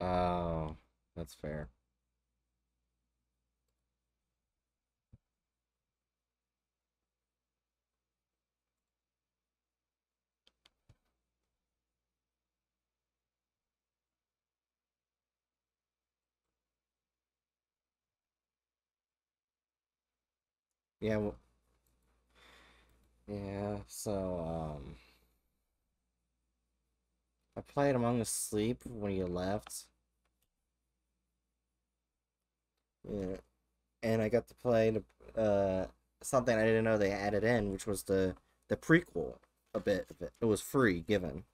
Oh, that's fair. Yeah, well, yeah, so, um, I played Among the Sleep when you left. Yeah, and I got to play the, uh, something I didn't know they added in, which was the, the prequel a bit of it. It was free given.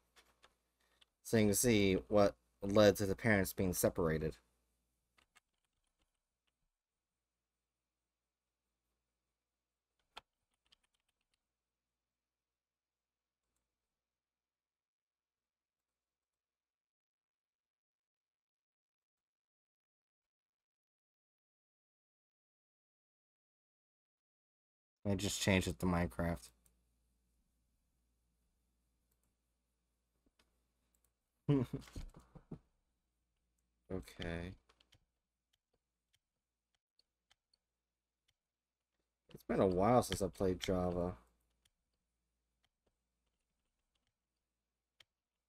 So you can see what led to the parents being separated. I just changed it to Minecraft. okay. It's been a while since I played Java.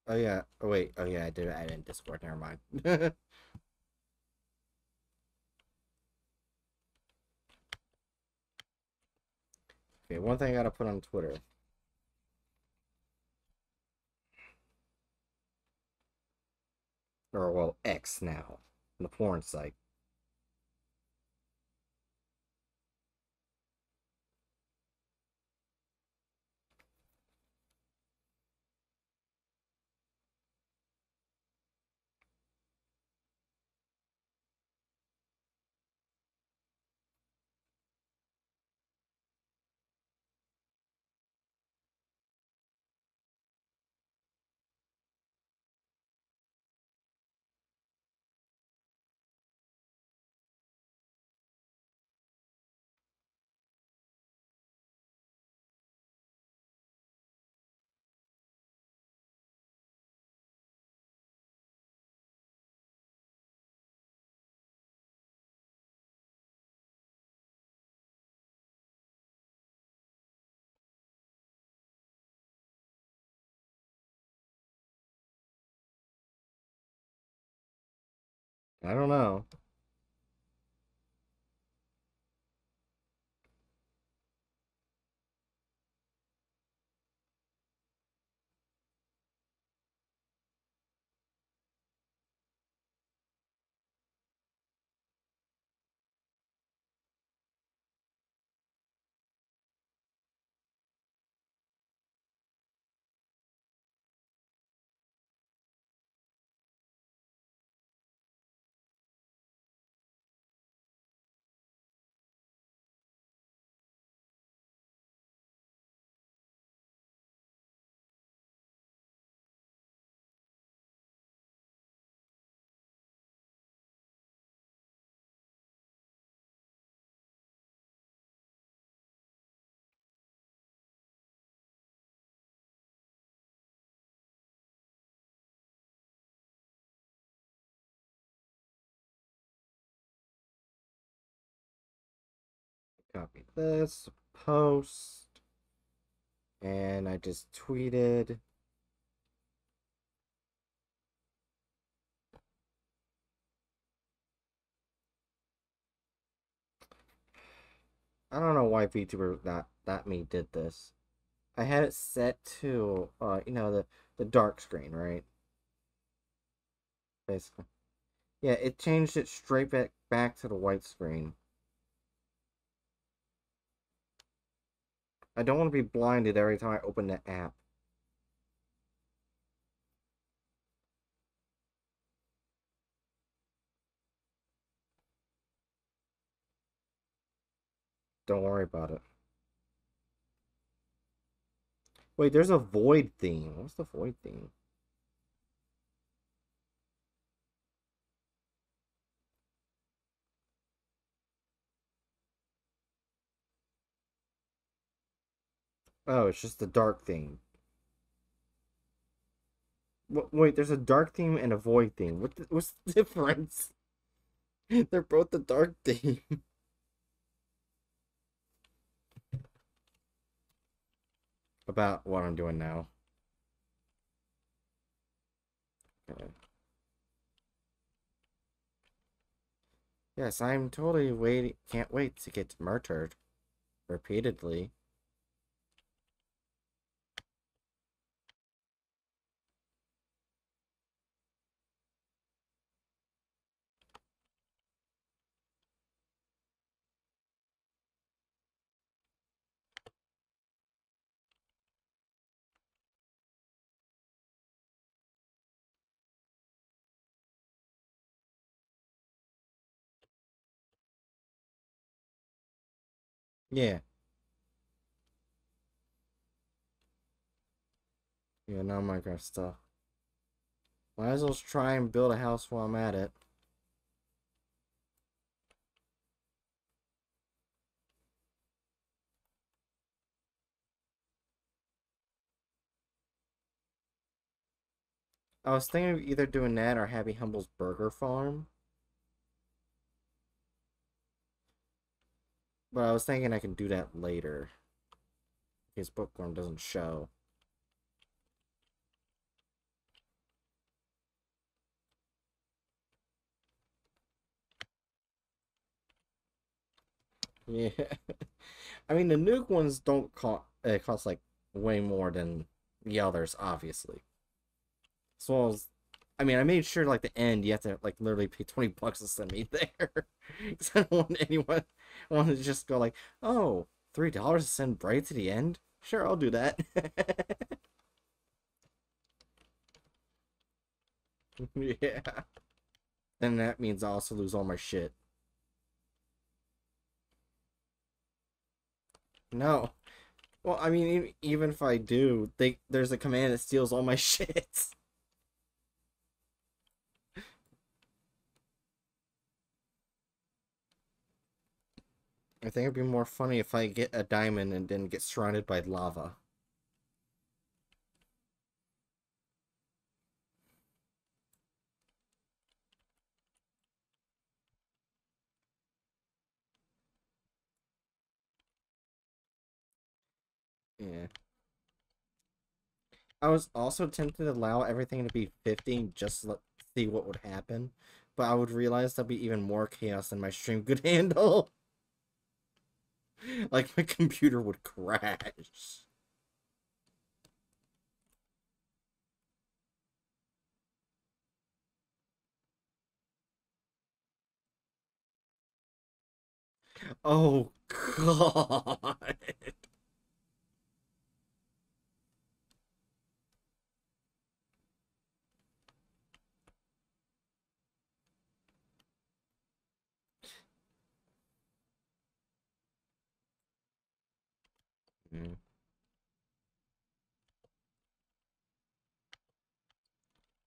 Oh yeah. Oh wait. Oh yeah, I did add in Discord. Never mind. okay, one thing I gotta put on Twitter. Or well, X now, the porn site. I don't know. Copy this, post, and I just tweeted. I don't know why VTuber that that me did this. I had it set to uh you know the the dark screen, right? Basically. Yeah, it changed it straight back back to the white screen. I don't want to be blinded every time I open the app. Don't worry about it. Wait, there's a void theme. What's the void theme? Oh, it's just the dark theme. Wait, there's a dark theme and a void theme. What the, what's the difference? They're both the dark theme. About what I'm doing now. Okay. Yes, I'm totally waiting. Can't wait to get murdered. Repeatedly. Yeah. Yeah, no Minecraft stuff. Might as well try and build a house while I'm at it. I was thinking of either doing that or Happy's Humble Burger Farm. But I was thinking I can do that later. His bookworm doesn't show. Yeah. I mean, the nuke ones don't uh, cost, it costs like way more than the others, obviously. As well as, I mean, I made sure like the end, you have to like literally pay 20 bucks to send me there. Because I don't want anyone want to just go like, oh, three dollars to send Bright to the end? Sure, I'll do that. yeah. Then that means I also lose all my shit. No. Well, I mean, even if I do, they there's a command that steals all my shit. I think it'd be more funny if I get a diamond and then get surrounded by lava. Yeah. I was also tempted to allow everything to be 15 just to see what would happen. But I would realize there'd be even more chaos than my stream could handle. like my computer would crash. Oh god. Mm.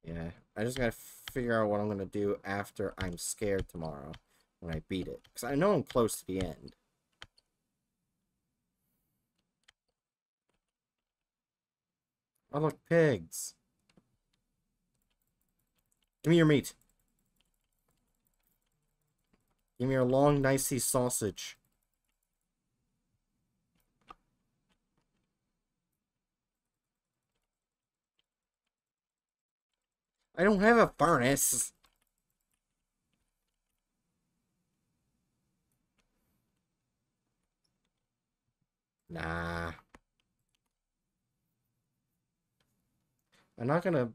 Yeah, I just gotta figure out what I'm gonna do after I'm scared tomorrow when I beat it. Because I know I'm close to the end. Oh, look, pigs. Give me your meat. Give me your long, nicey sausage. I don't have a furnace. Nah. I'm not gonna...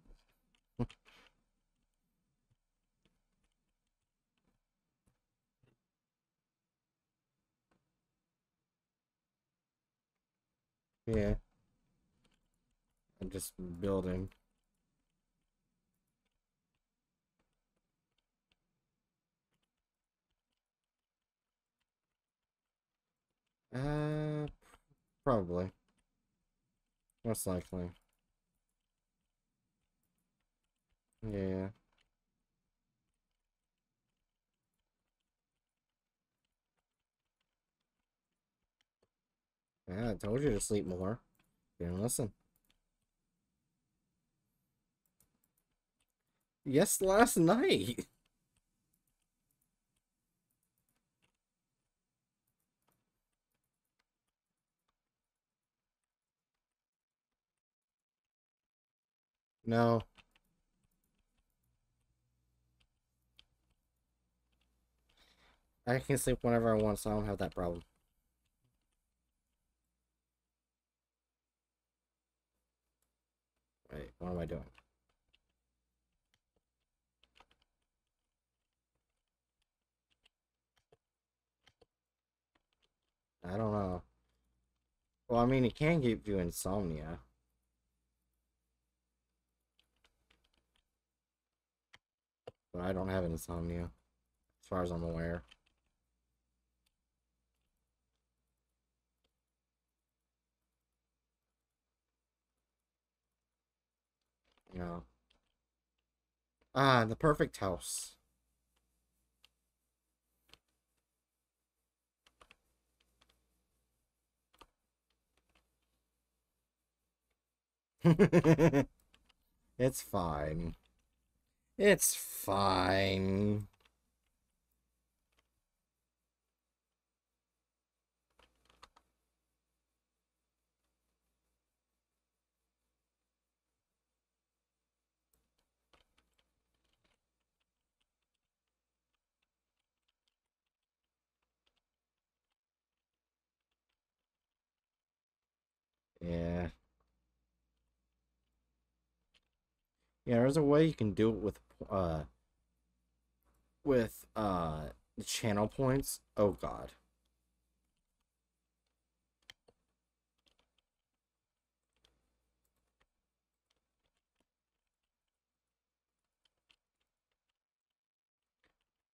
yeah. I'm just building. Uh, probably. Most likely. Yeah. Yeah, I told you to sleep more. You didn't listen. Yes, last night. No. I can sleep whenever I want, so I don't have that problem. Wait, what am I doing? I don't know. Well, I mean, it can give you insomnia. But I don't have insomnia, as far as I'm aware. Yeah. Ah, the perfect house. it's fine. It's fine. Yeah. Yeah, there's a way you can do it with uh with uh the channel points. Oh god.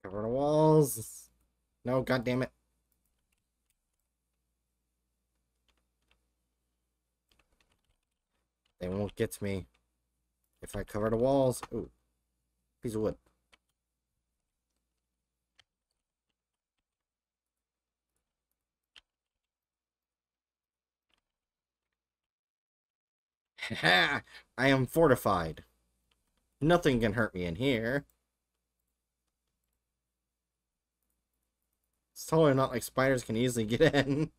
Cover the walls. No, god damn it. They won't get to me. If I cover the walls... Ooh. Piece of wood. I am fortified. Nothing can hurt me in here. It's totally not like spiders can easily get in.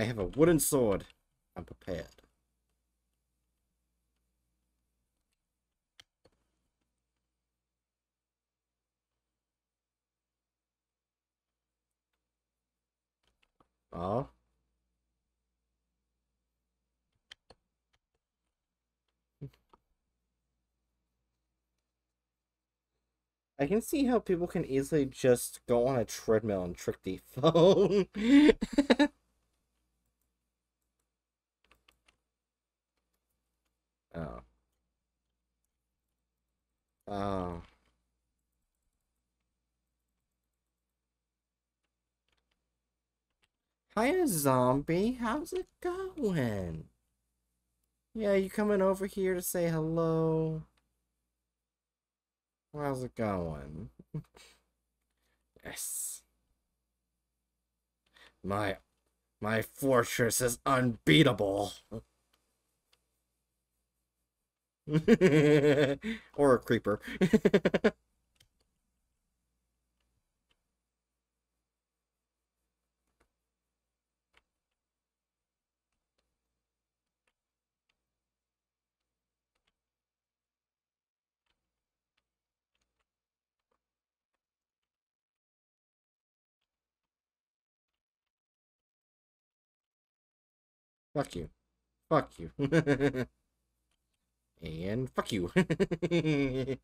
I have a wooden sword. I'm prepared. Oh. I can see how people can easily just go on a treadmill and trick the phone. oh. Um, oh. Hiya, zombie. How's it going? Yeah, you coming over here to say hello? How's it going? yes. My my fortress is unbeatable. or a creeper. Fuck you. Fuck you. and fuck you.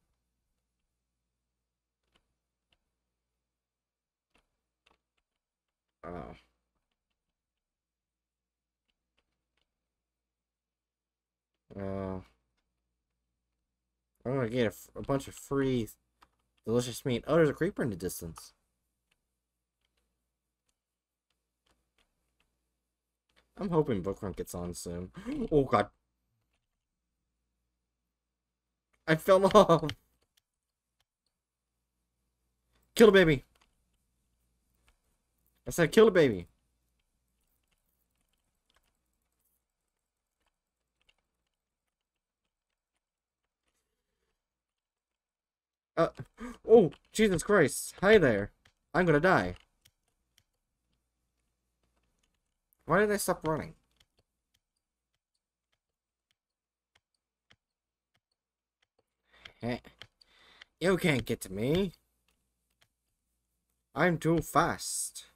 oh. Uh, I'm gonna get a, a bunch of free delicious meat. Oh, there's a creeper in the distance. I'm hoping Bookworm gets on soon. Oh god. I fell off. Kill the baby. I said kill the baby. Uh, oh, Jesus Christ. Hi there. I'm gonna die. Why did I stop running? Eh? You can't get to me. I'm too fast.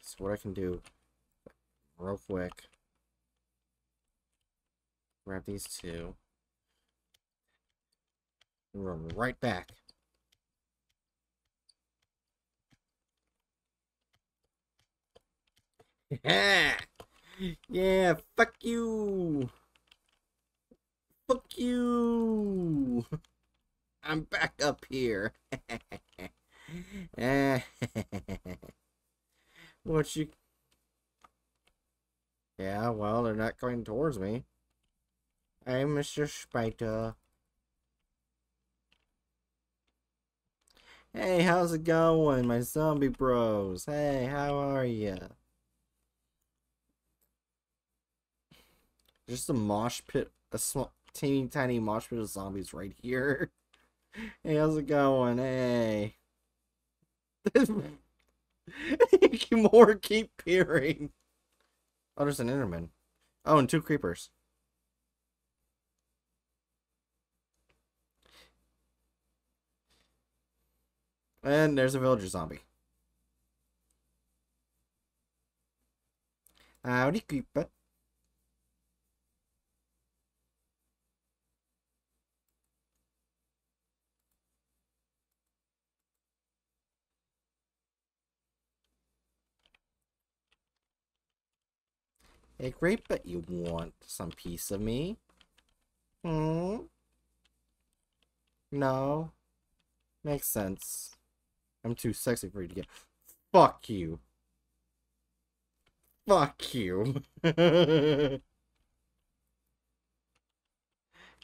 So what I can do. Real quick. Grab these two. And run right back. Yeah! Yeah, fuck you! Fuck you! I'm back up here. what you... Yeah, well, they're not coming towards me. Hey, Mr. Spider. Hey, how's it going, my zombie bros? Hey, how are ya? Just a mosh pit, a small, teeny tiny mosh pit of zombies right here. Hey, how's it going? Hey. More keep peering. Oh, there's an Enderman. Oh, and two creepers. And there's a villager zombie. Howdy, creeper. Hey, great, but you want some piece of me? Hmm? No? Makes sense. I'm too sexy for you to get. Fuck you. Fuck you. yeah,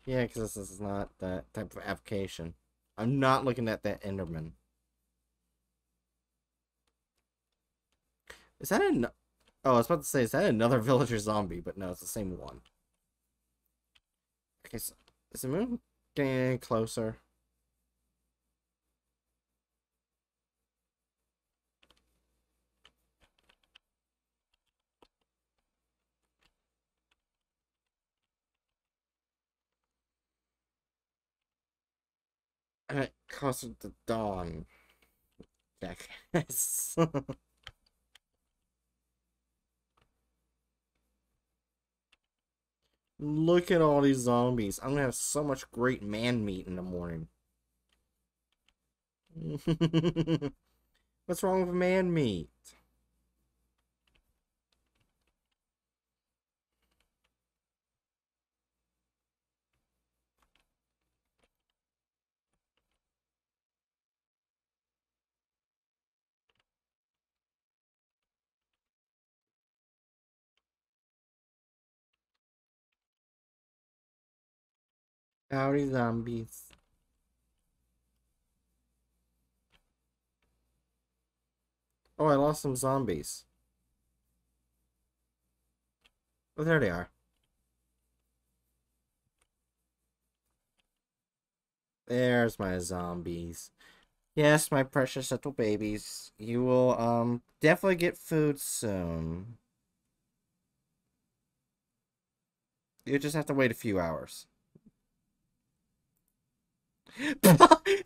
because this is not that type of application. I'm not looking at that Enderman. Is that an... Oh, I was about to say, is that another villager zombie? But no, it's the same one. Okay, so is the moon getting any closer? It caused the dawn. Jackass. Look at all these zombies. I'm gonna have so much great man meat in the morning. What's wrong with man meat? Howdy, zombies. Oh, I lost some zombies. Oh, there they are. There's my zombies. Yes, my precious little babies. You will, um, definitely get food soon. You just have to wait a few hours that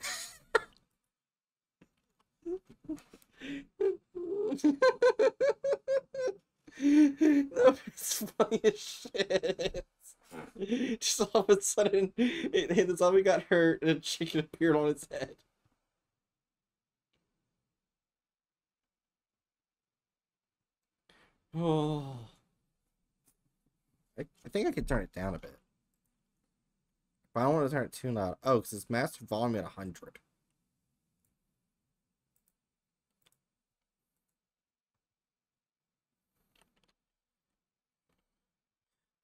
was funny as shit. Just all of a sudden, it, the zombie got hurt and a chicken appeared on its head. Oh. I, I think I could turn it down a bit. But I don't want to turn it too loud. Oh, because it's master volume at 100.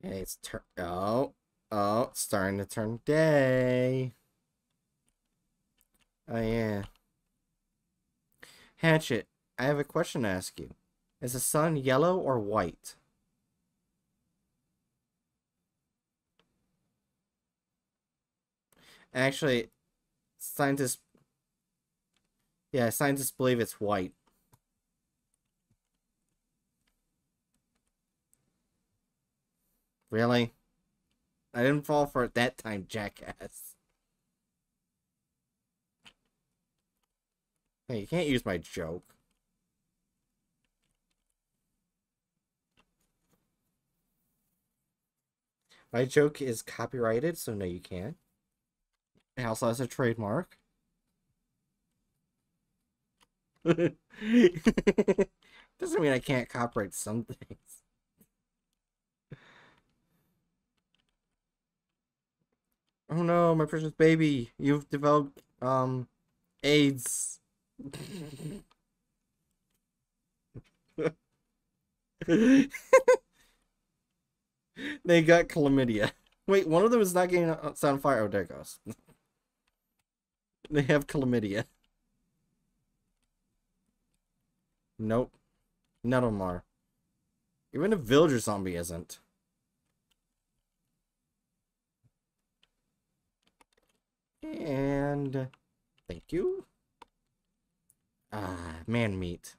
Hey, it's turn. Oh, oh, it's starting to turn day. Oh, yeah. Hatchet, I have a question to ask you. Is the sun yellow or white? Actually, scientists... Yeah, scientists believe it's white. Really? I didn't fall for it that time, jackass. Hey, you can't use my joke. My joke is copyrighted, so no, you can't. It also has a trademark. Doesn't mean I can't copyright some things. Oh no, my precious baby, you've developed um AIDS. they got chlamydia. Wait, one of them is not getting on fire. Oh, there goes. they have chlamydia. Nope. Them are. Even a villager zombie isn't. And thank you. Ah, man meat.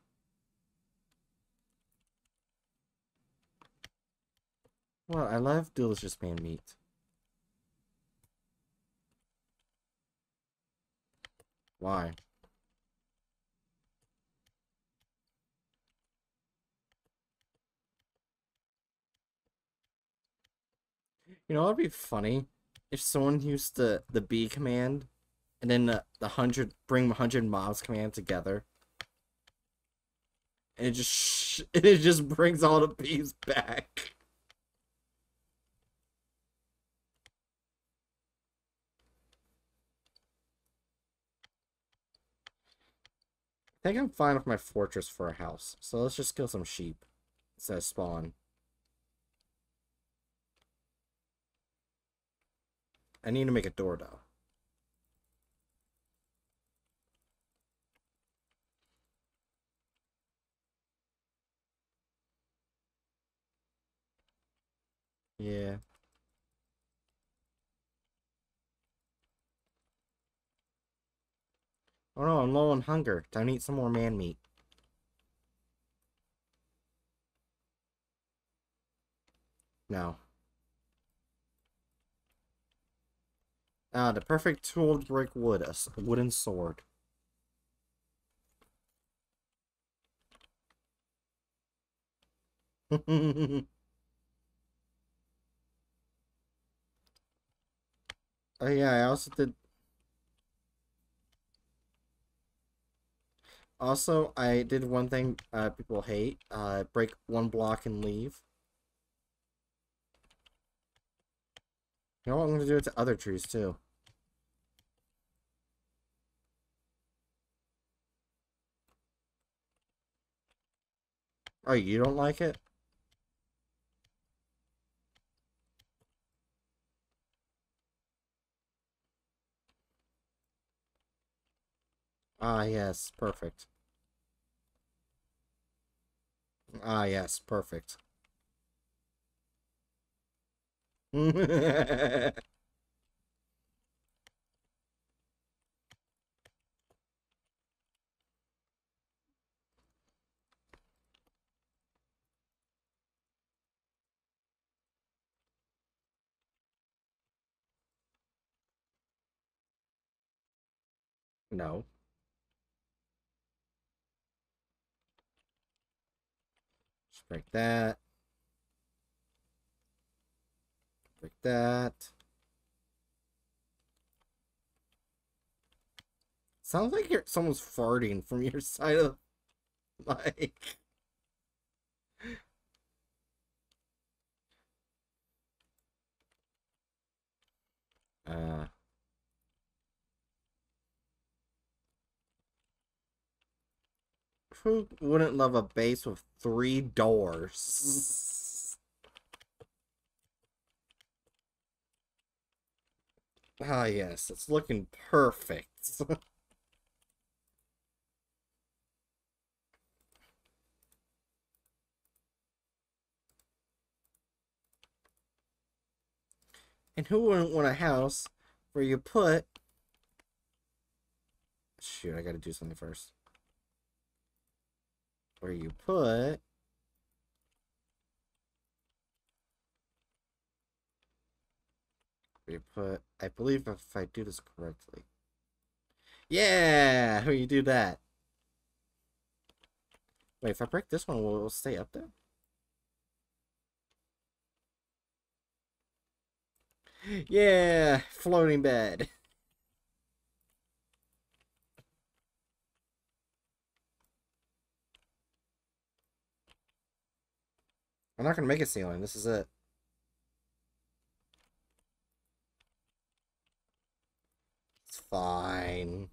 Well, I love delicious man meat. Why? You know what'd be funny? If someone used the, the B command and then the, the hundred bring hundred mobs command together. And it just it just brings all the bees back. I think I'm fine with my fortress for a house. So let's just kill some sheep of spawn. I need to make a door though. Yeah. Oh no, I'm low on hunger. Time to eat some more man meat. No. Ah, the perfect tool to break wood. A wooden sword. Oh yeah, I also did. Also, I did one thing uh, people hate. Uh, break one block and leave. You know what? I'm going to do it to other trees, too. Oh, you don't like it? Ah, yes, perfect. Ah, yes, perfect. no. Break that. Break that. Sounds like you're someone's farting from your side of the mic. Uh who wouldn't love a base with three doors? ah, yes, it's looking perfect. and who wouldn't want a house where you put... Shoot, I gotta do something first. Where you put... You put... I believe if I do this correctly. Yeah! How you do that? Wait, if I break this one, will it stay up there? Yeah, floating bed. I'm not gonna make a ceiling. This is it. It's fine.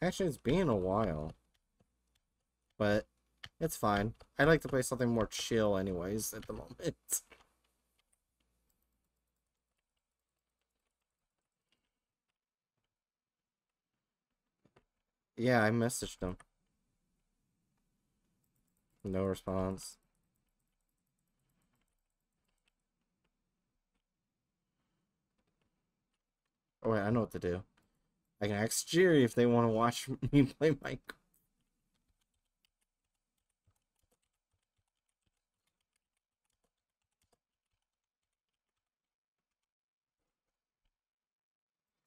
Actually, it's been a while. But it's fine. I'd like to play something more chill anyways at the moment. Yeah, I messaged him. No response. Oh wait, I know what to do. I can ask Jiri if they want to watch me play Minecraft.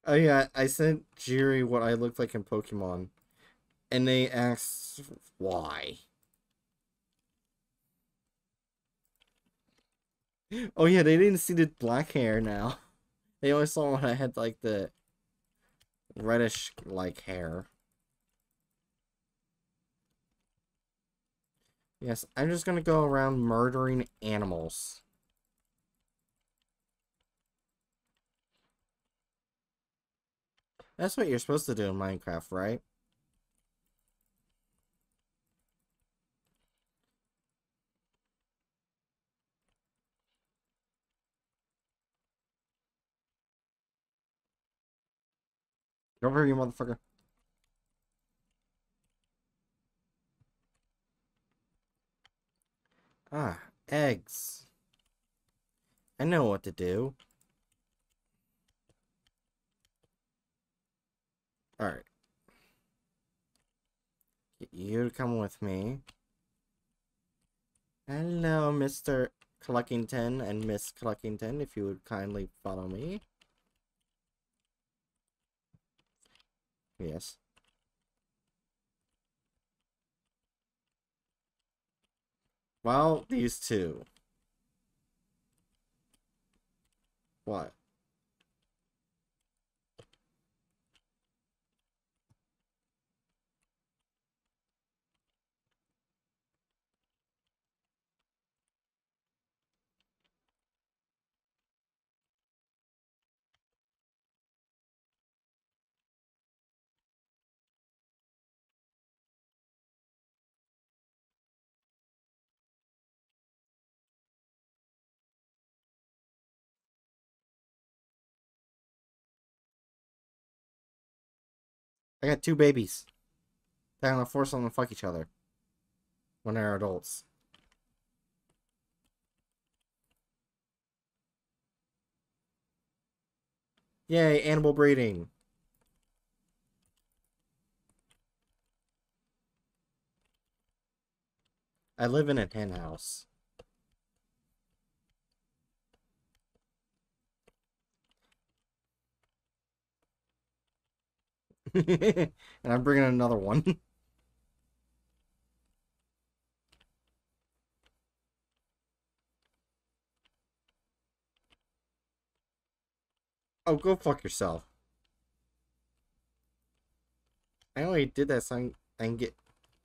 Oh yeah, I sent Jiri what I looked like in Pokemon. And they asked why. Oh yeah, they didn't see the black hair now. They only saw when I had like the reddish like hair. Yes, I'm just gonna go around murdering animals. That's what you're supposed to do in Minecraft, right? Get over here, you motherfucker. Ah, eggs. I know what to do. Alright. Get you to come with me. Hello, Mr. Cluckington and Miss Cluckington, if you would kindly follow me. Yes. Well, these two. What? I got two babies. They're gonna force them to fuck each other when they're adults. Yay, animal breeding. I live in a hen house. and I'm bringing another one. oh, go fuck yourself. I only did that so I can get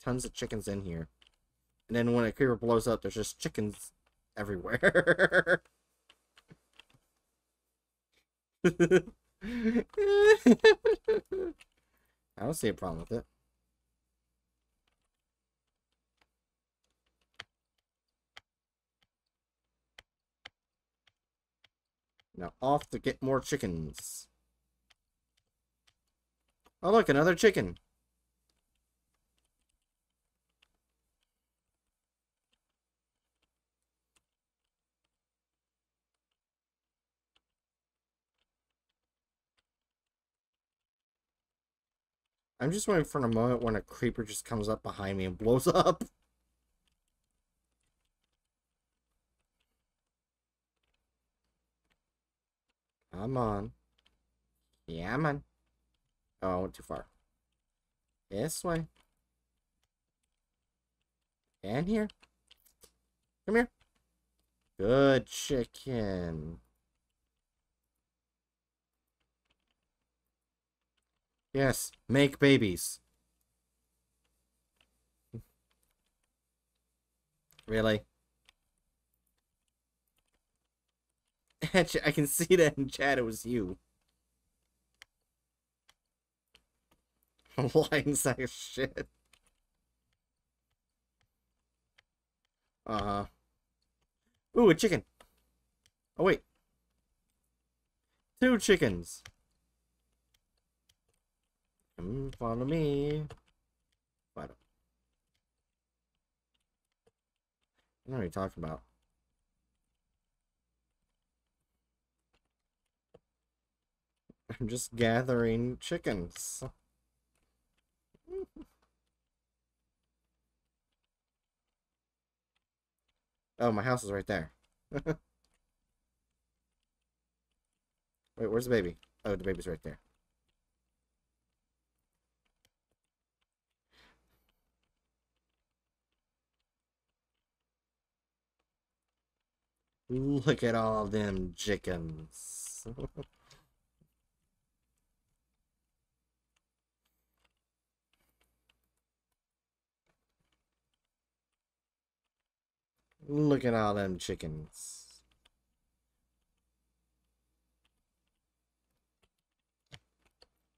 tons of chickens in here. And then when a creeper blows up, there's just chickens everywhere. I don't see a problem with it. Now off to get more chickens. Oh look, another chicken. I'm just waiting for a moment when a creeper just comes up behind me and blows up. Come on. Yeah, man. Oh, I went too far. This way. And here. Come here. Good chicken. Yes, make babies. Really? I can see that in chat it was you. Lying sack of shit. Uh-huh. Ooh, a chicken. Oh, wait. Two chickens. Come follow me. Follow. What you're talking about. I'm just gathering chickens. Oh, my house is right there. Wait, where's the baby? Oh, the baby's right there. Look at all them chickens. Look at all them chickens.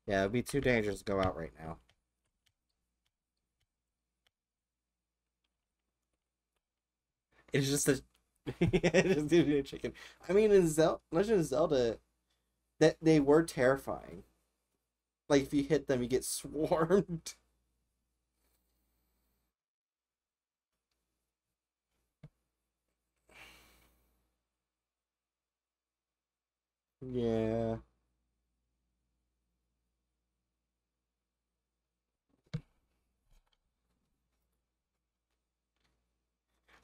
Yeah, it'd be too dangerous to go out right now. It's just a just a chicken. I mean, in Zelda, Legend of Zelda, that they were terrifying. Like if you hit them, you get swarmed. Yeah.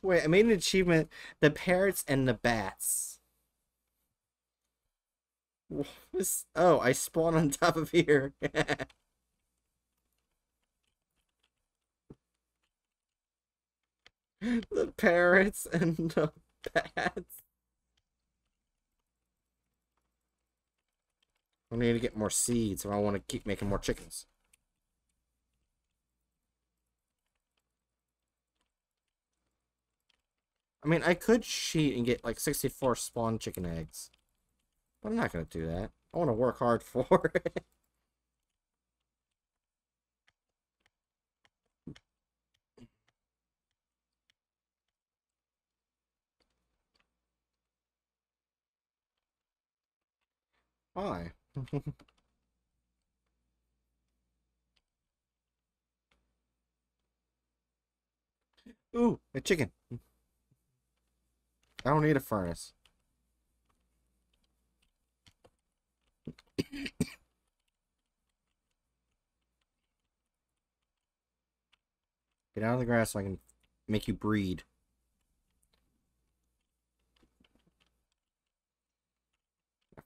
Wait, I made an achievement. The parrots and the bats. Oh, I spawn on top of here. the parrots and the bats. I need to get more seeds if I want to keep making more chickens. I mean, I could cheat and get like 64 spawn chicken eggs. But I'm not going to do that. I want to work hard for it. Why? Ooh, a chicken. I don't need a furnace. Get out of the grass so I can make you breed.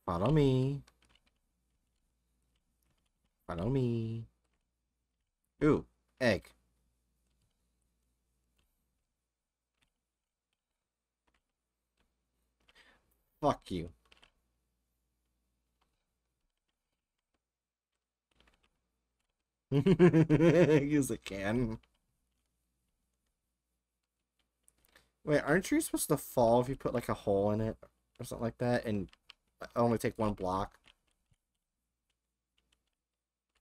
Follow me. Follow me. Ooh, egg. Fuck you. Use a can. Wait, aren't you supposed to fall if you put like a hole in it or something like that and only take one block?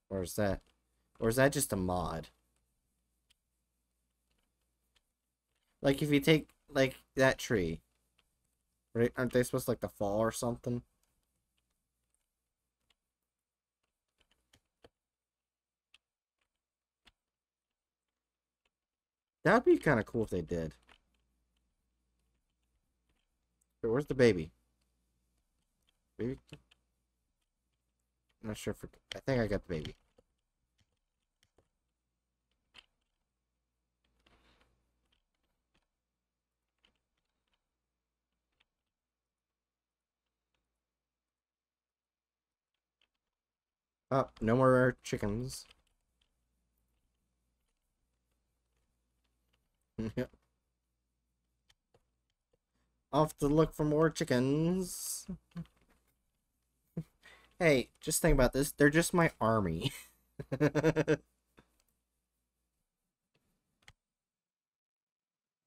Or is that or is that just a mod? Like if you take like that tree? Aren't they supposed to like to fall or something? That'd be kind of cool if they did. But where's the baby? Baby? I'm not sure if I think I got the baby. Oh, no more chickens. Yep. Off to look for more chickens. hey, just think about this. They're just my army.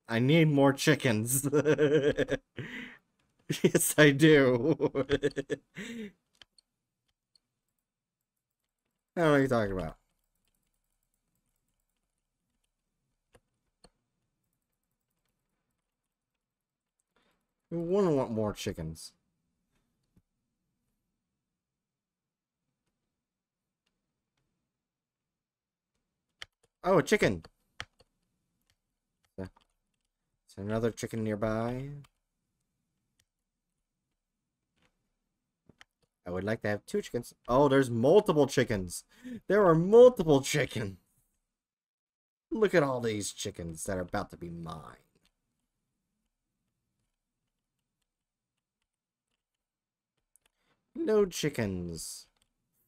I need more chickens. yes, I do. I don't know what you're talking about. We wouldn't want more chickens? Oh, a chicken! Is another chicken nearby? I would like to have two chickens. Oh, there's multiple chickens. There are multiple chickens. Look at all these chickens that are about to be mine. No chickens.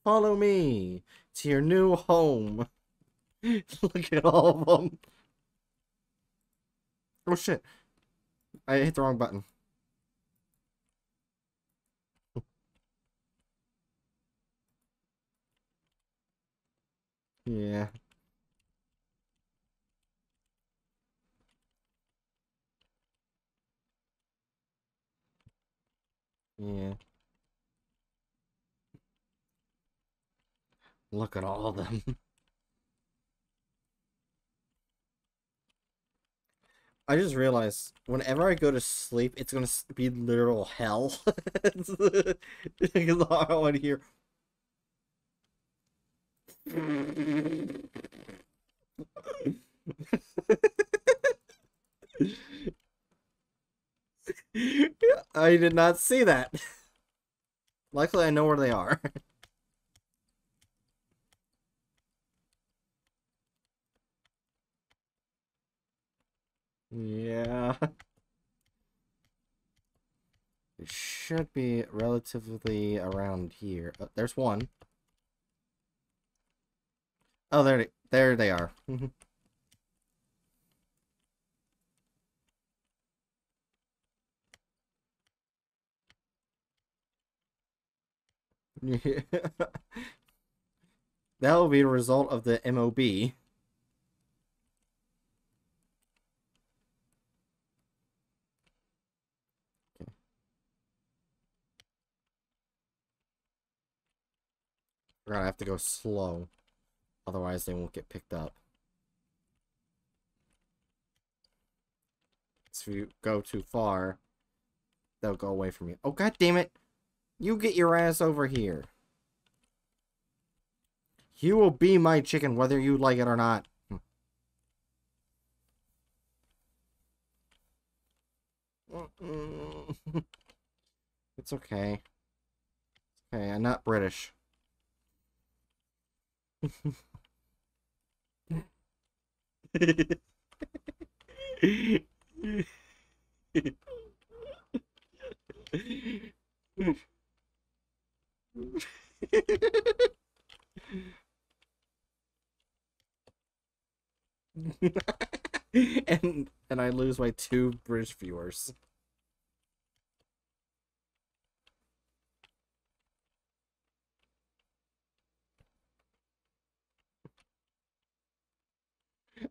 Follow me to your new home. Look at all of them. Oh shit. I hit the wrong button. Yeah. Yeah. Look at all of them. I just realized whenever I go to sleep, it's gonna be literal hell. Because I want to hear. I did not see that. Luckily, I know where they are. Yeah. It should be relatively around here. Oh, there's one. Oh, there, there they are. yeah. Mm-hmm. That will be a result of the MOB. We're gonna have to go slow. Otherwise they won't get picked up. So if you go too far, they'll go away from you. Oh god damn it! You get your ass over here. You will be my chicken whether you like it or not. Hmm. it's okay. Okay, I'm not British. and and I lose my two British viewers.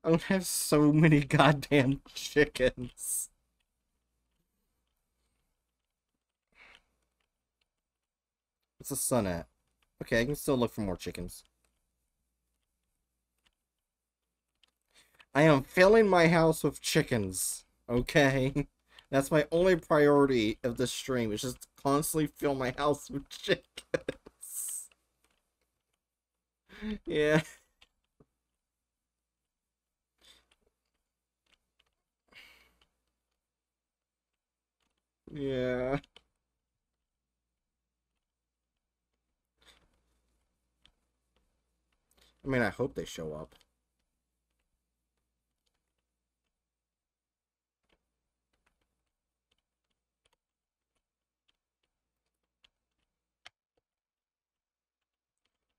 I don't have so many goddamn chickens. What's the sun at? Okay, I can still look for more chickens. I am filling my house with chickens. Okay? That's my only priority of this stream, is just constantly fill my house with chickens. yeah. Yeah. I mean, I hope they show up.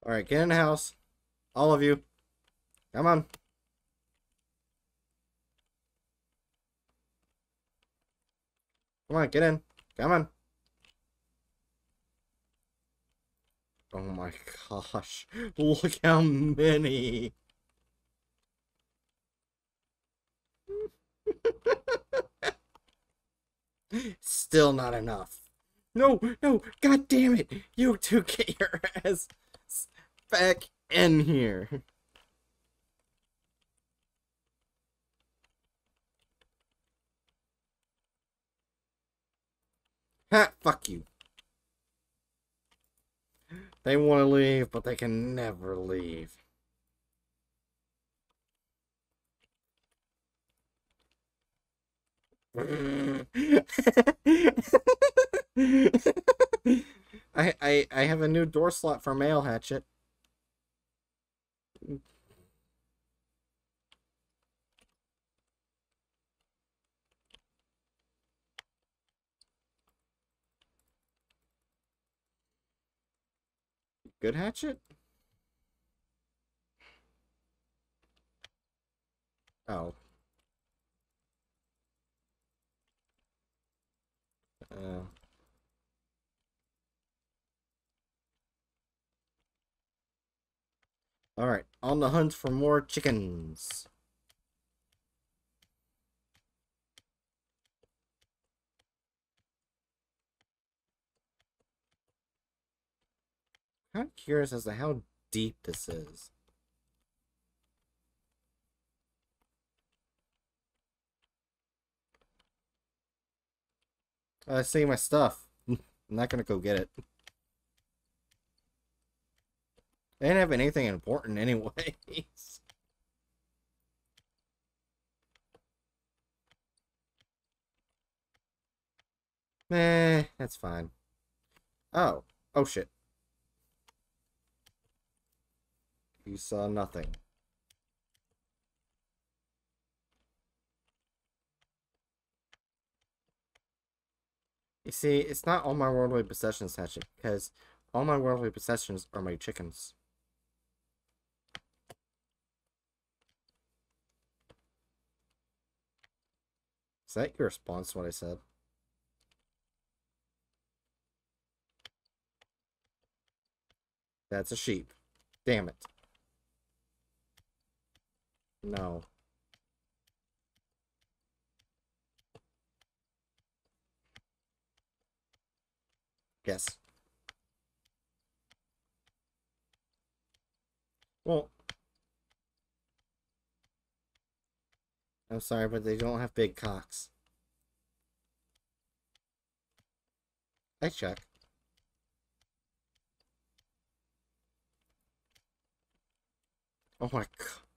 Alright, get in the house. All of you. Come on. Come on, get in. Come on. Oh my gosh. Look how many. Still not enough. No, no, god damn it. You two get your ass back in here. Ha, fuck you. They want to leave, but they can never leave. I, I I have a new door slot for mail hatchet. Good hatchet? Oh. Uh. Alright, on the hunt for more chickens. Kind of curious as to how deep this is. I see my stuff. I'm not gonna go get it. They didn't have anything important anyways. Meh, that's fine. Oh. Oh shit. You saw nothing. You see, it's not all my worldly possessions, Hatchet, because all my worldly possessions are my chickens. Is that your response to what I said? That's a sheep. Damn it. No. Yes. Well, I'm sorry, but they don't have big cocks. I check. Oh my god.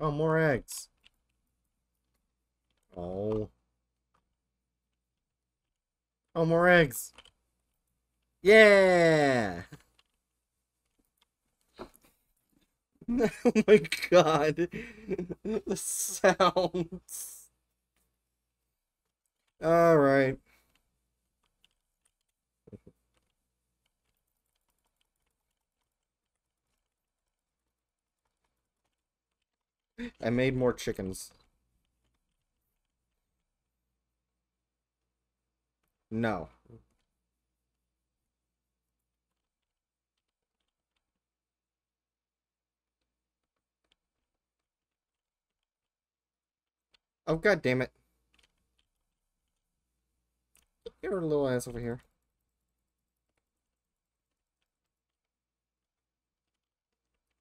Oh, more eggs. Oh. Oh, more eggs. Yeah! oh my god. the sounds. Alright. I made more chickens. No. Oh, god damn it. Get her little ass over here.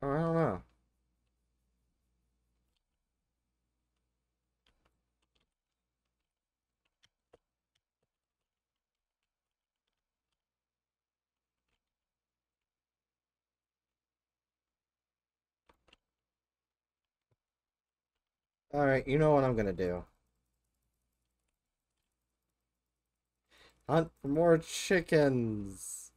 Oh, I don't know. Alright, you know what I'm gonna do. Hunt for more chickens.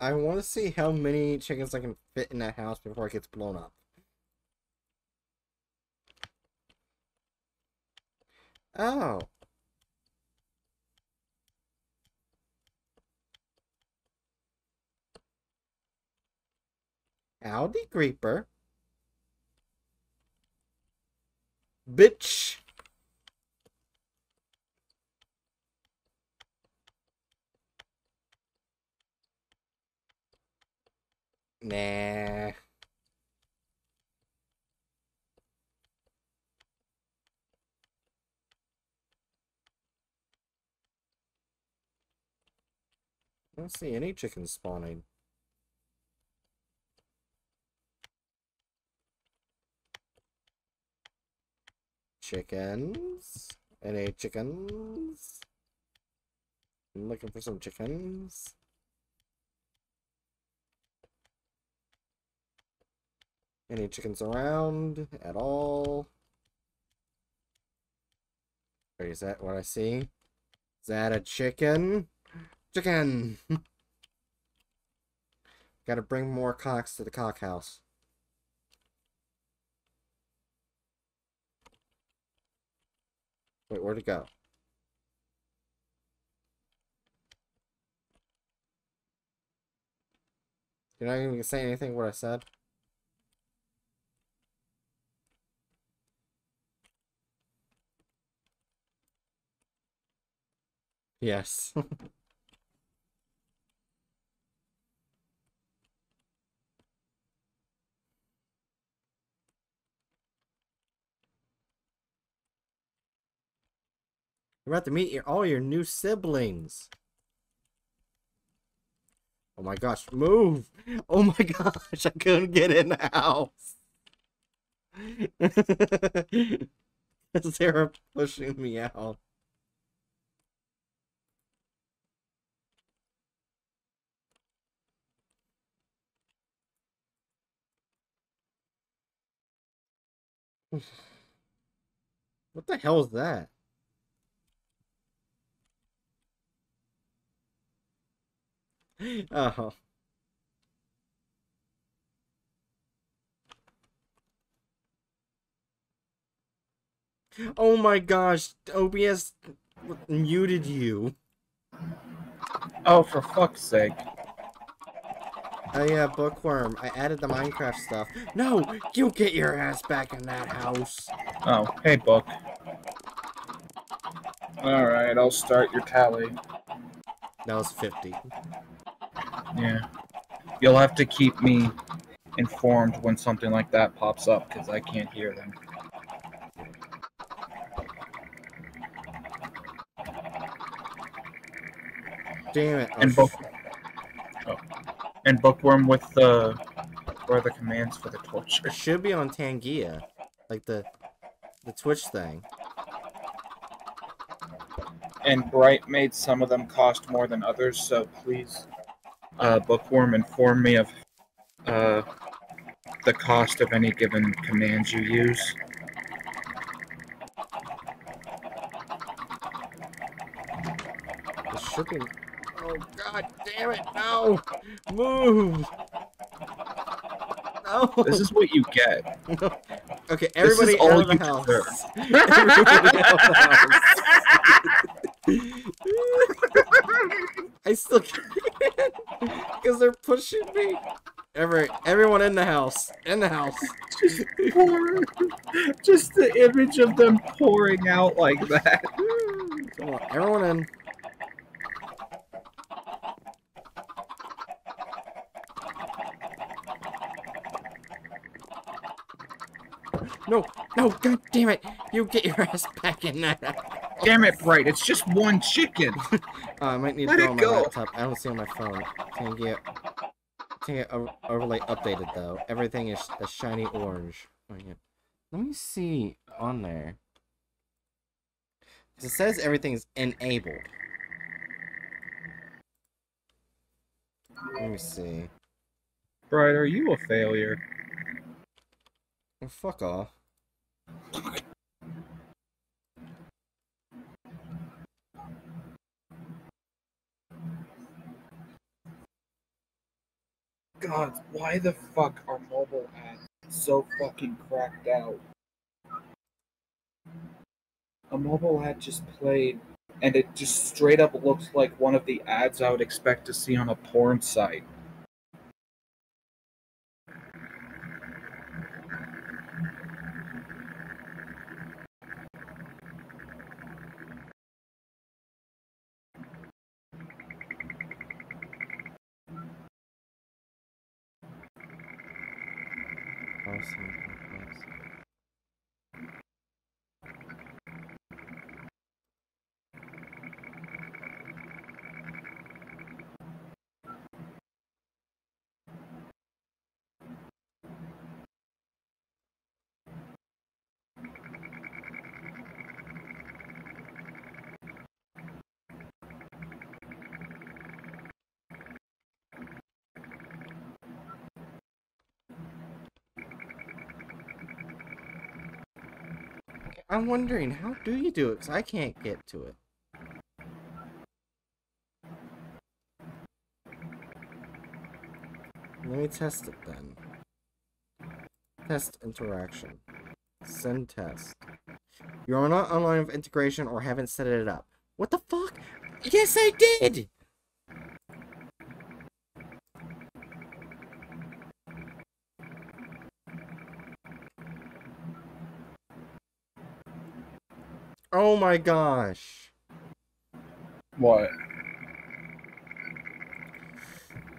I want to see how many chickens I can fit in that house before it gets blown up. Oh. Howdy, creeper. Bitch. Nah. I don't see any chickens spawning. Chickens? Any chickens? I'm looking for some chickens. Any chickens around at all? Wait, is that what I see? Is that a chicken? Chicken! Gotta bring more cocks to the cock house. Wait, where'd it go? You're not even say anything what I said? Yes. You're about to meet your all your new siblings. Oh my gosh, move! Oh my gosh, I couldn't get in the house. They're pushing me out. What the hell is that? Oh. Oh my gosh, OBS muted you. Oh, for fuck's sake. Oh yeah, Bookworm. I added the Minecraft stuff. No! You get your ass back in that house! Oh, hey, Book. Alright, I'll start your tally. That was 50. Yeah. You'll have to keep me informed when something like that pops up, because I can't hear them. Damn it. And book, oh. and bookworm with the where are the commands for the Twitch? It should be on Tangia. Like the the Twitch thing. And Bright made some of them cost more than others, so please, uh, bookworm, inform me of uh, the cost of any given commands you use. Oh god damn it! No! Move! No! This is what you get. Okay, This is everybody all out of the you deserve. everybody out of the house. I still can't because they're pushing me. Every everyone in the house, in the house. just pour, just the image of them pouring out like that. Come on, everyone in. No, no, god damn it! You get your ass back in that. Damn it, Bright! It's just one chicken. Uh, I might need to Let go on my go. laptop. I don't see on my phone. Can't get can't get overlay updated though. Everything is a shiny orange. Oh. Let me see on there. It says everything's enabled. Let me see. Bright, are you a failure? Oh, fuck off. God, why the fuck are mobile ads so fucking cracked out? A mobile ad just played, and it just straight up looks like one of the ads I would expect to see on a porn site. Awesome. awesome. I'm wondering, how do you do it? Because I can't get to it. Let me test it then. Test interaction. Send test. You are not online with integration or haven't set it up. What the fuck? Yes, I did! Oh my gosh. What?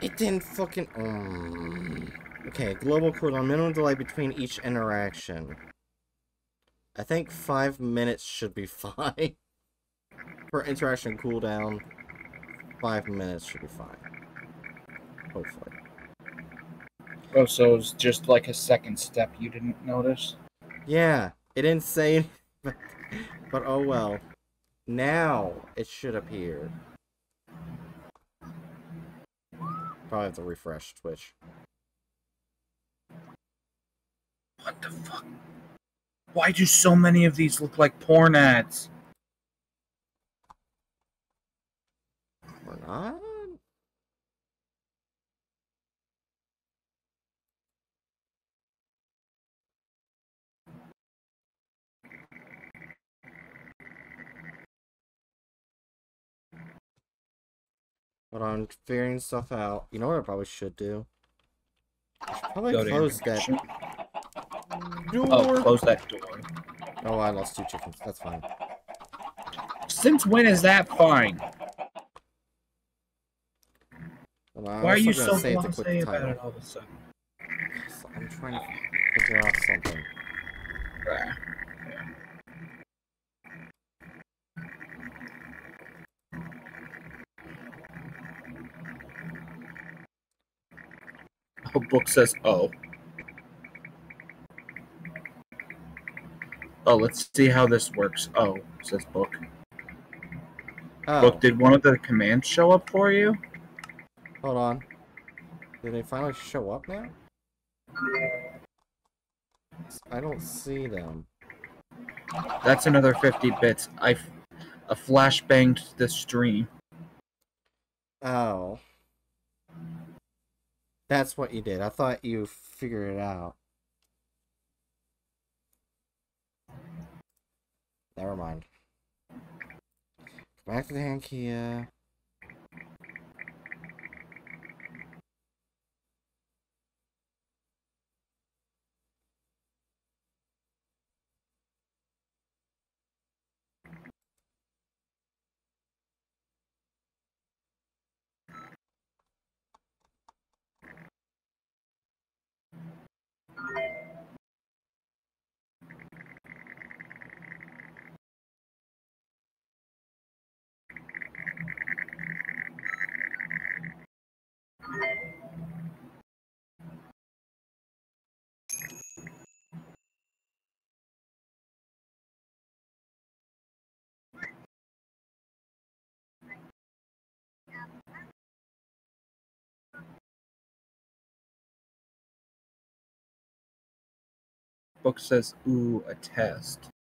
It didn't fucking. Um... Okay, global cooldown. Minimum delay between each interaction. I think five minutes should be fine. For interaction cooldown, five minutes should be fine. Hopefully. Oh, so it's just like a second step you didn't notice? Yeah, it didn't say anything, but, oh well. Now it should appear. Probably have to refresh Twitch. What the fuck? Why do so many of these look like porn ads? Or not? But I'm figuring stuff out. You know what I probably should do? Should probably Go close that door. Oh, close that door. Oh, I lost two chickens. That's fine. Since when is that fine? Hold Why are you so blasé about it all of a sudden? I'm trying to figure out something. Ah, Book says oh. Oh, let's see how this works. Oh, says book. Oh, Book, did one of the commands show up for you? hold on. Did they finally show up now? I don't see them. That's another 50 bits. I f- a flashbanged the stream. Oh. That's what you did. I thought you figured it out. Never mind. Back to the hand uh, key. Uh... Book says ooh, a test.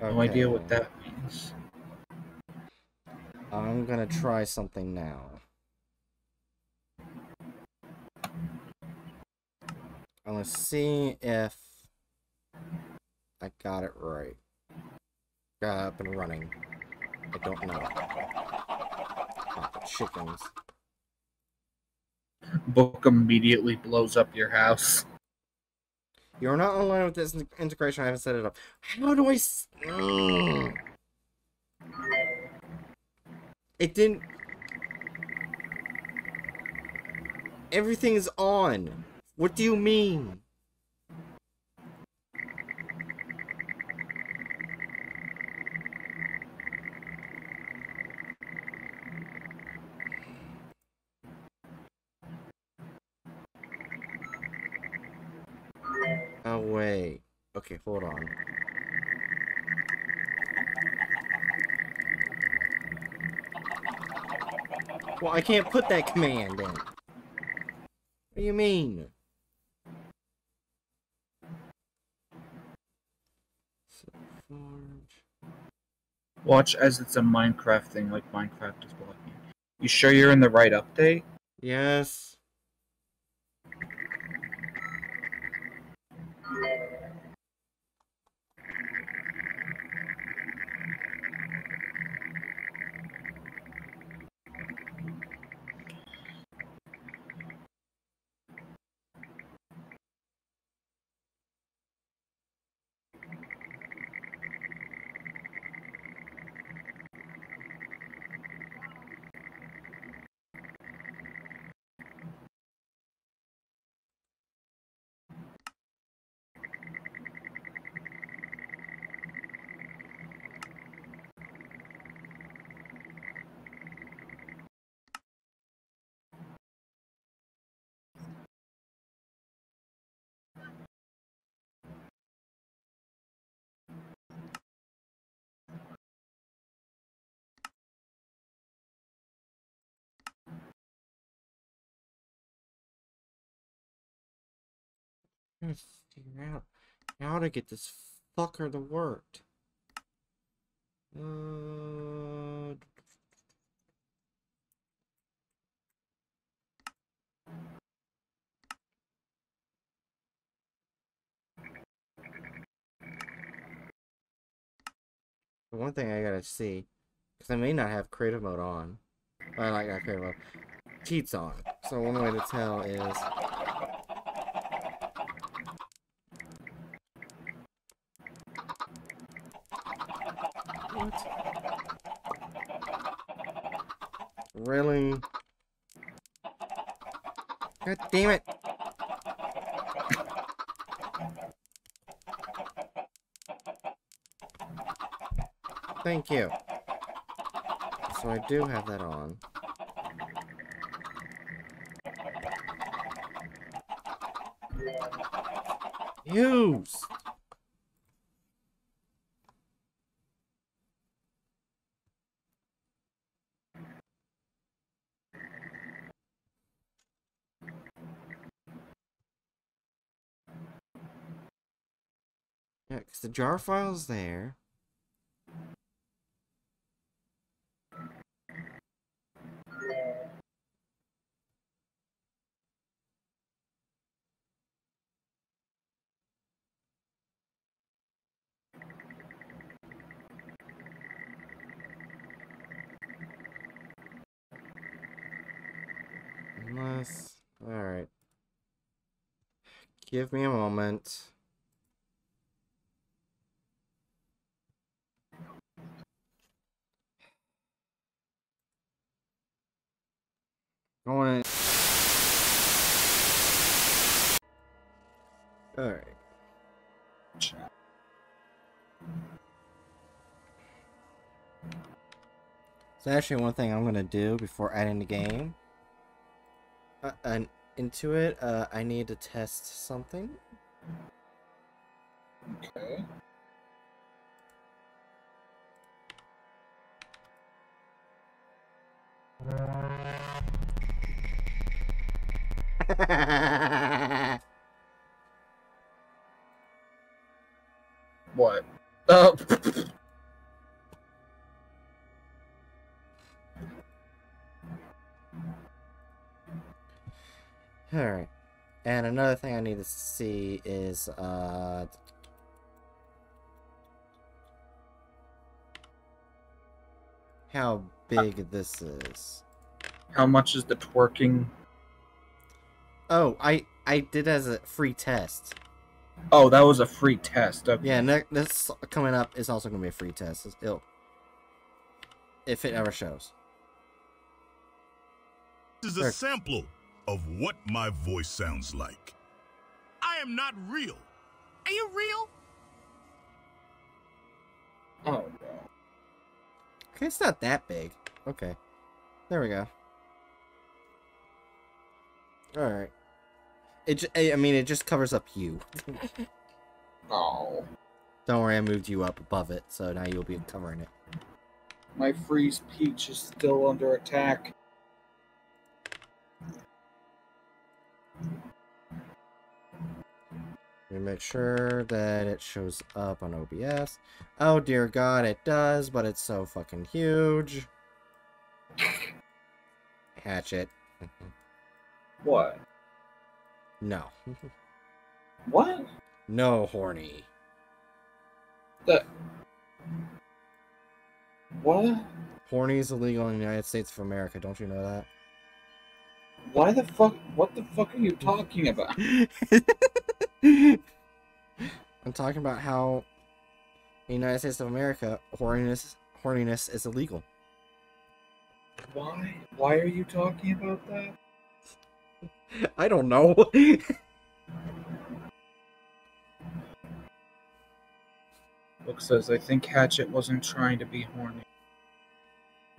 No idea what that means. I'm gonna try something now. I'm gonna see if I got it right. Got up and running. I don't know. Chickens. Book immediately blows up your house. You're not online with this integration. I haven't set it up. How do I? S- Ugh. It didn't. Everything is on. What do you mean? Oh wait. Okay, hold on. Well, I can't put that command in. What do you mean? Forge. Watch as it's a Minecraft thing, like Minecraft is blocking. You sure you're in the right update? Yes. Trying to figure out how to get this fucker to work. Uh, one thing I gotta see, because I may not have creative mode on. I like not creative mode. Cheats on. So one way to tell is What? Really? God damn it! Thank you. So I do have that on. Use! Yeah, because the jar file's there. Actually, one thing I'm gonna do before adding the game, uh, and into it, uh, I need to test something. Okay. What? Oh. Alright. And another thing I need to see is, uh... How big this is. How much is the twerking? Oh, I I did as a free test. Oh, that was a free test. Okay. Yeah, ne- this coming up is also going to be a free test. It's- It'll, if it ever shows. This is a sample of what my voice sounds like. I am not real. Are you real? Oh no. Okay, it's not that big. Okay. There we go. Alright. It, j- I I mean, it just covers up you. Oh. Don't worry, I moved you up above it, so now you'll be covering it. My freeze peach is still under attack. Let me make sure that it shows up on OBS. Oh dear god, it does, but it's so fucking huge. Hatchet. What? no. What? no, horny. The. What? Horny is illegal in the United States of America, don't you know that? Why the fuck? What the fuck are you talking about? I'm talking about how in the United States of America, horniness horniness is illegal. Why? Why are you talking about that? I don't know. Book says, I think Hatchet wasn't trying to be horny.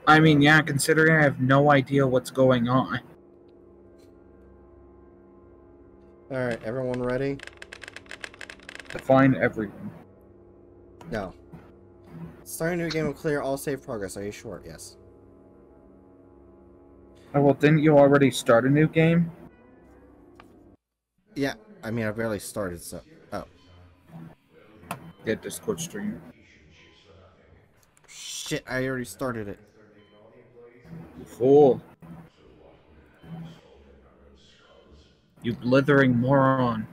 I mean, yeah, considering I have no idea what's going on. Alright, everyone ready? Define everything. No. Starting a new game will clear all save progress. Are you sure? Yes. Oh, well, didn't you already start a new game? Yeah, I mean, I barely started, so. Oh. Yeah, Discord stream. Shit, I already started it. Fool. You blithering moron.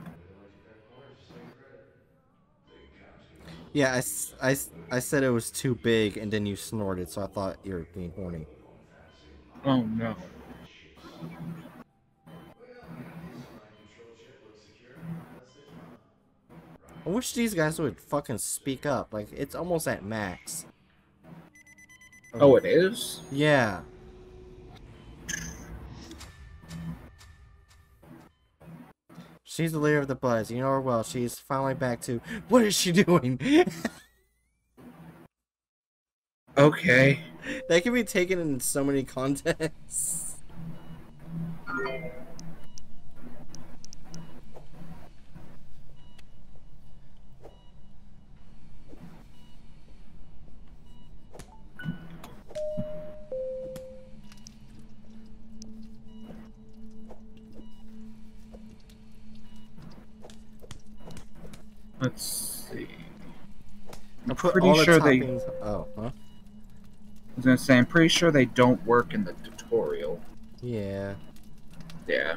Yeah, I, I, I said it was too big, and then you snorted, so I thought you were being horny. Oh no. I wish these guys would fucking speak up. Like, it's almost at max. Oh, it is? Yeah. She's the leader of the Buzz. You know her well. She's finally back to. What is she doing? Okay. that can be taken in so many contexts. Let's see. I put pretty all the sure they-. Oh, huh? I was gonna say, I'm pretty sure they don't work in the tutorial. Yeah. Yeah.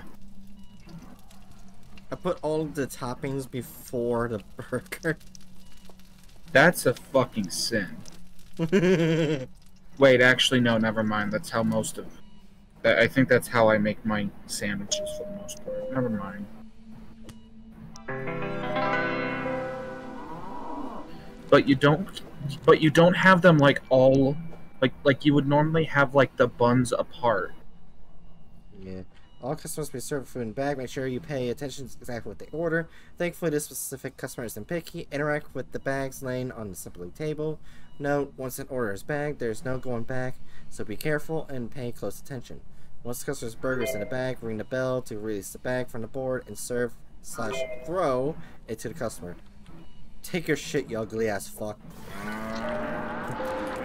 I put all the toppings before the burger. That's a fucking sin. Wait, actually, no, never mind. That's how most of. that- I think that's how I make my sandwiches for the most part. Never mind. But you don't. But you don't have them like all, like like you would normally have like the buns apart. Yeah. All customers be served food in bag. Make sure you pay attention to exactly what they order. Thankfully, this specific customer isn't picky. Interact with the bags laying on the assembly table. Note, once an order is bagged, there's no going back, so be careful and pay close attention. Once the customer's burger is in the bag, ring the bell to release the bag from the board and serve slash throw it to the customer. Take your shit, you ugly ass fuck.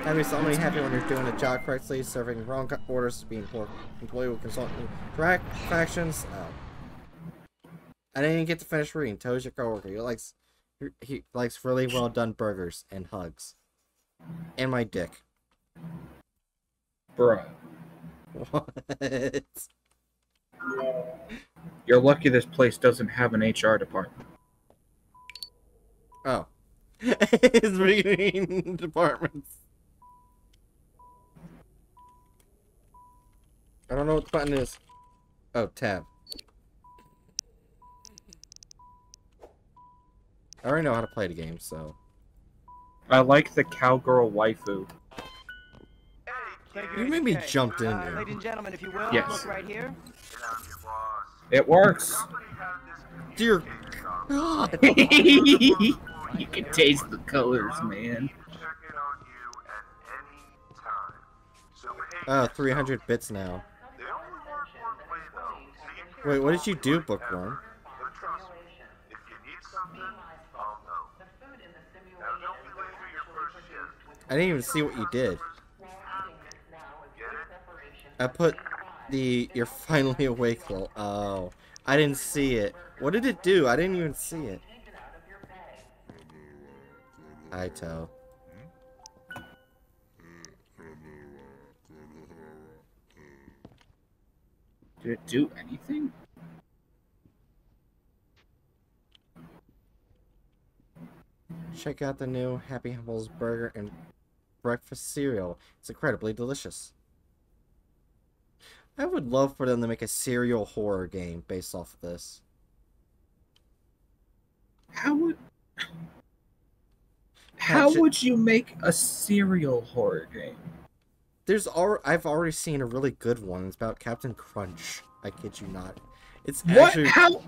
Having so many happy when you're doing a job correctly, serving wrong orders, being poor employee will consult me. Track factions. Oh. Um, I didn't even get to finish reading. Toad's your coworker. He likes he, he likes really well done burgers and hugs. And my dick. Bruh. What? You're lucky this place doesn't have an HR department. Oh. it's between departments. I don't know what the button is. Oh, tab. I already know how to play the game, so. I like the cowgirl waifu. You made me Okay. jumped in Uh, there. Ladies and gentlemen, if you will, Yes. look right here. It works. Dear God. you can taste the colors, man. Oh, 300 bits now. Wait, what did you do, Bookworm? I didn't even see what you did. I put the you're finally awake. Oh, I didn't see it. What did it do? I didn't even see it. Ito. Did it do anything? Check out the new Happy Humbles burger and breakfast cereal. It's incredibly delicious. I would love for them to make a cereal horror game based off of this. How would how would you make a serial horror game? There's al- I've already seen a really good one. It's about Captain Crunch. I kid you not. It's What? actually How?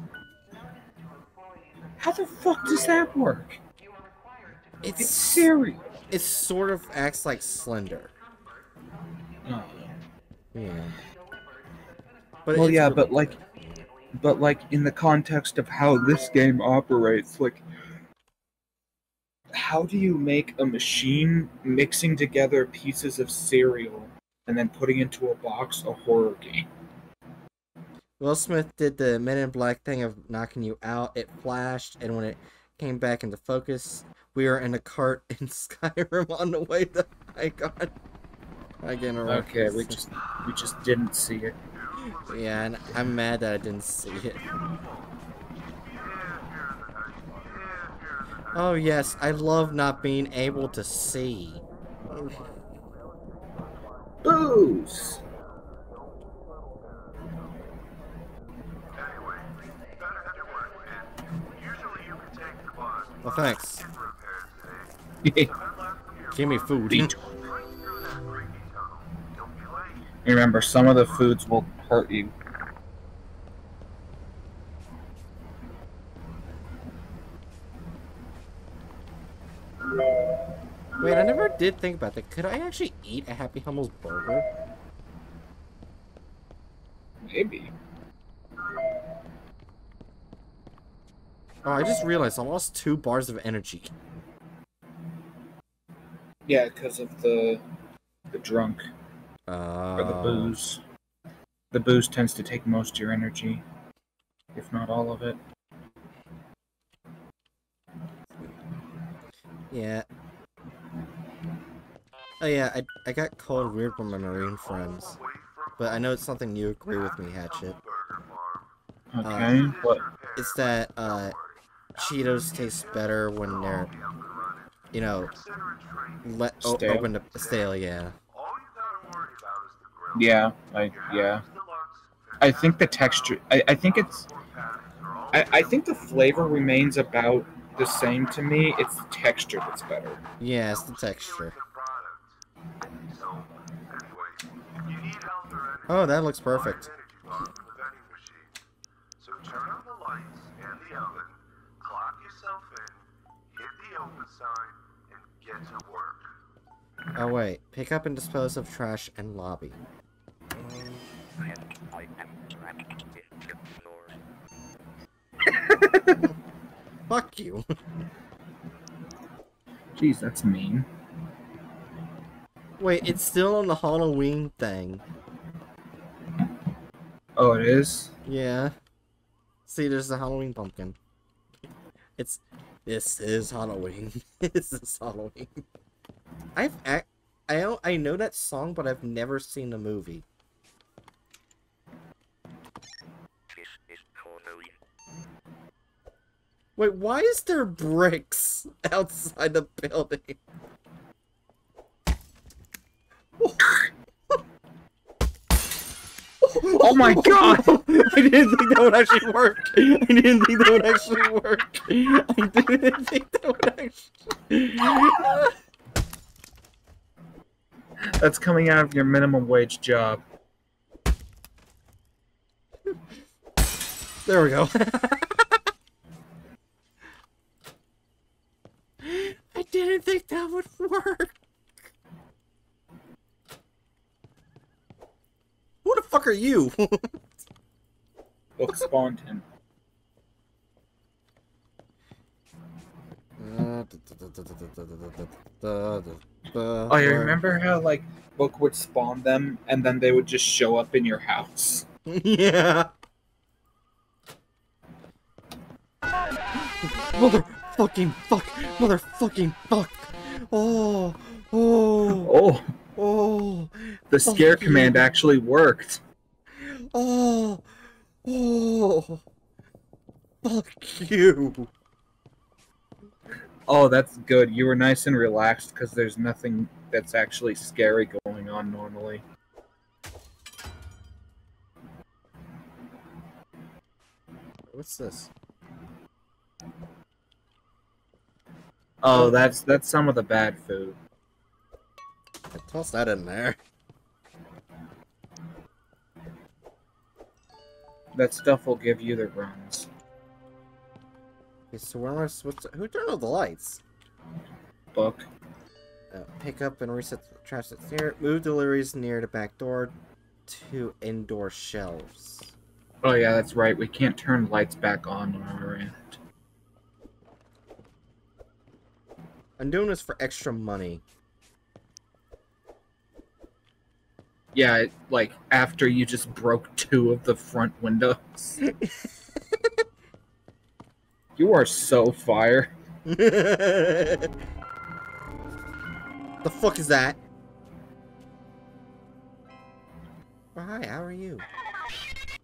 How the fuck does that work? It's it's serial. it sort of acts like Slender. Oh. Yeah. But Well, yeah, really- but like, but like in the context of how this game operates, like, how do you make a machine mixing together pieces of cereal and then putting into a box a horror game? Will Smith did the Men in Black thing of knocking you out. It flashed, and when it came back into focus, we were in a cart in Skyrim on the way to Icon. Again, Okay, we just we just didn't see it. yeah, and I'm mad that I didn't see it. Oh yes, I love not being able to see. Booze. Well, thanks. Give me food. Beat. Remember, some of the foods will hurt you. Wait, I never did think about that. Could I actually eat a Happy Humble's burger? Maybe. Oh, I just realized I lost two bars of energy. Yeah, because of the the drunk Uh, or the booze. The booze tends to take most of your energy, if not all of it. Yeah. Oh yeah, I, I got called weird by my marine friends. But I know it's something you agree with me, Hatchet. Okay, what? It's that, uh, Cheetos taste better when they're, you know, let Stale? open to stale, yeah. Yeah, I yeah. I think the texture. I, I think it's. I, I think the flavor remains about the same to me. It's the texture that's better. Yeah, it's the texture. Oh, that looks perfect. So turn on the lights and the oven, clock yourself in, hit the open sign, and get to work. Oh wait, pick up and dispose of trash and lobby. Fuck you. Jeez, that's mean. Wait, it's still on the Halloween thing. Oh, it is. Yeah. See, there's the Halloween pumpkin. It's this is Halloween. this is Halloween. I've ac- I don't, I know that song, but I've never seen the movie. Wait, why is there bricks outside the building? Oh my god! I didn't think that would actually work. I didn't think that would actually work. I didn't think that would actually. That's coming out of your minimum wage job. There we go. I didn't think that would work. Who the fuck are you? Book spawned him. Oh, you uh, remember how like Book would spawn them and then they would just show up in your house? yeah. Mother fucking fuck. Mother fucking fuck. Oh. Oh. Oh, Oh. the scare Fuck you. command actually worked. Oh. Oh. Fuck you. Oh, that's good. You were nice and relaxed because there's nothing that's actually scary going on normally. What's this? Oh, that's that's some of the bad food. Toss that in there. That stuff will give you the runs. Okay, so where am I supposed to? Who turned off the lights? Book. Uh, pick up and reset the trash that's near. Move deliveries near the back door to indoor shelves. Oh yeah, that's right. We can't turn lights back on on our end. I'm doing this for extra money. Yeah, it- like after you just broke two of the front windows. you are so fire. the fuck is that? Oh, hi, how are you?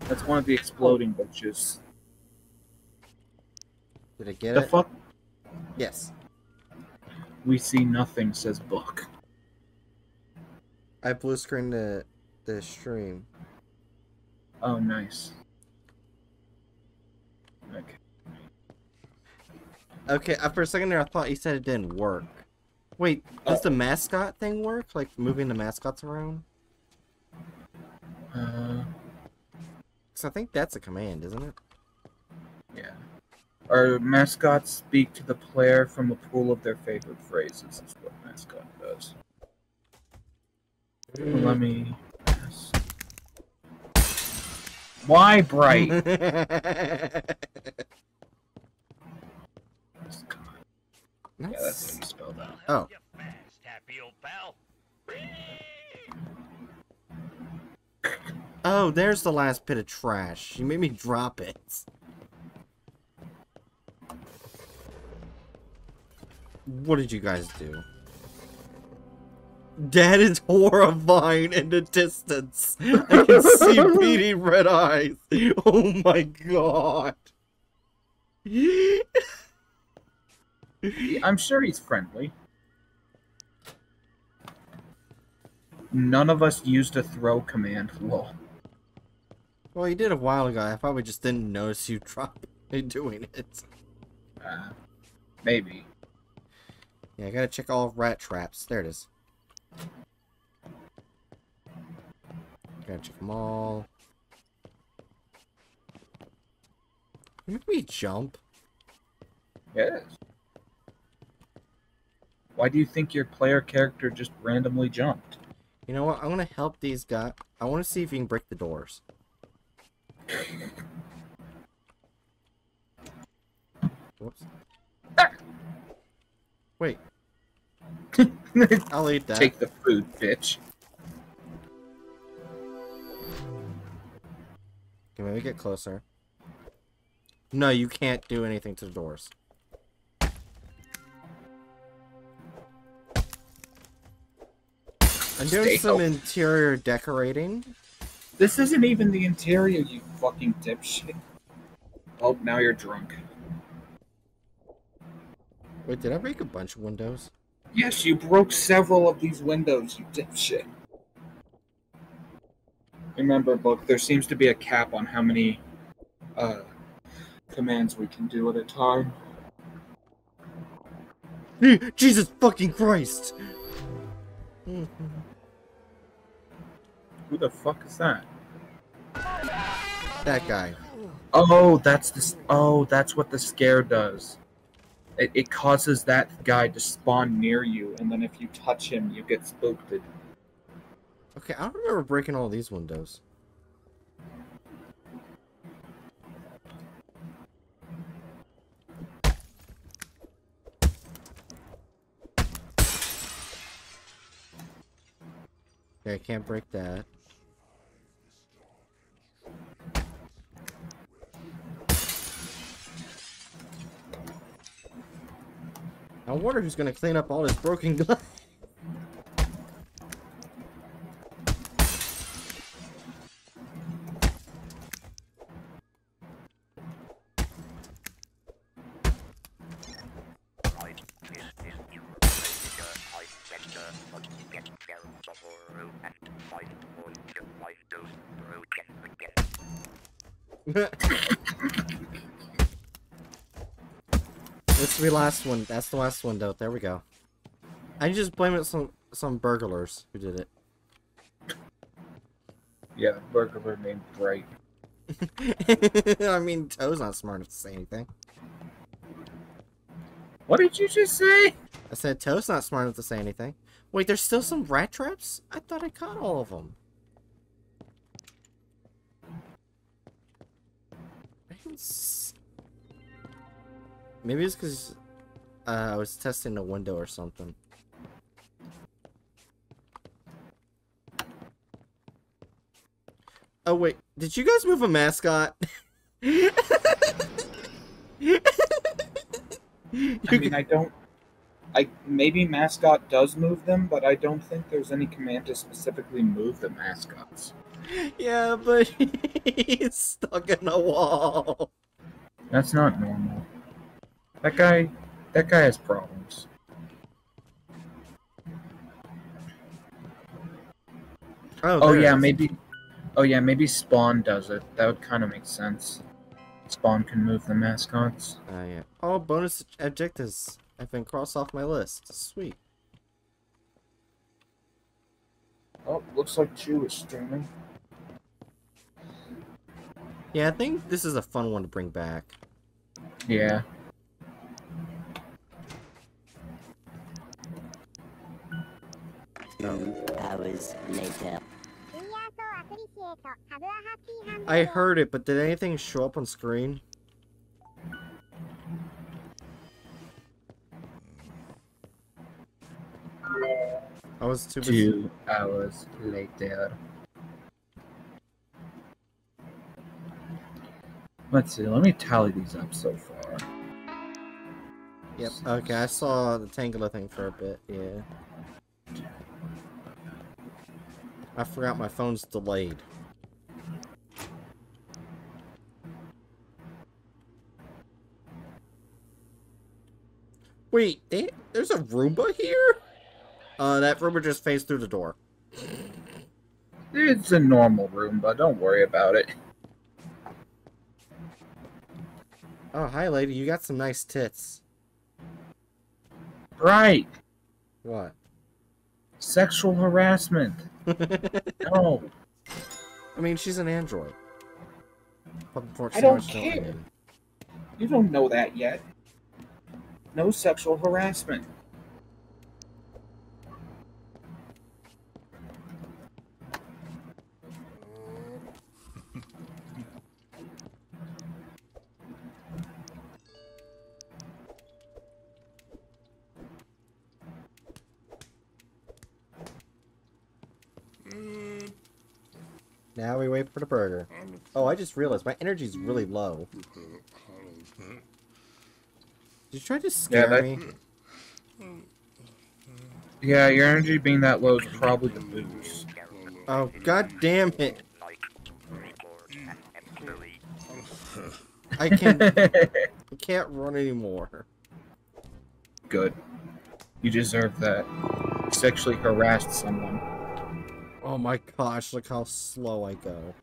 That's one of the exploding bitches. Did I get The it? fuck? yes. We see nothing, says Book. I blue screened the the stream. Oh, nice. Okay. Okay, uh, for a second there, I thought you said it didn't work. Wait, does the mascot thing work? Like moving the mascots around? Uh, Because I think that's a command, isn't it? yeah. Our mascots speak to the player from a pool of their favorite phrases. Is what mascot does. Let me. Why bright? Yeah, that's how you spell that. Oh. You fast, happy old pal. Oh, there's the last bit of trash. You made me drop it. What did you guys do? That is horrifying in the distance. I can see beating red eyes. Oh my god. I'm sure he's friendly. None of us used a throw command. Lol. Well, you did a while ago. I probably just didn't notice you drop doing it. Uh, maybe. Yeah, I gotta check all rat traps. There it is. Gotta check them all. Make me jump. Yes. Why do you think your player character just randomly jumped? You know what? I'm gonna help these guys. I want to see if you can break the doors. Whoops. Ah! Wait, I'll eat that. Take the food, bitch. Can maybe get closer? No, you can't do anything to the doors. I'm doing Stay some healthy. interior decorating. This isn't even the interior, you fucking dipshit. Oh, now you're drunk. Wait, did I break a bunch of windows? Yes, you broke several of these windows, you dipshit. Remember, book. There seems to be a cap on how many uh, commands we can do at a time. Jesus fucking Christ! Who the fuck is that? That guy. Oh, that's the. Oh, that's what the scare does. It, it causes that guy to spawn near you, and then if you touch him, you get spooked. Okay, I don't remember breaking all these windows. Okay, I can't break that. I wonder who's gonna clean up all this broken glass. Last one. That's the last window. There we go. I just blame it some some burglars who did it. Yeah, burglar named Bright. I mean, Toe's not smart enough to say anything. What did you just say? I said Toe's not smart enough to say anything. Wait, there's still some rat traps? I thought I caught all of them. I didn't s- Maybe it's because uh, I was testing a window or something. Oh wait, did you guys move a mascot? I mean, I don't. I maybe mascot does move them, but I don't think there's any command to specifically move the mascots. Yeah, but he's stuck in a wall. That's not normal. That guy, that guy has problems. Oh, Oh yeah, maybe. Oh yeah, maybe Spawn does it. That would kind of make sense. Spawn can move the mascots. Oh yeah. Oh, bonus objectives have been crossed off my list. Sweet. Oh, looks like Chew is streaming. Yeah, I think this is a fun one to bring back. Yeah. Two hours later. I heard it, but did anything show up on screen? I was too busy. Two hours later. Let's see. Let me tally these up so far. Yep. Okay, I saw the Tangela thing for a bit. Yeah. I forgot my phone's delayed. Wait, they, there's a Roomba here? Uh, that Roomba just phased through the door. It's a normal room, but don't worry about it. Oh, hi, lady. You got some nice tits. Right. What? Sexual harassment. No. I mean, she's an android. Public I don't Stars care. You don't know that yet. No sexual harassment. Now we wait for the burger. Oh, I just realized my energy's really low. Did you try to scare that- me? Yeah, your energy being that low is probably the booze. Oh, god damn it. I can't I can't run anymore. Good. You deserve that. You sexually harassed someone. Oh my gosh, look how slow I go.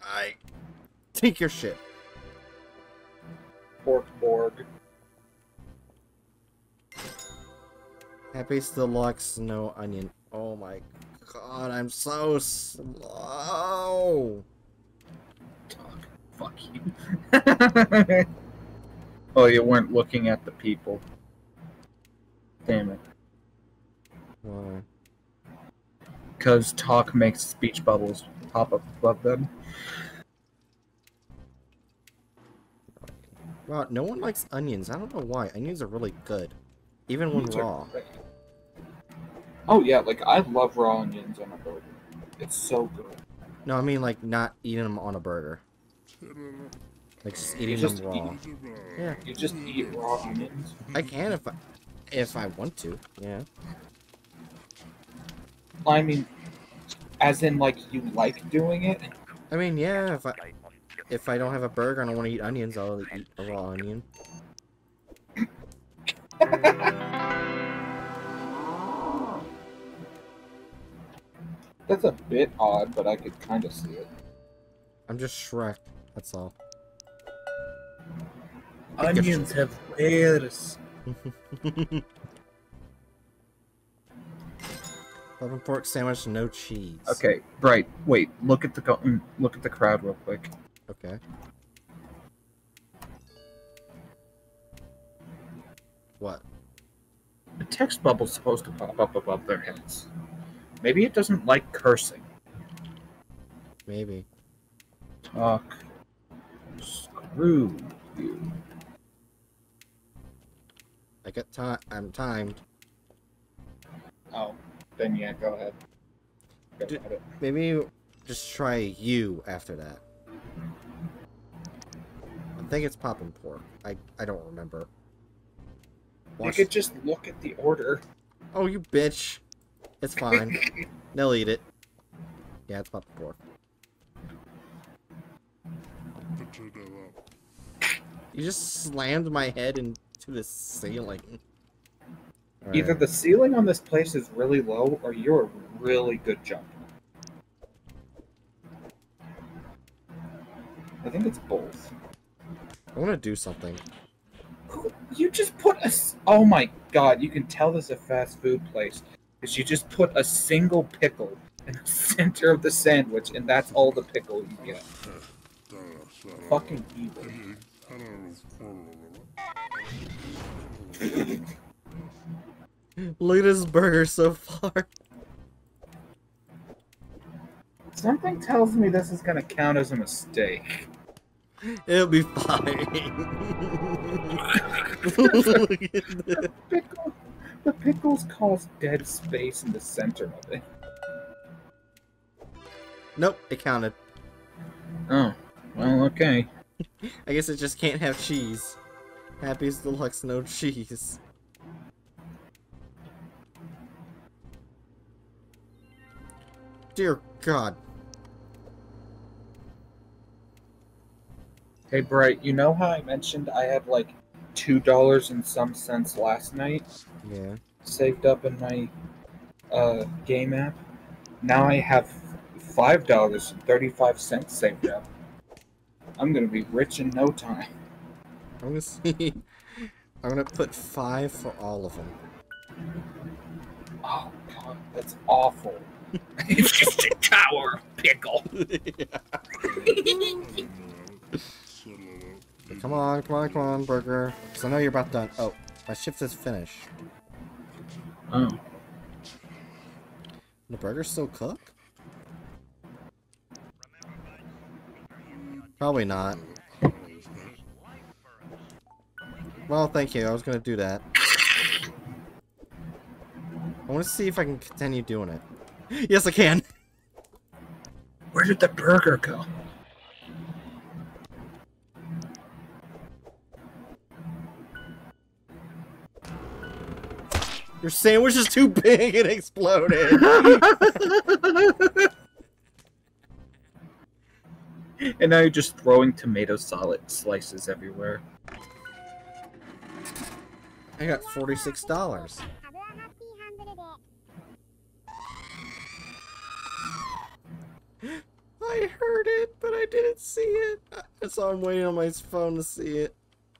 I take your shit. Pork Borg. Happy Deluxe, no onion. Oh my god, I'm so slow. Talk. Fuck you. oh, you weren't looking at the people. Damn it. Why? Because talk makes speech bubbles pop up above them. Wow, no one likes onions. I don't know why. Onions are really good. Even when Onions raw. great. Oh yeah, like I love raw onions on a burger. It's so good. No, I mean like not eating them on a burger. Like just eating just them raw. eat- Yeah, You just eat raw onions. I can if I if I want to. Yeah. I mean, as in like you like doing it. I mean, yeah. If I if I don't have a burger and I want to eat onions, I'll eat a raw onion. That's a bit odd, but I could kind of see it. I'm just Shrek. That's all. Onions have hairs. Oven pork sandwich, no cheese. Okay, right. Wait. Look at the go- mm, look at the crowd real quick. Okay. What? The text bubble's supposed to pop up above their heads. Maybe it doesn't like cursing. Maybe. Talk. Screw you. I got time. I'm timed. Oh, then yeah, go ahead. Go Did- at. Maybe just try you after that. I think it's popping pork. I I don't remember. You could just look at the order. Oh, you bitch! It's fine. They'll eat it. Yeah, it's poppin' pork. You just slammed my head into the ceiling. Either the ceiling on this place is really low, or you're a really good jumper. I think it's both. I want to do something. You just put a. Oh my god! You can tell this is a fast food place because you just put a single pickle in the center of the sandwich, and that's all the pickle you get. Fucking evil. Look at this burger so far. Something tells me this is gonna count as a mistake. It'll be fine. Look at this. Pickle, the pickles cause dead space in the center of it. Nope, it counted. Oh, well, okay. I guess it just can't have cheese. Happy's Deluxe, no cheese. Dear God. Hey, Bright, you know how I mentioned I had like two dollars and some cents last night Yeah. saved up in my uh, game app? Now I have five dollars and thirty-five cents saved up. I'm gonna be rich in no time. I'm gonna see. I'm gonna put five for all of them. Oh god, that's awful. it's just a tower of pickle. come on, come on, come on, burger. Because I know you're about done. Oh, my shift is finished. Oh, The burger's still cook? Probably not. Well, thank you. I was gonna do that. I want to see if I can continue doing it. Yes, I can. where did the burger go? Your sandwich is too big. It exploded. and now you're just throwing tomato salad slices everywhere. I got forty-six dollars. I heard it, but I didn't see it. So I'm waiting on my phone to see it.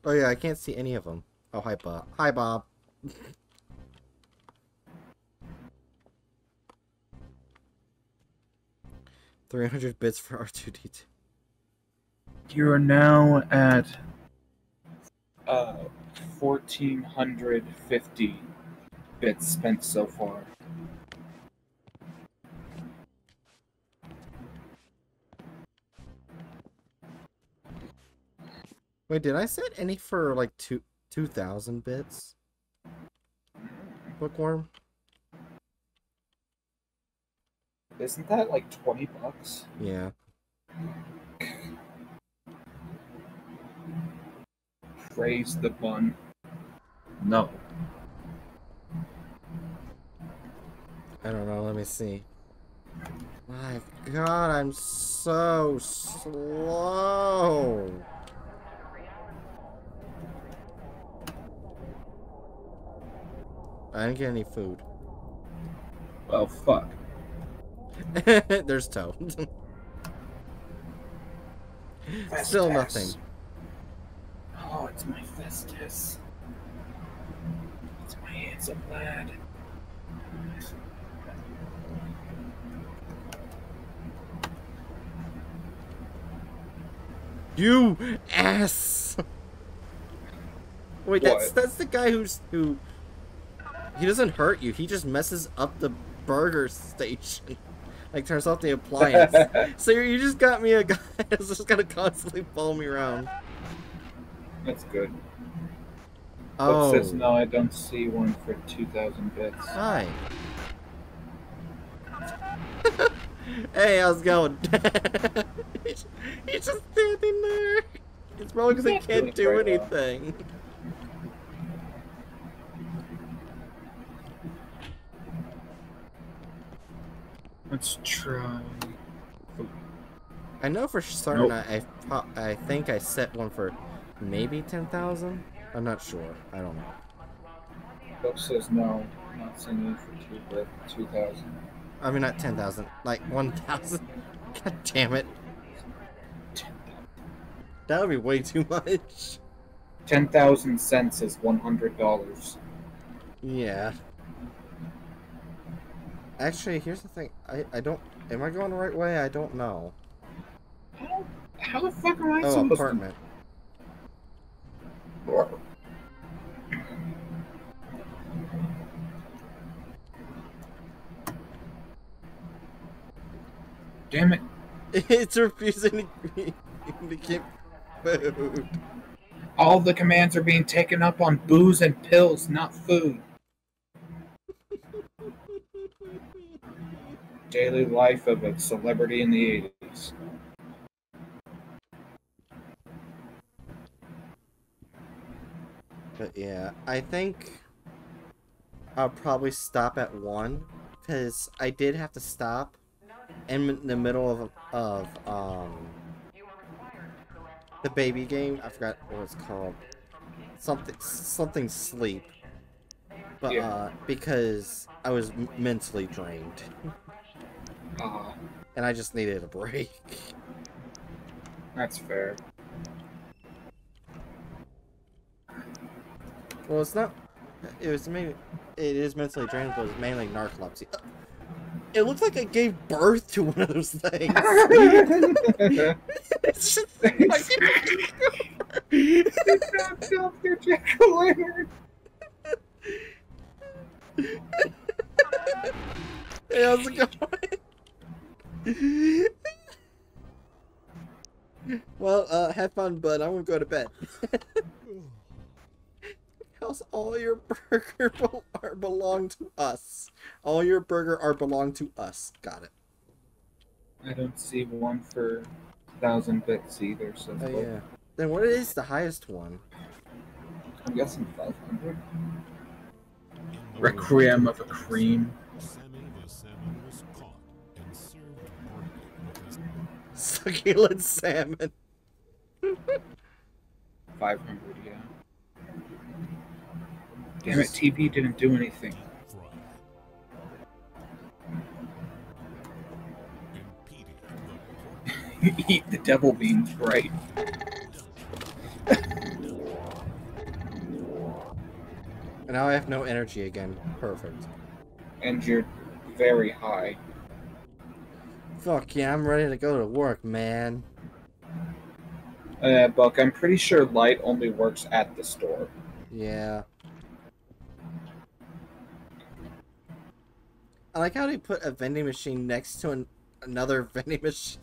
Oh yeah, I can't see any of them. Oh hi Bob. Hi Bob. Three hundred bits for R two D two. You are now at uh, 1450 bits spent so far. Wait, did I set any for like two two thousand bits? Bookworm. Isn't that like 20 bucks? Yeah. Praise the bun. No. I don't know. Let me see. My God, I'm so slow. I didn't get any food. Well, fuck. There's Toad. Still nothing. Oh, it's my Festus. It's my handsome lad. You ass. Wait, that's What? that's the guy who's who. He doesn't hurt you. He just messes up the burger station. Like turns off the appliance. so you you just got me a guy that's just gonna constantly follow me around. That's good. Oh, What's this? No, I don't see one for 2,000 bits. hi. hey, how's it going? he's, he's just standing there. It's probably because not can't do very well. anything. Let's try. I know for certain Nope. I, I I think I set one for maybe 10,000. I'm not sure. I don't know. Book says no, not seeing it for two, but 2,000. I mean, not 10,000, like 1,000. God damn it. That would be way too much. 10,000 cents is $100. Yeah. Actually, here's the thing. I, I don't. Am I going the right way? I don't know. How, how the fuck am I Oh, supposed apartment. to. Damn it. It's refusing to, to get food. All the commands are being taken up on booze and pills, not food. Daily life of a celebrity in the 80s. But yeah, I think I'll probably stop at one because I did have to stop in the middle of of um the baby game. I forgot what it's called. Something something sleep. But Yeah. uh, because I was m- mentally drained Ah, and I just needed a break. that's fair. Well, it's not. It was mainly. It is mentally drained, but it's mainly narcolepsy. It looks like I gave birth to one of those things. it's just like, Dr. Jack-o'-lantern. hey, how's it going? well, uh, have fun, bud. I'm gonna go to bed. How's all your burger bel- are belong to us? All your burger are belong to us. Got it. I don't see one for thousand bits either, so Oh yeah. Then what is the highest one? I'm guessing 500. Requiem of a Cream. Succulent salmon. 500, yeah. Damn it, TV didn't do anything. The Eat the devil beans, right? And now I have no energy again. Perfect. And you're very high. Fuck yeah, I'm ready to go to work, man. Uh, Buck, I'm pretty sure light only works at the store. Yeah. I like how they put a vending machine next to an, another vending machine.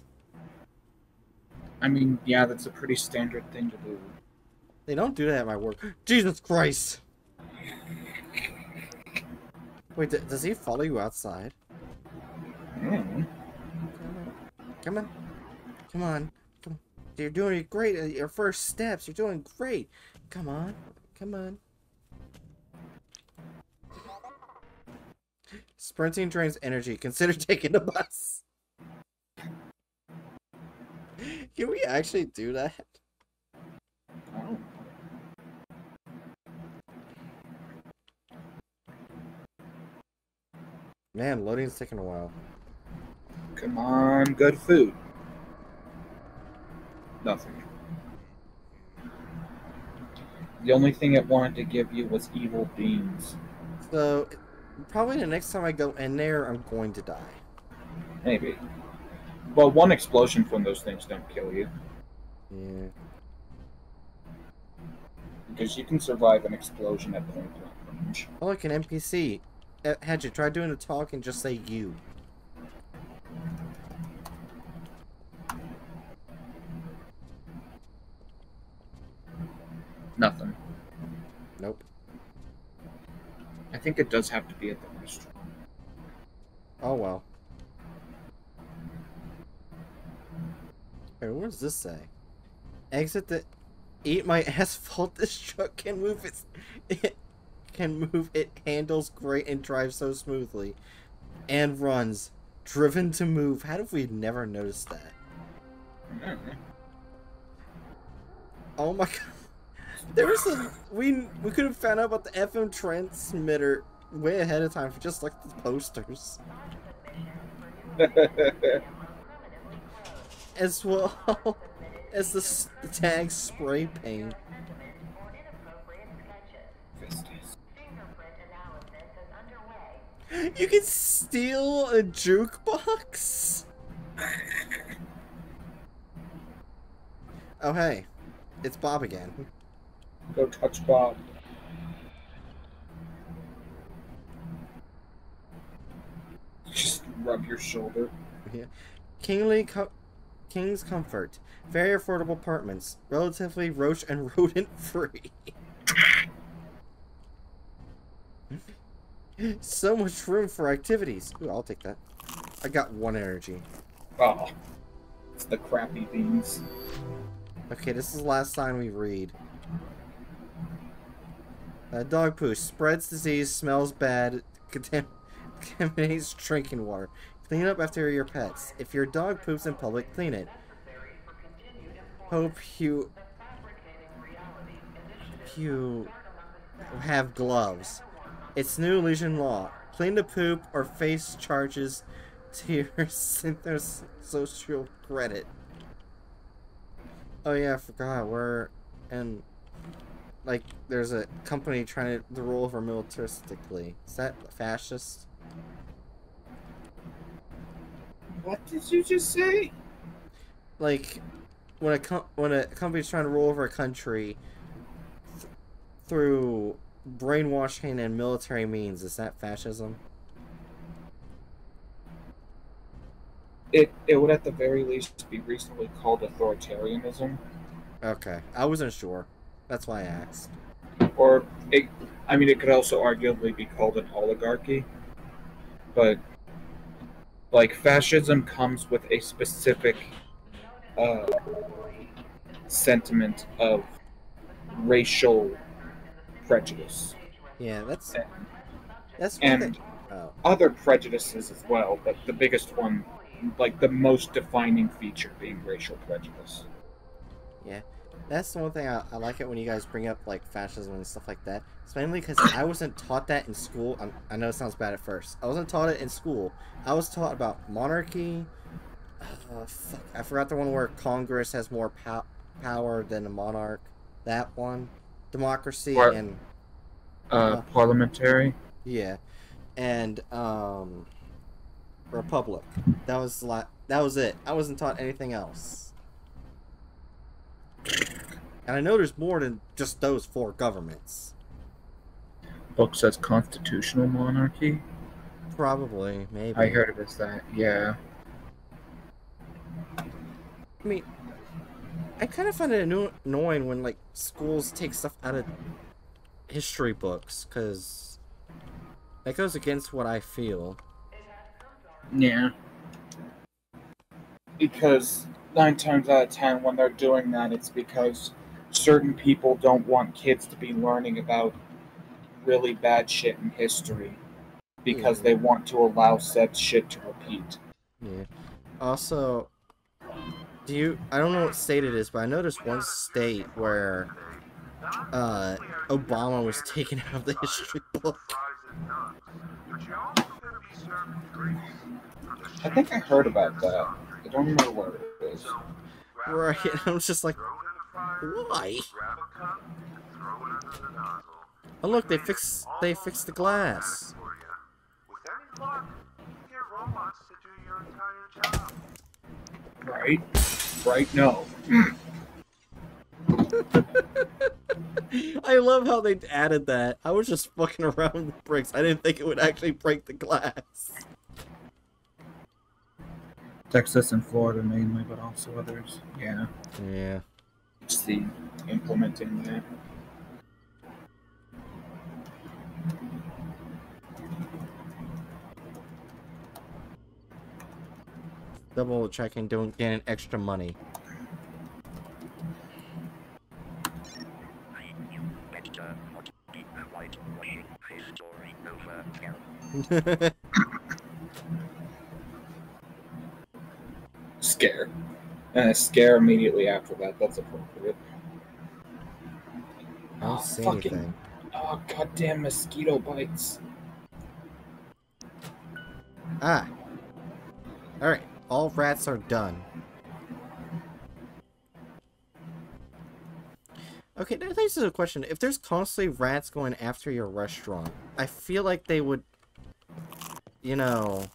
I mean, yeah, that's a pretty standard thing to do. They don't do that at my work. Jesus Christ! Wait, d- does he follow you outside? Hmm. Come on. Come on. Come on. You're doing great. at Your first steps. You're doing great. Come on. Come on. Sprinting drains energy. Consider taking a bus. Can we actually do that? Oh. Man, loading's taking a while. Come on, good food. Nothing. The only thing it wanted to give you was evil beans. So, probably the next time I go in there, I'm going to die. Maybe. Well, one explosion from those things don't kill you. Yeah. Because you can survive an explosion at point blank range. Oh, look, an NPC. Uh, Had you try doing a talk and just say you? Nothing. Nope. I think it does have to be at the restaurant. Oh well. Wait, what does this say? Exit the. Eat my asphalt. This truck can move its. It can move. It handles great and drives so smoothly, and runs. Driven to move. How did we never notice that? Oh my god. There was a we we could have found out about the FM transmitter way ahead of time for just like the posters. As well as the, the tag spray paint. You can steal a jukebox? Oh hey. It's Bob again. Go touch Bob. Just rub your shoulder. Kingly Co- King's Comfort. Very affordable apartments. Relatively roach and rodent free. so much room for activities. Ooh, I'll take that. I got one energy. Oh, it's the crappy beans. Okay, this is the last sign we read. Uh, dog poo spreads disease, smells bad, contam- contaminates drinking water. Clean up after your pets. If your dog poops in public, clean it. Hope you you have gloves. It's new Legion law. Clean the poop or face charges to your social credit. Oh yeah, I forgot. We're in like there's a company trying to, to rule over militaristically. Is that fascist? What did you just say? Like when a com- when a company's trying to rule over a country th- through brainwashing and military means, is that fascism? It it would at the very least be reasonably called authoritarianism, Okay, I wasn't sure. That's why I asked. or it. I mean, it could also arguably be called an oligarchy, but like fascism comes with a specific uh, sentiment of racial prejudice Yeah, that's and, that's and they- oh. other prejudices as well, but the biggest one like the most defining feature being racial prejudice. That's the one thing I, I like it when you guys bring up like fascism and stuff like that. It's mainly because I wasn't taught that in school. i I know it sounds bad at first. I wasn't taught it in school. I was taught about monarchy. Uh, fuck, I forgot the one where Congress has more pow- power than a monarch. That one, democracy Or- and Uh, Uh. parliamentary. yeah, and um, republic. That was la- That was it. I wasn't taught anything else. And I know there's more than just those four governments. Book says constitutional monarchy. Probably, maybe. I heard it as that. Yeah. I mean, I kind of find it annoying when like schools take stuff out of history books because that goes against what I feel. Yeah. Because nine times out of ten, when they're doing that, it's because certain people don't want kids to be learning about really bad shit in history because they want to allow said shit to repeat. Yeah. Also, do you? I don't know what state it is, but I noticed one state where uh Obama was taken out of the history book. I think I heard about that. I don't remember where it is. Right? And I was just like, why? Oh look, they fixed they fixed the glass. With any luck, you get robots to do your entire job. Right? Right? No. I love how they added that. I was just fucking around with the bricks. I didn't think it would actually break the glass. Texas and Florida mainly, but also others. Yeah. Yeah. See implementing that. Double checking, don't get an extra money. Scare. And a scare immediately after that. That's appropriate. I don't see fucking- anything. Oh, goddamn mosquito bites. Ah. Alright, all rats are done. Okay, now this is a question. If there's constantly rats going after your restaurant, I feel like they would, you know,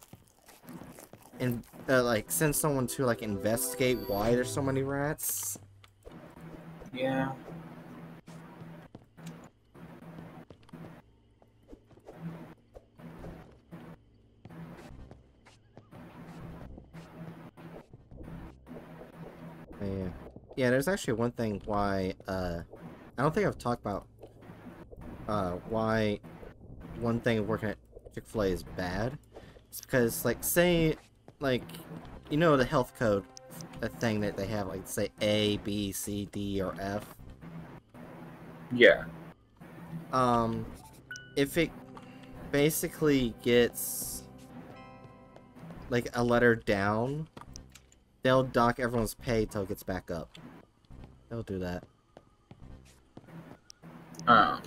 and uh, like send someone to like investigate why there's so many rats. Yeah. Yeah. Yeah, there's actually one thing why uh I don't think I've talked about uh why one thing working at Chick-fil-A is bad. It's because like say like you know the health code a thing that they have like say A, B, C, D or F. Yeah. Um if it basically gets like a letter down, they'll dock everyone's pay till it gets back up. They'll do that. Uh,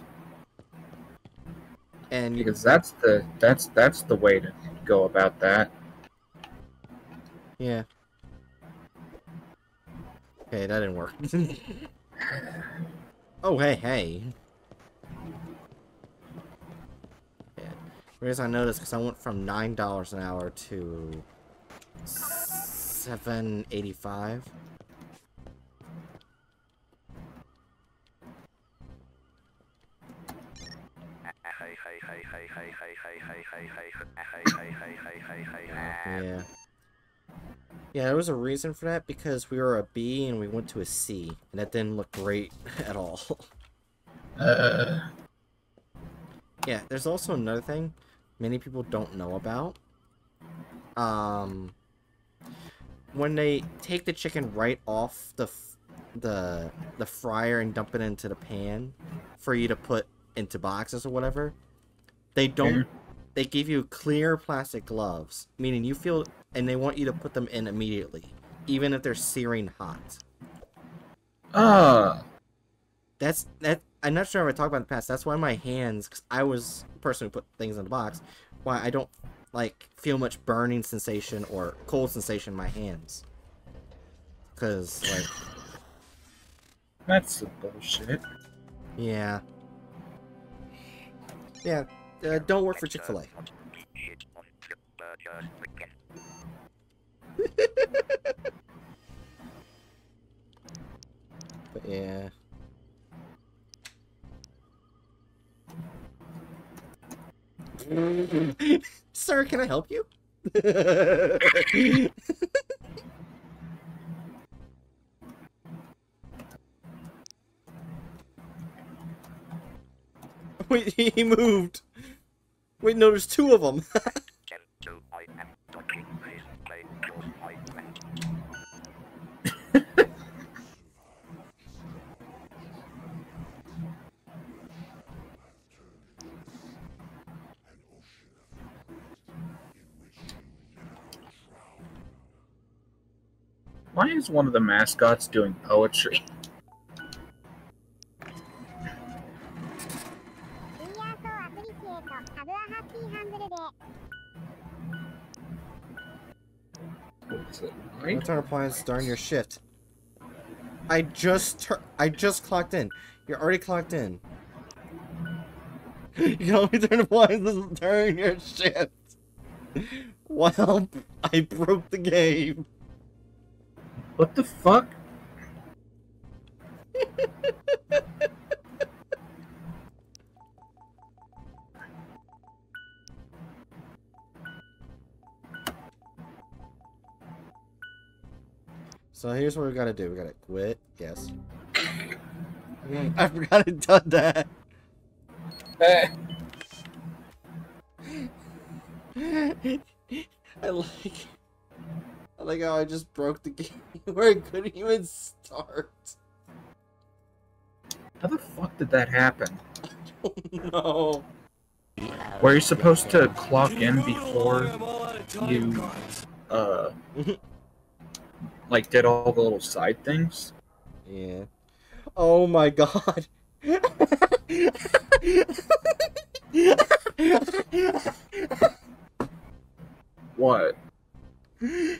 And because that's the that's that's the way to go about that. Yeah. Okay, that didn't work. oh, hey, hey. Yeah. Reason I noticed, because I went from $9 an hour to... 785 Yeah, there was a reason for that because we were a B and we went to a C, and that didn't look great at all. Uh, yeah, there's also another thing many people don't know about. Um, when they take the chicken right off the f- the the fryer and dump it into the pan for you to put into boxes or whatever, they don't they give you clear plastic gloves, meaning you feel, and they want you to put them in immediately, even if they're searing hot. Ah, That's that. I'm not sure if I talked about in the past. That's why my hands, because I was the person who put things in the box, why I don't like feel much burning sensation or cold sensation in my hands. Because like, that's some bullshit. yeah, yeah. Uh, don't work for Chick Fil A. But yeah. Sir, can I help you? Wait, he moved. Wait, no, there's two of them. Why is one of the mascots doing poetry? It? Right? Return appliance during your shift. I just tur- I just clocked in. You're already clocked in. You can only turn appliances during your shift. Well, I broke the game. What the fuck? So here's what we gotta do. We gotta quit. Yes. I forgot it done that. Eh, I like. I like how I just broke the game where I couldn't even start. how the fuck did that happen? no. Were you supposed to clock in before you, uh, like did all the little side things? Yeah. Oh my god. What? I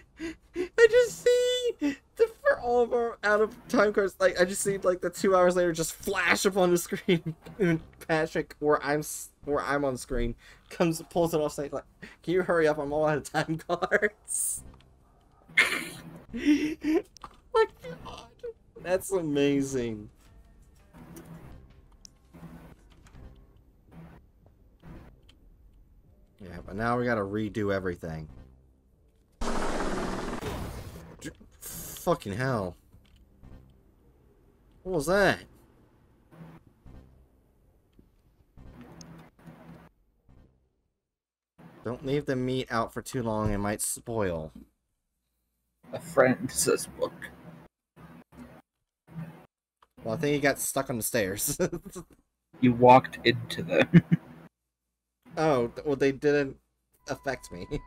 just see the for all of our out of time cards. Like I just see like the two hours later just flash up on the screen, and Patrick, where I'm where I'm on screen, comes pulls it off stage like, "Can you hurry up? I'm all out of time cards." my god, that's amazing. Yeah, but now we gotta redo everything. Fucking hell. What was that? Don't leave the meat out for too long, it might spoil. A friend says book. Well, I think he got stuck on the stairs. You walked into them. oh, well, they didn't affect me. Can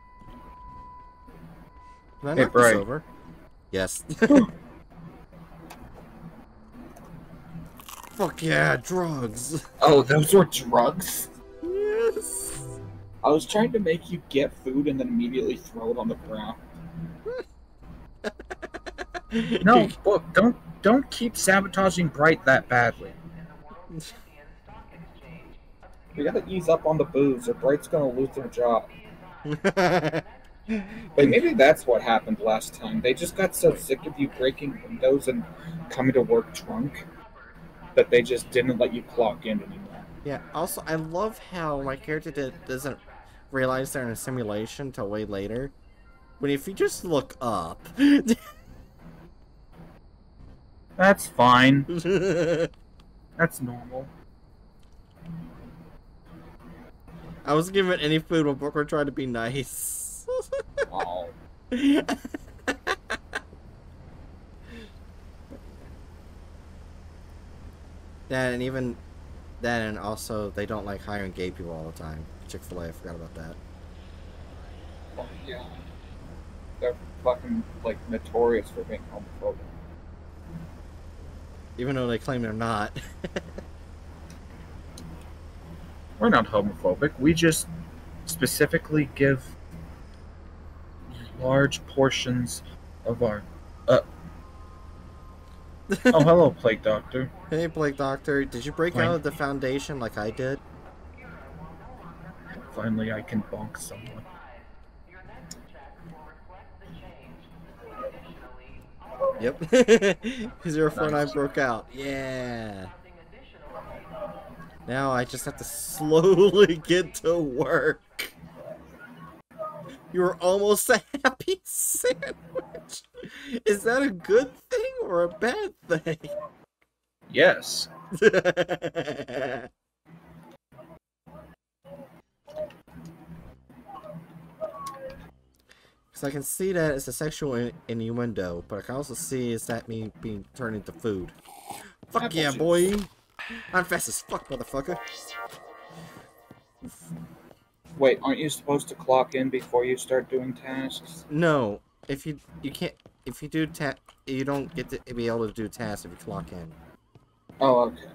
I Hey, knock this over? Yes. Fuck yeah, drugs. oh, those were drugs? Yes. I was trying to make you get food and then immediately throw it on the ground. No, book, don't don't keep sabotaging Bright that badly. We gotta ease up on the booze or Bright's gonna lose their job. But maybe that's what happened last time. They just got so sick of you breaking windows and coming to work drunk that they just didn't let you clock in anymore. yeah. Also, I love how my character did, doesn't realize they're in a simulation till way later. When if you just look up, That's fine. That's normal. I was given any food when Booker tried to be nice. Oh. that and even that and also they don't like hiring gay people all the time. Chick Fil A. I forgot about that. Oh, yeah. They're fucking like notorious for being homophobic. Even though they claim they're not. We're not homophobic. We just specifically give large portions of our. Uh... oh, hello, Plague Doctor. hey, Plague Doctor, did you break Fine. out of the foundation like I did? Finally, I can bonk someone. Yep. Zero four nine broke out. Yeah. Now I just have to slowly get to work. You were almost a happy sandwich. Is that a good thing or a bad thing? Yes. Because I can see that it's a sexual in- innuendo, but I can also see is that me being turned into food. Fuck Apple yeah, juice. boy! I'm fast as fuck, motherfucker. Wait, aren't you supposed to clock in before you start doing tasks? No, if you you can't if you do ta you don't get to be able to do tasks if you clock in. Oh, okay.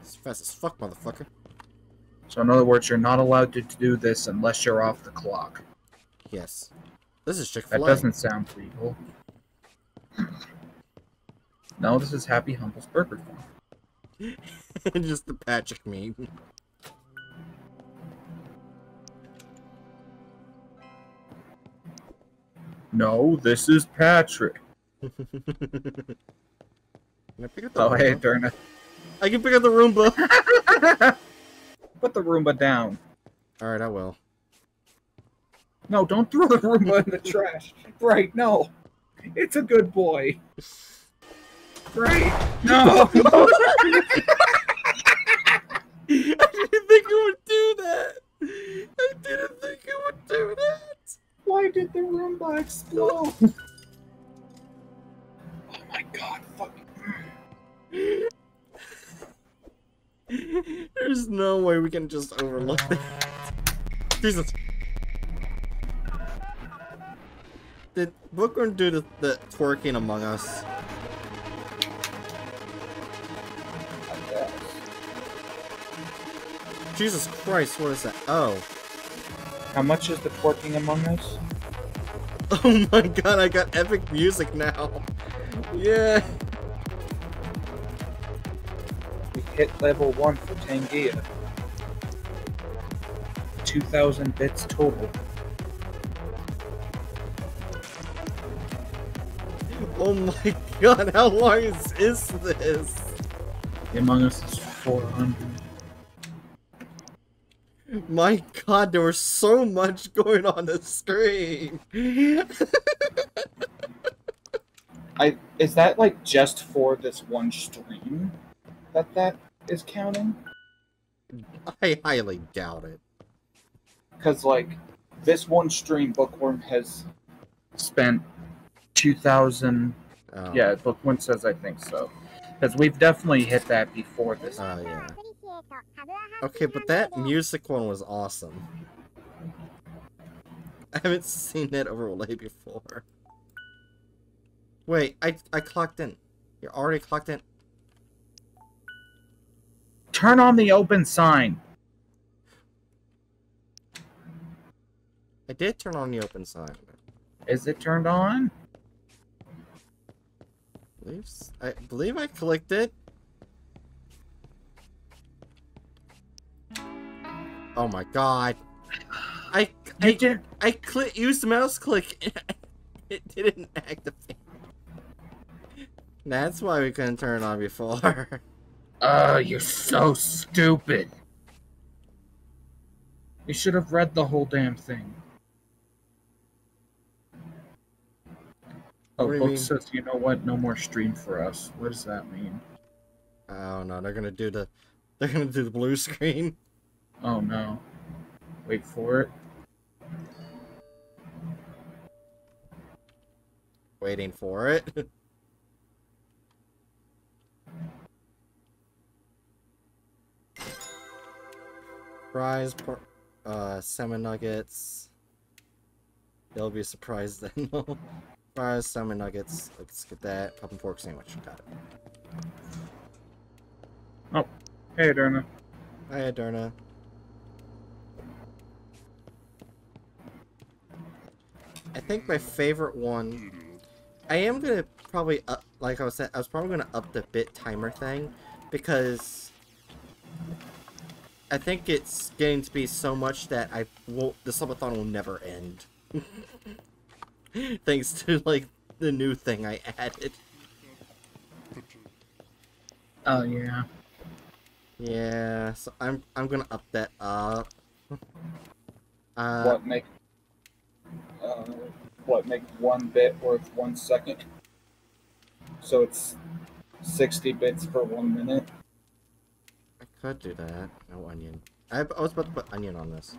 It's fast as fuck, motherfucker. So, in other words, you're not allowed to do this unless you're off the clock. Yes. This is Chick That Fil A. That doesn't sound legal. No, this is Happy Humble's Burger Farm. Just the Patrick meme. No, this is Patrick. Can I pick up the Oh, hey? Derna. I can pick up the Roomba. Put the Roomba down. All right, I will. No, don't throw the Roomba in the trash. Right, no. It's a good boy. Right. No. I didn't think it would do that. I didn't think it would do that. Why did the Roomba explode? oh my god, fuck. There's no way we can just overlook that. Jesus. Did Bookworm do the, the twerking among us? Jesus Christ, what is that? Oh. How much is the twerking among us? Oh my god, I got epic music now. Yeah. Hit level 1 for Tangia. 2,000 bits total. Oh my god, how long is, is this? The Among Us is 400. My god, there was so much going on the screen. I is that like just for this one stream that that is counting? I highly doubt it. Because like this one stream, Bookworm has spent 2,000. Oh. Yeah, Bookworm says I think so. Because we've definitely hit that before this. Oh, yeah. Okay, but that music one was awesome. I haven't seen that overlay before. Wait, I I clocked in. You're already clocked in. Turn on the open sign. I did turn on the open sign. Is it turned on? I believe, I believe I clicked it. Oh my god. I You I did. I click used the mouse click. it didn't activate. That's why we couldn't turn it on before. Oh, you're so stupid. You should have read the whole damn thing. Oh, What do you book says, you know what? No more stream for us. What does that mean? I don't know. They're gonna do the they're gonna do the blue screen. Oh no. Wait for it. Waiting for it. fries, por- uh, salmon nuggets. They'll be surprised then. fries, salmon nuggets. Let's get that. And pork sandwich. Got it. Oh, hey, Derna. Hi, Adurna. I think my favorite one. I am gonna probably up, like I was saying, I was probably gonna up the bit timer thing because I think it's getting to be so much that I will the subathon will never end. Thanks to like the new thing I added. Oh yeah. Yeah, so I'm I'm gonna up that up. Uh, what make uh, what make one bit worth one second? So it's sixty bits per one minute. I could do that. No onion. I, I was about to put onion on this.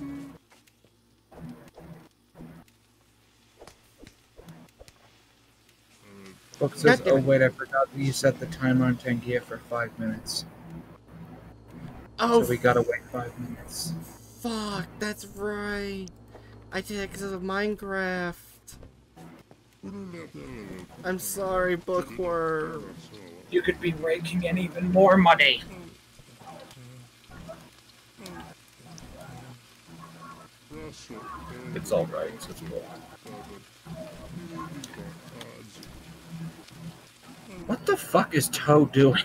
Mm. Book says, God "Oh wait, I forgot that you set the timer on Tangia for five minutes, Oh, so we gotta wait five minutes." fuck! That's right. I did it because of Minecraft. Mm-hmm. I'm sorry, Bookworm. You could be raking in even more money. It's all right. It's cool. What the fuck is Toe doing?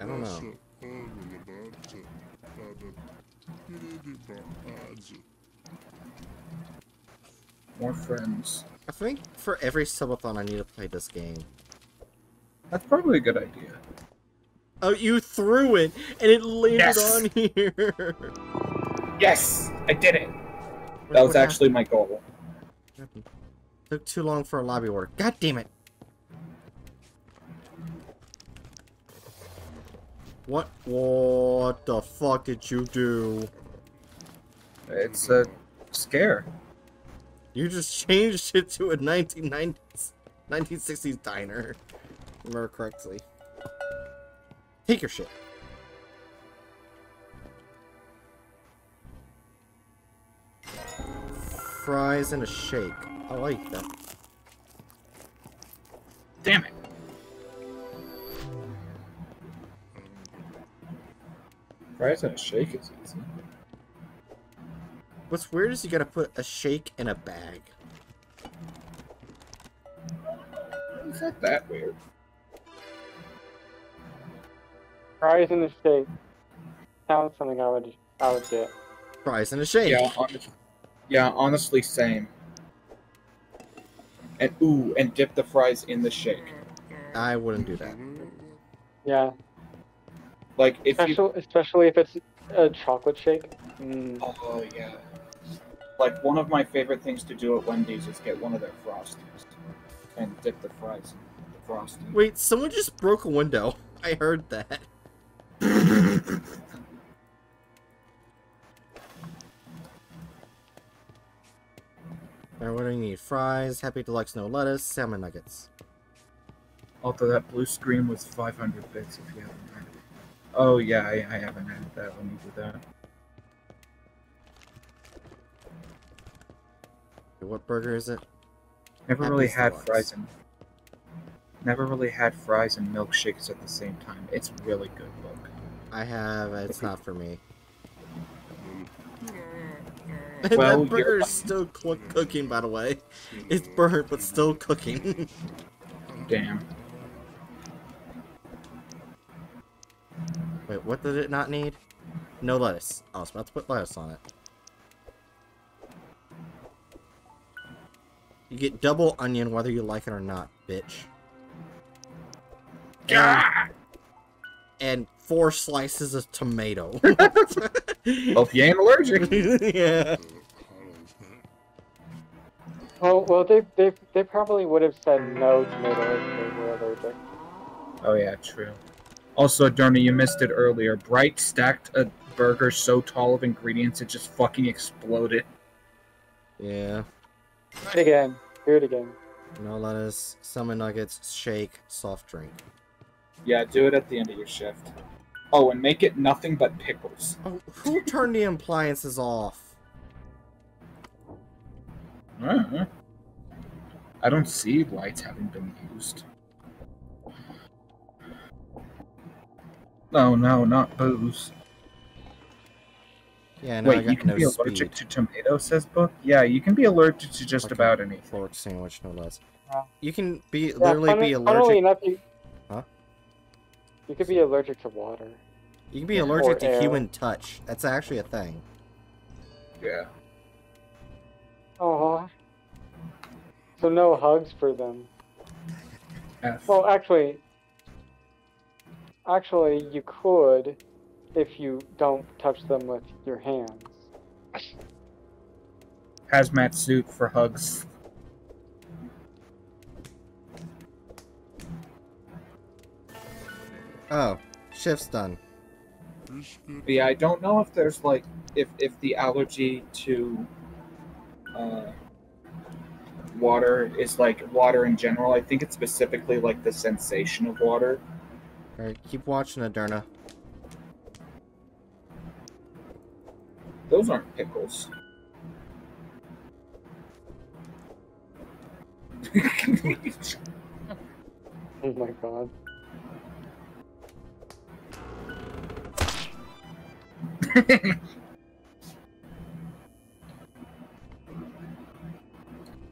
I don't know. More friends. I think for every subathon, I need to play this game. That's probably a good idea. Oh, you threw it, and it landed Yes. on here. Yes, I did it. That was What actually my goal. Took too long for a lobby order. God damn it! What? What the fuck did you do? It's a scare. You just changed it to a 1990s, 1960s diner. Remember correctly. Take your shit. Fries and a shake. I like that. Damn it. Fries and a shake is easy. What's weird is you gotta put a shake in a bag. It's not that weird. Fries in the shake. Sounds something I would I would get. Fries in a shake. Yeah, honest, yeah, honestly, same. And ooh, and dip the fries in the shake. I wouldn't do that. Yeah, Like if you, especially especially if it's a chocolate shake. Mm. oh yeah. Like one of my favorite things to do at Wendy's is get one of their frosties and dip the fries in the frosty. Wait, someone just broke a window. I heard that. Alright, what do you need? Fries, Happy Deluxe no lettuce, salmon nuggets. Although that blue screen was 500 bits if you haven't added it. Oh yeah, I, I haven't added that. Let me do that. What burger is it? Never Happy's really had Deluxe. fries and never really had fries and milkshakes at the same time. It's really good, look. I have, uh, it's not for me. Well, that burger is still cl- cooking, by the way. It's burnt, but still cooking. Damn. Wait, what did it not need? No lettuce. Oh, I was about to put lettuce on it. You get double onion whether you like it or not, bitch. And, and four slices of tomato. Well, if you ain't allergic. yeah. Well, well, they they they probably would have said no tomato if they were allergic. Oh yeah, true. Also, Darna, you missed it earlier. Bright stacked a burger so tall of ingredients it just fucking exploded. Yeah. Do it again. Do it again. No lettuce, salmon nuggets, shake, soft drink. Yeah, do it at the end of your shift. Oh, and make it nothing but pickles. Oh, who turned the appliances off? Uh-huh. I don't see lights having been used. No, no, not booze. Yeah, now I Wait, got you can no be speed. allergic to tomato, says book? Yeah, you can be allergic to just Like a about anything. Fork sandwich, no less. Yeah. You can be Yeah, literally funny- be allergic. enough, you, Huh? You could be allergic to water. You can be Or allergic to air. human touch. That's actually a thing. Yeah. Oh. So no hugs for them. F. Well, actually, actually, you could if you don't touch them with your hands. Hazmat suit for hugs. Oh, shift's done. Yeah, I don't know if there's like if if the allergy to uh, water is like water in general. I think it's specifically like the sensation of water. Alright, keep watching Adurna. Those aren't pickles. Oh my god.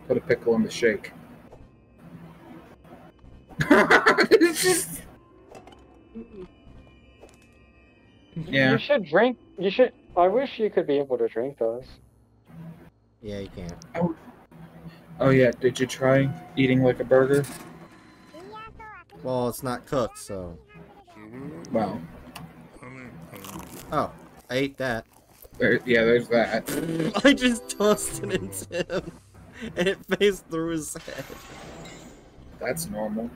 Put a pickle in the shake. Yeah. You should drink. You should. I wish you could be able to drink those. Yeah, you can. oh yeah, did you try eating like a burger? Well, it's not cooked, so. Well, Oh, I ate that. there, yeah, there's that. I just tossed it into him, and it phased through his head. That's normal.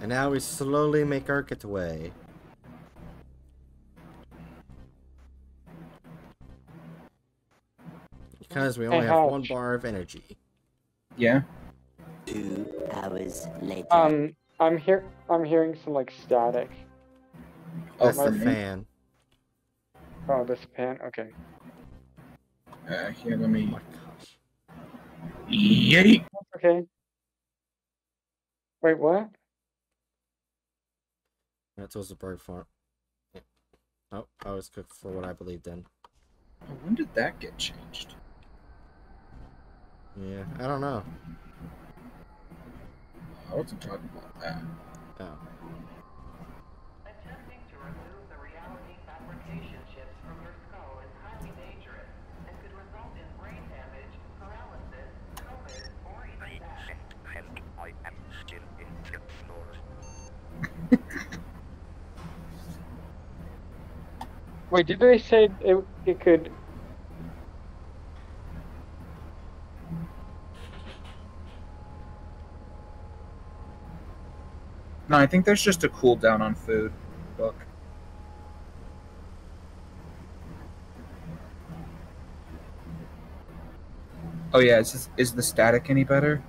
And now we slowly make our getaway. Because we only Hey, have one bar of energy. Yeah. Two hours later. Um, I'm here. I'm hearing some like static. Oh, That's the me? fan. Oh, this pan. Okay. Uh, here, let me. Oh my gosh. Yeet. Okay. Wait, what? That was a bird farm. Oh, I was cooked for what I believed in. Oh, When did that get changed? Yeah, I don't know. I wasn't talking about that. Oh. Attempting to remove the reality fabrication chips from your skull is highly dangerous and could result in brain damage, paralysis, COVID, or even death. and I am still in the floor. Wait, did they say it? It could. No, I think there's just a cooldown on food. Book. Oh yeah, is this, is the static any better?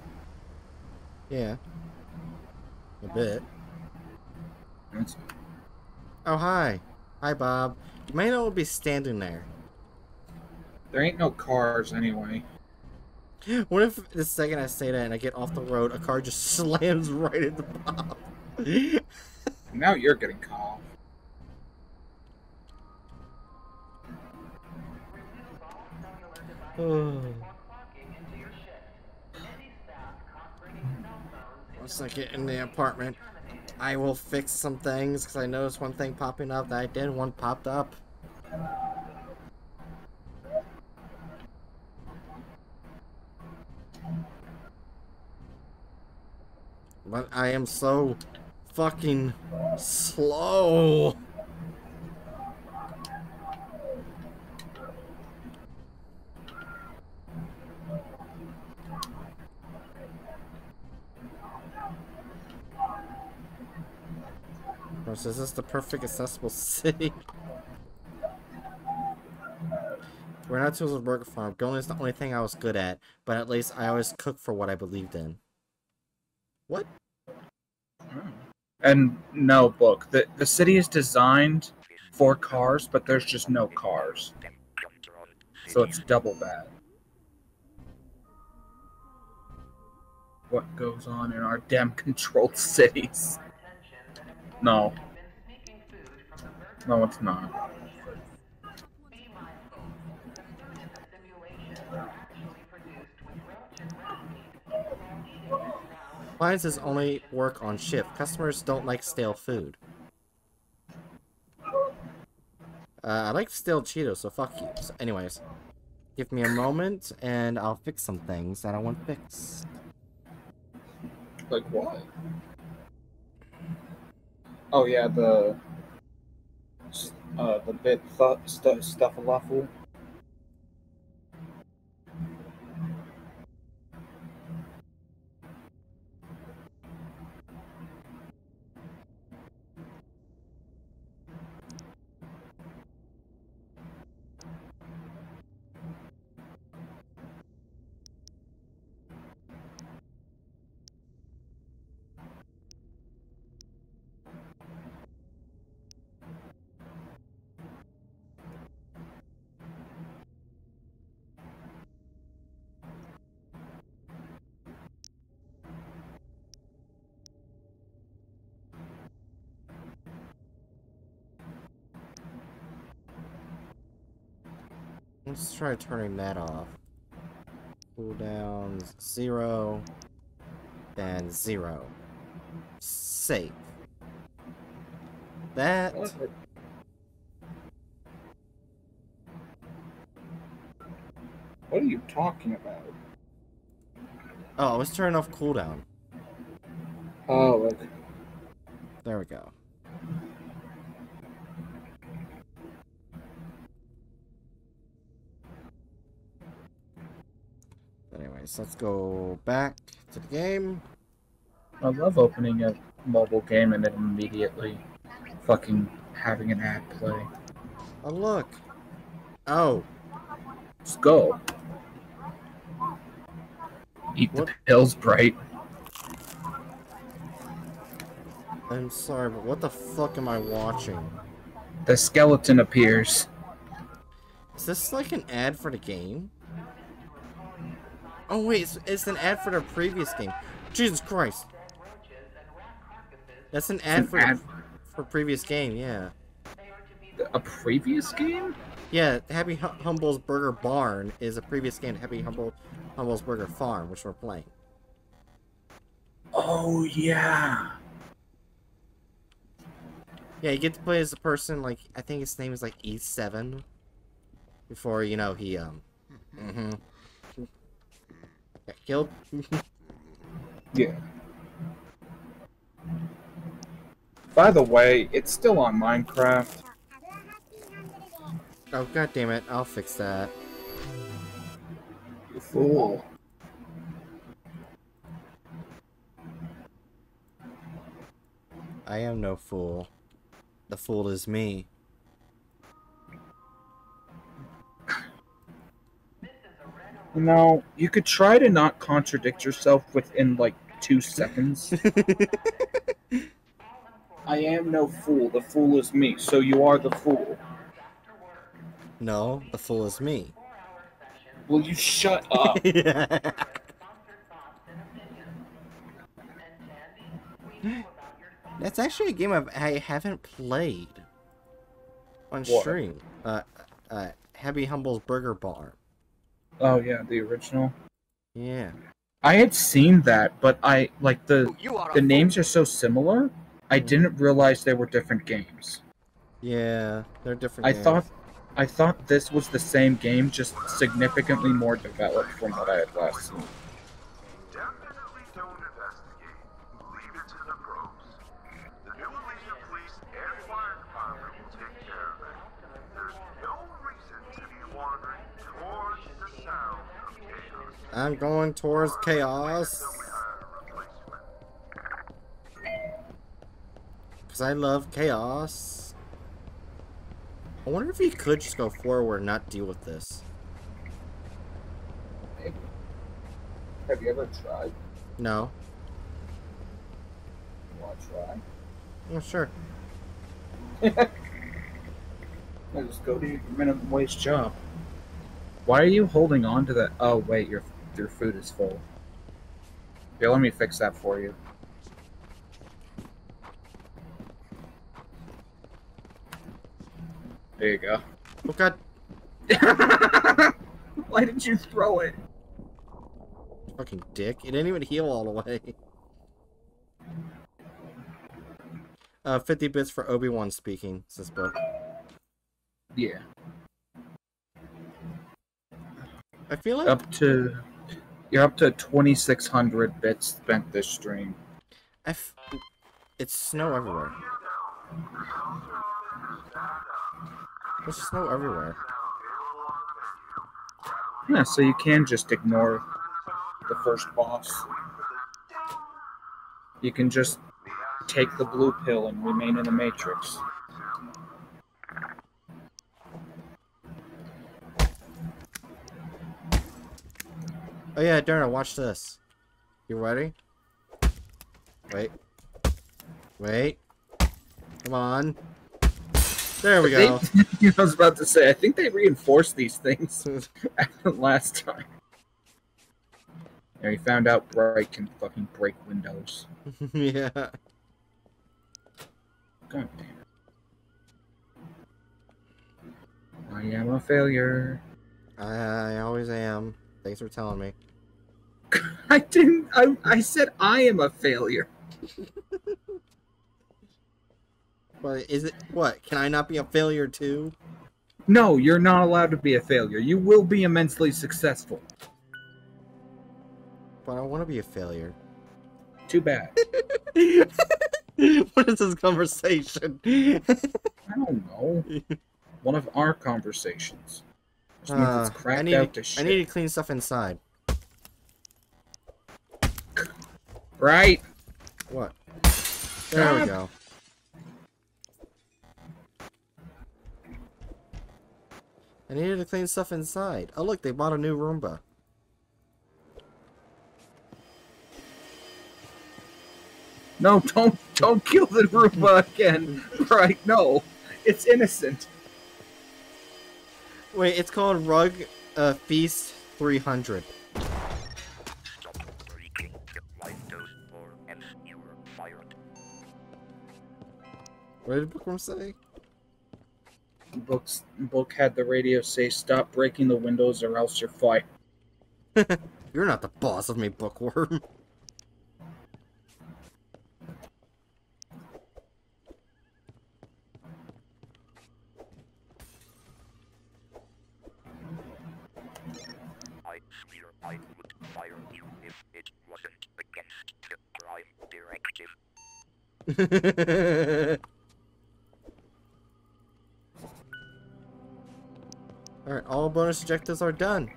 Yeah. A bit. It's- Oh, hi. Hi, Bob. You may not be standing there. there ain't no cars anyway. What if the second I say that and I get off the road, a car just slams right into Bob? Now you're getting phones Once I get in the apartment. I will fix some things because I noticed one thing popping up that I did. One popped up. But I am so fucking slow. Is this the perfect accessible city? Renato's Burger Farm. Grilling is the only thing I was good at, but at least I always cooked for what I believed in. What? Hmm. And no, book. The the city is designed for cars, but there's just no cars, so it's double bad. What goes on in our damn controlled cities? No. No, it's not. Appliances only work on shift. Customers don't like stale food. Uh, I like stale Cheetos, so fuck you. So anyways, give me a moment and I'll fix some things that I want fixed. Like what? Oh yeah, the uh the bit th- stu- stuffalafel. Let's try turning that off. Cooldowns zero, then zero. Save. That. What are you talking about? Oh, let's turn off cooldown. Oh, okay. There we go. Anyways, let's go back to the game. I love opening a mobile game and then immediately fucking having an ad play. Oh, look. Oh, Let's go. Eat What? the pills, bright. I'm sorry, but what the fuck am I watching? The skeleton appears. Is this like an ad for the game? Oh wait, it's, it's an ad for the previous game. Jesus Christ. That's an ad an for ad- for previous game, yeah. A previous game? Yeah, Happy Hu- Humble's Burger Barn is a previous game to Happy Humble Humble's Burger Farm, which we're playing. Oh yeah. Yeah, you get to play as a person like I think his name is like E7. Before you know he um, mm-hmm, got killed. Yeah. By the way, it's still on Minecraft. oh god damn it! I'll fix that. You fool. I am no fool. The fool is me. You know, you could try to not contradict yourself within like two seconds. I am no fool. The fool is me. So you are the fool. No, the fool is me. Will you shut up? That's actually a game I've, I haven't played on What? stream. Uh, uh, Happy Humble's Burger Bar. Oh yeah, the original. Yeah. I had seen that, but I like the oh, You are the names are so similar. I mm. didn't realize they were different games. Yeah, they're different. I games. thought I thought this was the same game, just significantly more developed from what I had last seen. I'm going towards chaos. Because I love chaos. I wonder if he could just go forward and not deal with this. Have you ever tried? No. You want to try? Oh, sure. I just go to your minimum wage job. Why are you holding on to that? Oh, wait, you're your food is full. Yeah, let me fix that for you. There you go. Oh god. Why did you throw it? Fucking dick. It didn't even heal all the way. Uh, 50 bits for Obi-Wan speaking, says book. Yeah, I feel like up to you're up to 2600 bits spent this stream. I f- it's snow everywhere. There's snow everywhere. Yeah, so you can just ignore the first boss. You can just take the blue pill and remain in the matrix. Oh yeah, Darren, watch this. You ready? Wait. Wait. Come on. There we go. I was about to say, I think they reinforced these things last time. Yeah, we found out Bright can fucking break windows. yeah. God damn it. I am a failure. I, I always am. Thanks for telling me. I didn't. I, I said I am a failure. But is it what? Can I not be a failure too? No, you're not allowed to be a failure. You will be immensely successful. But I want to be a failure. Too bad. what is this conversation? I don't know. One of our conversations. Uh, I need, I need to clean stuff inside. Right? What? There we Ah. go. I needed to clean stuff inside. Oh look, they bought a new Roomba. No, don't don't kill the Roomba again. Right? No, it's innocent. Wait, it's called Rug uh, Feast 300. Stop breaking the windows or else you are fired. What did Bookworm say? Books book had the radio say, "Stop breaking the windows, or else you're fired." You're not the boss of me, Bookworm. Alright, all bonus objectives are done.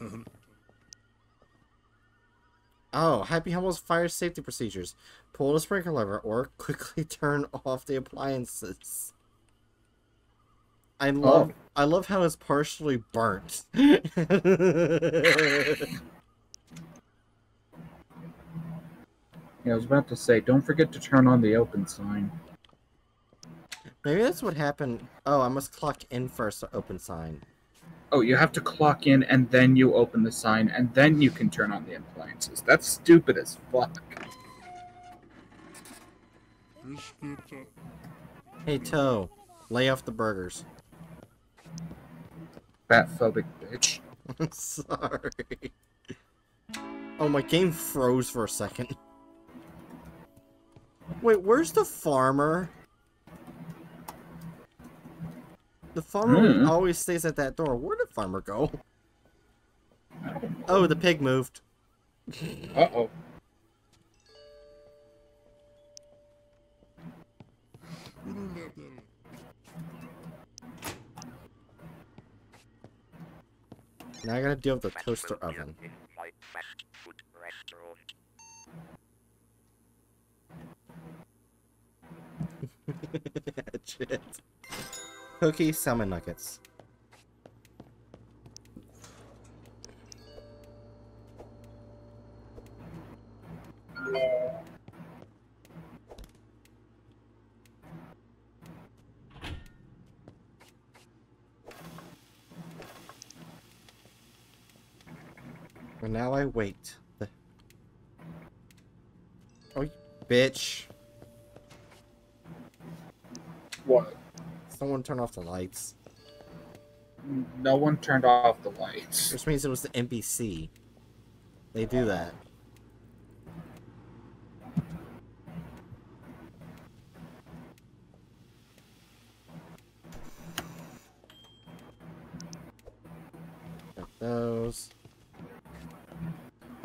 Mm-hmm. Oh, Happy Humble's fire safety procedures. Pull the sprinkler lever or quickly turn off the appliances. I oh. love I love how it's partially burnt. Yeah, I was about to say, don't forget to turn on the open sign. Maybe that's what happened. Oh, I must clock in first to open sign. Oh, you have to clock in and then you open the sign and then you can turn on the appliances. That's stupid as fuck. Hey Toe, lay off the burgers. Fat phobic bitch. I'm sorry. Oh, my game froze for a second. Wait, where's the farmer? The farmer Hmm. always stays at that door. Where did farmer go? Oh, the pig moved. Uh Now I gotta deal with the toaster oven. Shit. Cookie salmon nuggets. And now I wait. Oh, you bitch. What? Someone turn off the lights. No one turned off the lights. Which means it was the NPC. They do that. Got those.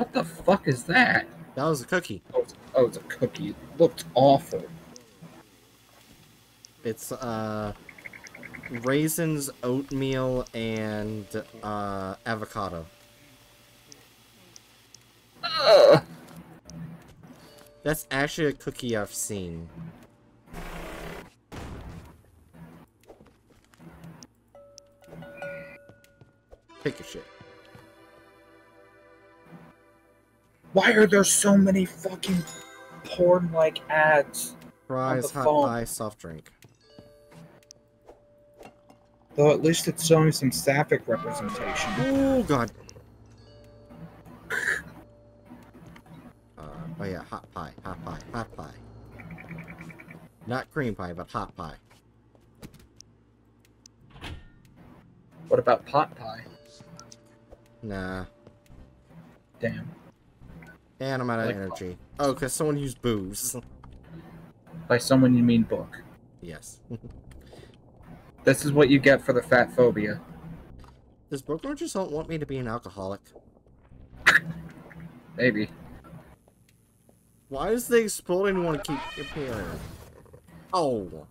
What the fuck is that? That was a cookie. Oh, it's, oh, it's a cookie. It looked awful. It's uh raisins, oatmeal, and uh avocado. Ugh. That's actually a cookie I've seen. Take a shit. Why are there so many fucking porn-like ads? Fries, hot phone. pie, soft drink. Though at least it's showing some sapphic representation. Oh god. Uh, oh yeah, hot pie, hot pie, hot pie. Not cream pie, but hot pie. What about pot pie? Nah. Damn. And I'm out of Like- energy. Oh, because someone used booze. By someone you mean book. yes. This is what you get for the fat phobia. Does Brooklyn just don't want me to be an alcoholic? Maybe. Why does the exploding one keep appearing? Oh.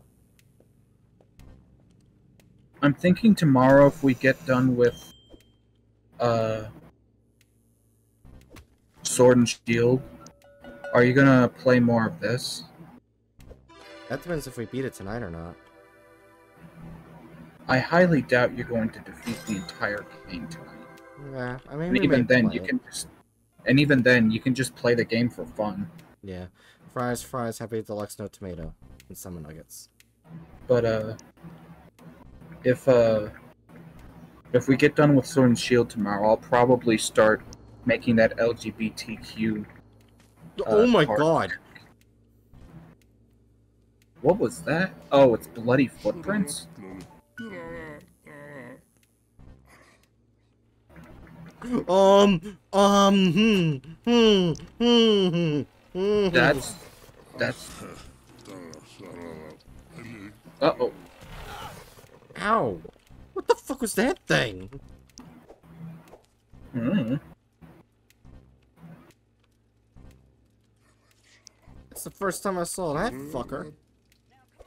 I'm thinking tomorrow if we get done with uh Sword and Shield, are you gonna play more of this? That depends if we beat it tonight or not. I highly doubt you're going to defeat the entire game tonight. Yeah, I mean, And even then you it. can just and even then you can just play the game for fun. Yeah. Fries, fries, happy deluxe, no tomato. And some nuggets. But uh if uh if we get done with Sword and Shield tomorrow, I'll probably start making that LGBTQ oh my part. god! What was that? Oh, it's bloody footprints? Um, um, hmm, hmm, hmm, hmm, hmm. That's that's Uh oh. Ow! What the fuck was that thing? Mm. It's the first time I saw that fucker. Mm-hmm.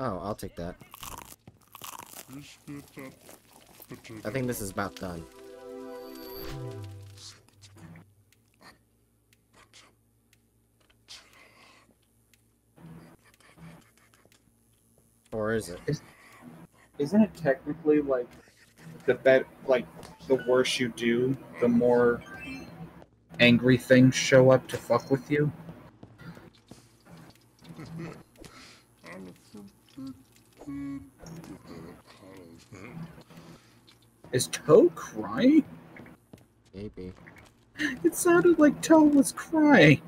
Oh, I'll take that. I think this is about done. Or is it? Isn't it technically like the bet like the worse you do, the more angry things show up to fuck with you? Mm-hmm. Is Toe crying? Maybe. It sounded like Toe was crying.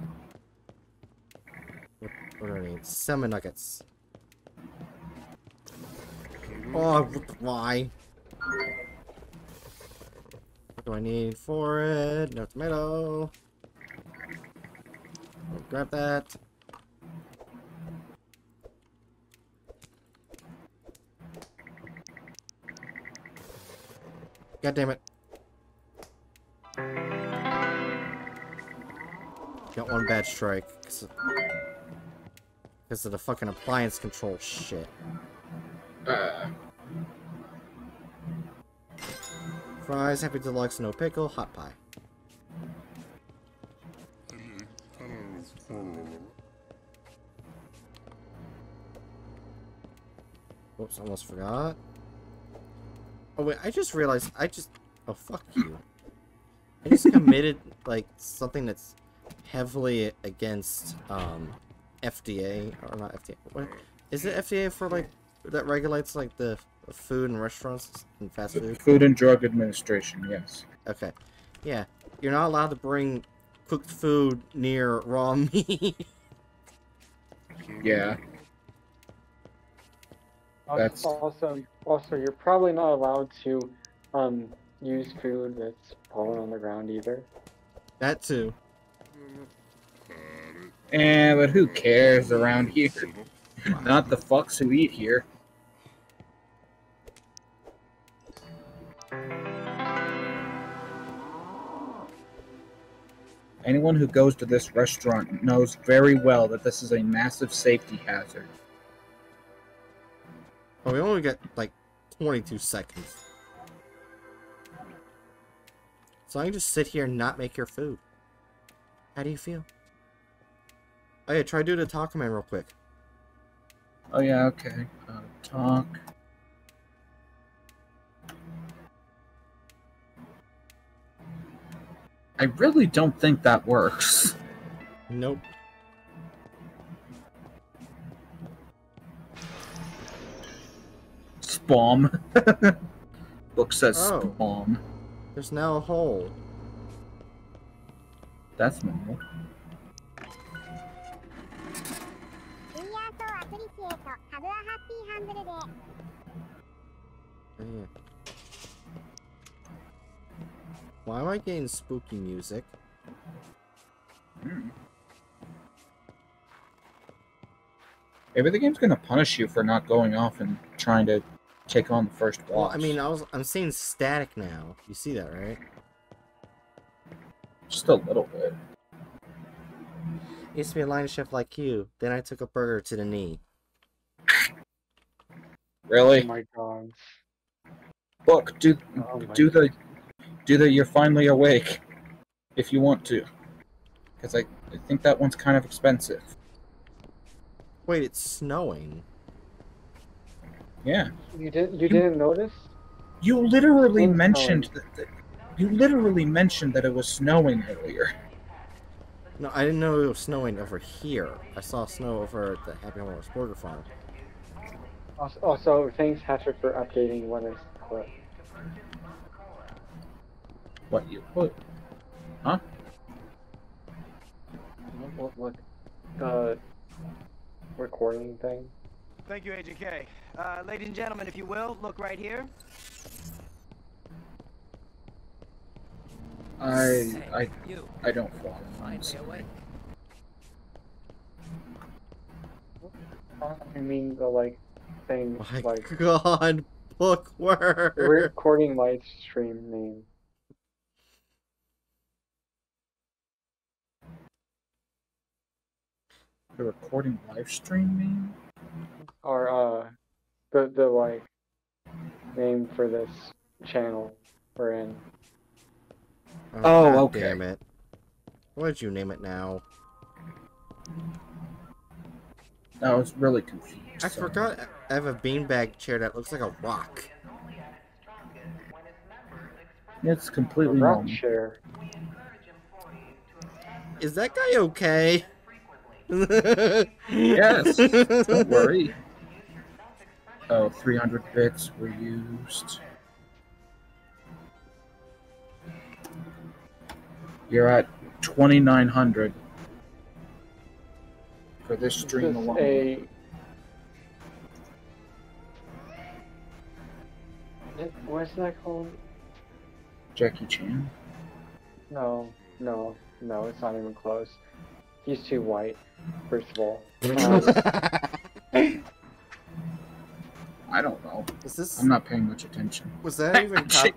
What, what do I need? Salmon nuggets. Oh, why? What do I need for it? No tomato. I'll grab that. God damn it. Got one bad strike. Because of the fucking appliance control shit. Uh, Fries, happy deluxe, no pickle, hot pie. Whoops, almost forgot. Oh wait, I just realized I just oh fuck you. I just committed like something that's heavily against um FDA or not FDA. What is it FDA for like that regulates like the food and restaurants and fast food? Food and Drug Administration, yes. Okay. Yeah, you're not allowed to bring cooked food near raw meat. Yeah. That's- Also, also, you're probably not allowed to um use food that's fallen on the ground either. that too. Eh, but who cares around here? Not the fucks who eat here. Anyone who goes to this restaurant knows very well that this is a massive safety hazard. Oh, we only get like 22 seconds. So I can just sit here and not make your food. How do you feel? Oh yeah, try do the taco man real quick. Oh yeah, okay. Uh, talk. I really don't think that works. Nope. Bomb. Book says oh. There's now a hole. That's normal. Yeah. Why am I getting spooky music? Hmm. Maybe the game's gonna punish you for not going off and trying to take on the first boss. Well, I mean, I was I'm seeing static now. You see that, right? just a little bit. Used to be a line chef like you. Then I took a burger to the knee. Really? Oh Really? my god. Book, do Oh my do the do the you're finally awake if you want to. Because I, I think that one's kind of expensive. Wait, it's snowing. Yeah. You didn't you didn't notice? You literally Who's mentioned that, that you literally mentioned that it was snowing earlier. No, I didn't know it was snowing over here. I saw snow over at the Happy Homeless Burger Farm. Oh, also, oh, also thanks Hatchet for updating when it's clip. What you what? Huh? What, what the uh, recording thing? Thank you, Agent K. Uh, ladies and gentlemen, if you will, look right here. I I You. I don't follow. I'm Find me a sorry. way. Uh, I mean the like thing My like God, bookworm. the recording live stream name. The recording live stream name? Or uh the the like name for this channel we're in. Oh, God okay. Damn it. What did you name it now? I was really confused. I sorry. forgot I have a beanbag chair that looks like a rock. It's completely Rock normal. share. Is that guy okay? Yes, don't worry. Oh, 300 bits were used. You're at 2900 for this This stream is alone. a What's that called? Jackie Chan. No, no, no, it's not even close. He's too white, first of all. Um, I don't know. Is this I'm not paying much attention. was that even co- Shit.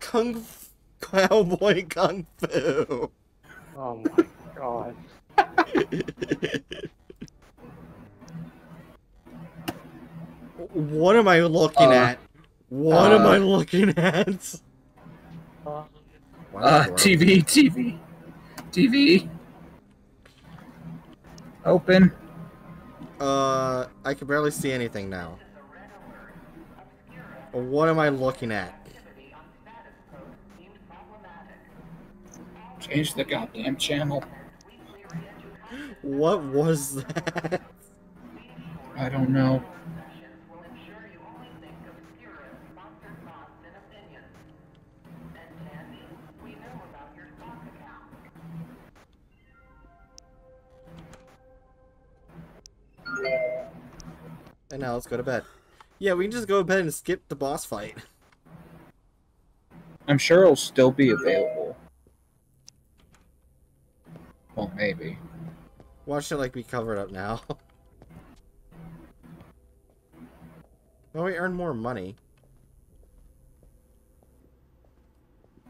kung F- cowboy kung fu? oh my god. what am I looking Uh, at? What am uh, I looking at? Uh, Wow, Uh. TV, TV, TV. Open. Uh, I can barely see anything now. What am I looking at? Change the goddamn channel. What was that? I don't know. And now let's go to bed. Yeah, we can just go to bed and skip the boss fight. I'm sure it'll still be available. Well, maybe. Watch it like be covered up now. well, we earn more money.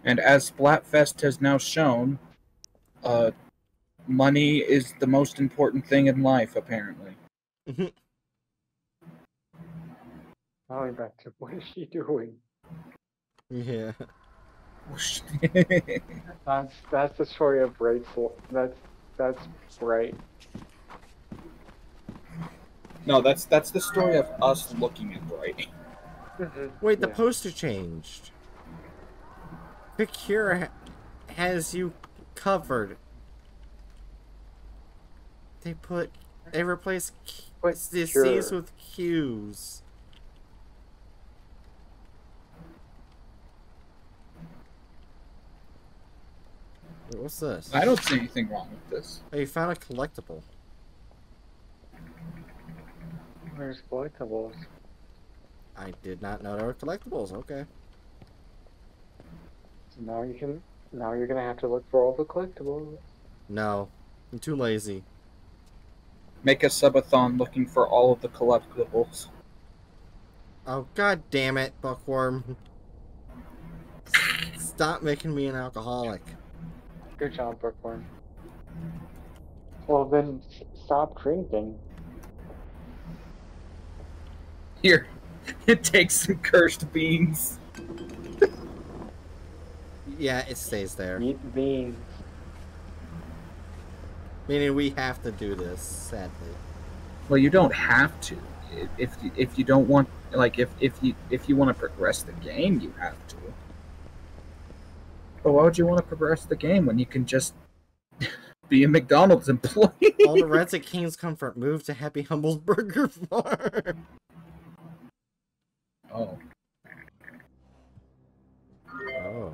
And as Splatfest has now shown, uh, money is the most important thing in life, apparently. Molly back to what is she doing? yeah. That's that's the story of Bright That's that's Bright. no, that's that's the story of us looking at Bright. Mm-hmm. Wait, the Yeah. poster changed. Picura ha- has you covered. They put. They replaced Q- the. C's with Q's. Wait, what's this? I don't see anything wrong with this. Oh, you found a collectible. There's collectibles. I did not know there were collectibles. Okay. So now you can. Now you're gonna have to look for all the collectibles. No, I'm too lazy. Make a subathon looking for all of the collectibles. Oh god damn it, Bookworm. Stop making me an alcoholic. Good job, Bookworm. Well then, stop drinking. Here, it takes some cursed beans. Yeah, it stays there. Eat beans. Meaning we have to do this, sadly. Well, you don't have to. If you, if you don't want, like, if if you if you want to progress the game, you have to. But why would you want to progress the game when you can just be a McDonald's employee? All the rats at King's Comfort move to Happy Humble's Burger Farm. oh, Oh.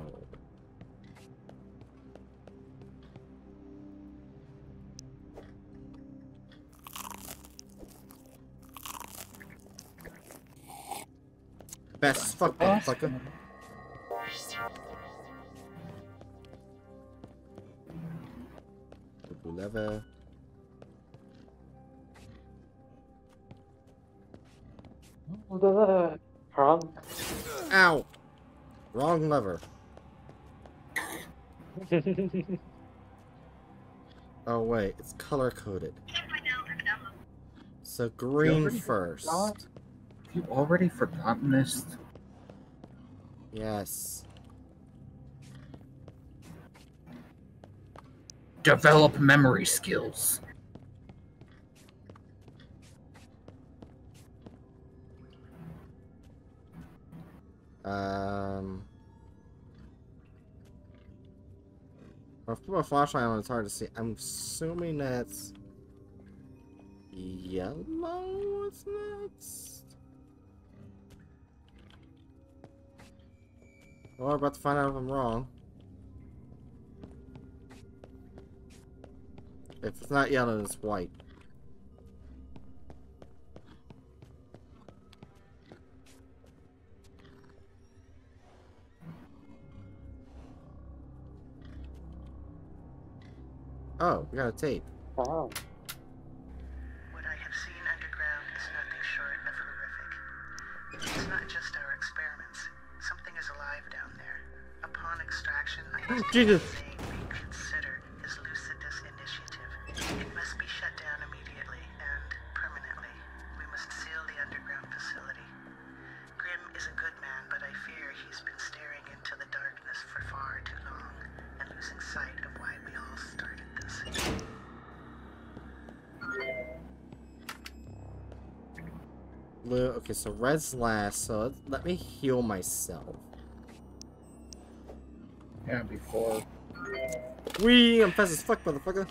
Best fuck, motherfucker. Triple lever. Wrong. Ow! Wrong lever. Oh wait, it's color coded. So green already first. forgot? have you already forgotten this? Yes. Develop memory skills. Um. If I put my flashlight on, it's hard to see. I'm assuming that's yellow. What's next? Well, we're about to find out if I'm wrong. If it's not yellow, it's white. Oh, we got a tape. Wow. What I have seen underground is nothing short of horrific. It's not just our experiments. Something is alive down there. Upon extraction, I Jesus. Okay, so red's last. So let, me heal myself. Yeah, before. Wee! I'm fast as fuck, motherfucker.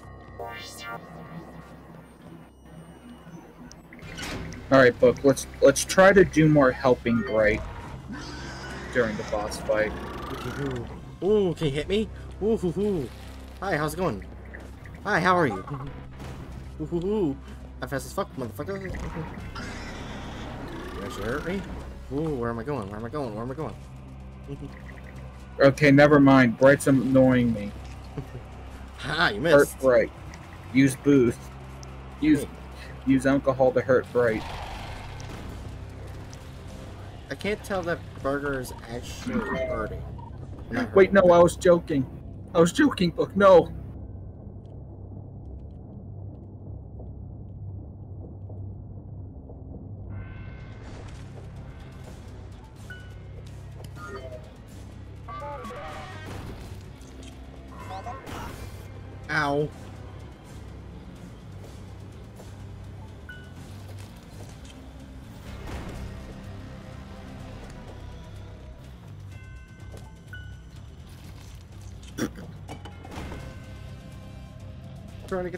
All right, book. Let's let's try to do more helping Bright during the boss fight. Ooh, Ooh, can you hit me? Ooh, hoo, hoo. Hi, how's it going? Hi, how are you? Ooh, hoo, hoo. I'm fast as fuck, motherfucker. Hurt me. Ooh, where am I going? Where am I going? Where am I going? Okay, never mind. Bright's annoying me. Ah, you Hurt missed. Bright. Use boost. Use use alcohol to hurt Bright. I can't tell that burger is actually hurting. Wait, no, I was joking. I was joking, Book. No.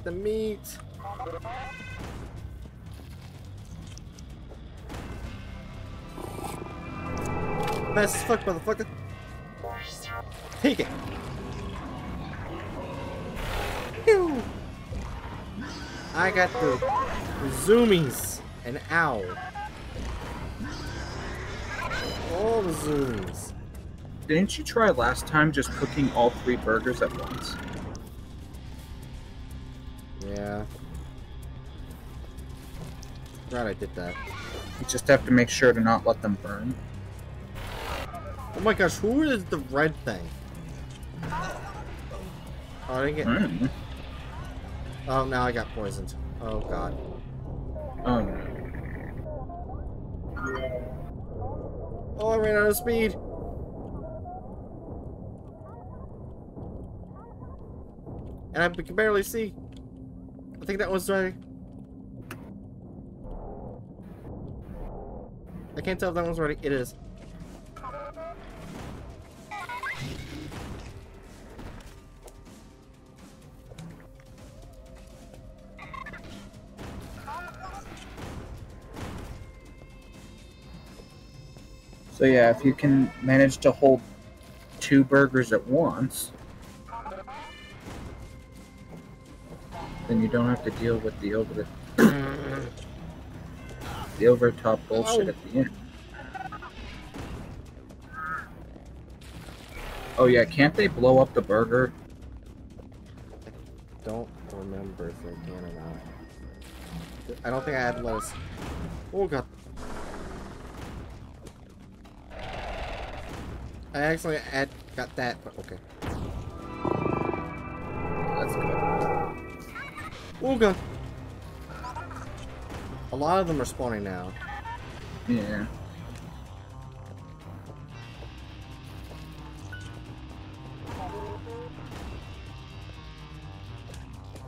Get the meat. Fast as fuck, motherfucker. Take it. I got the zoomies and ow. All the zoomies. Didn't you try last time just cooking all three burgers at once? Yeah. Glad I did that. You just have to make sure to not let them burn. Oh my gosh, who is the red thing? Oh, I didn't get. Mm. Oh, now I got poisoned. Oh god. Oh no. Oh, I ran out of speed. And I can barely see. I think that was right. I can't tell if that one's ready. It is. So yeah, if you can manage to hold two burgers at once, then you don't have to deal with the over mm-hmm. the the over top bullshit at the end. Oh yeah, can't they blow up the burger? Don't remember if they can or not. I don't think I had lettuce. Oh god. I actually had got that, but okay. Oh god. A lot of them are spawning now. Yeah.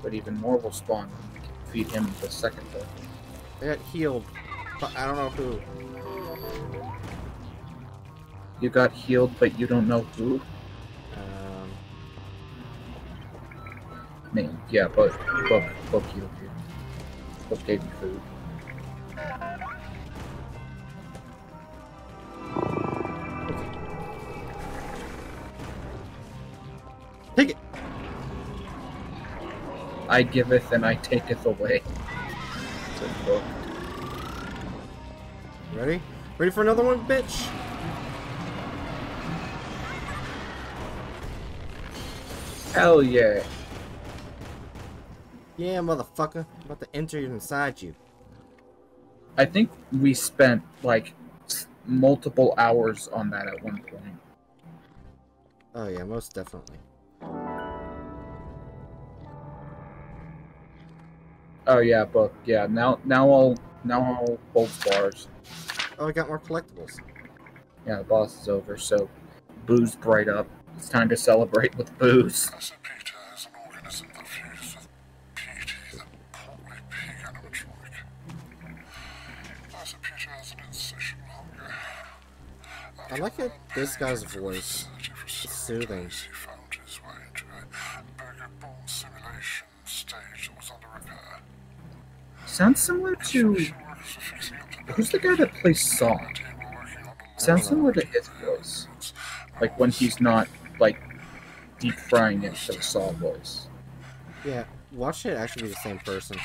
But even more will spawn when we can feed him the second burger. I got healed, but I don't know who. You got healed, but you don't know who? Man, yeah, but Book, Book healed you. Book gave you food. take it. I giveth and I taketh away. Ready? Ready for another one, bitch? Hell yeah. Yeah, motherfucker. I'm about to enter inside you. I think we spent like multiple hours on that at one point. Oh yeah, most definitely. Oh yeah, Book. Yeah, now now I'll now I'll hold bars. Oh, I got more collectibles. Yeah, the boss is over, so booze bright up. It's time to celebrate with booze. I like it. This guy's voice. It's soothing. He found his way into a burger-born simulation stage that was under repair. Sounds similar to Workers are fixing up the who's the guy that plays Saw? team are working on the Sounds similar to his voice. Like when he's not like deep frying it for the Saw voice. Yeah, watch it actually be the same person.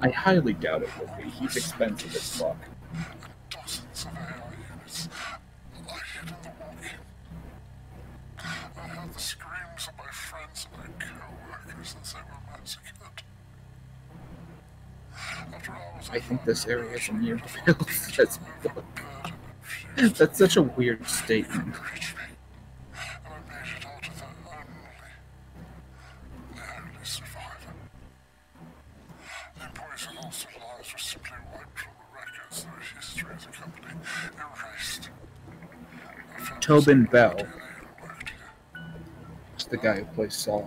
I highly doubt it will be. He's expensive as fuck. of AI units. I hid in the walk-in. I heard the screams of my friends and my as they were. After I I think this area is immune to pills. That's, that's such a weird statement. and I made it out of the only, survivor. The employees and lost their lives were simply wiped from the records. Their history as a company erased. I found Tobin Bell. DNA and worked here. It's the guy who plays Saw.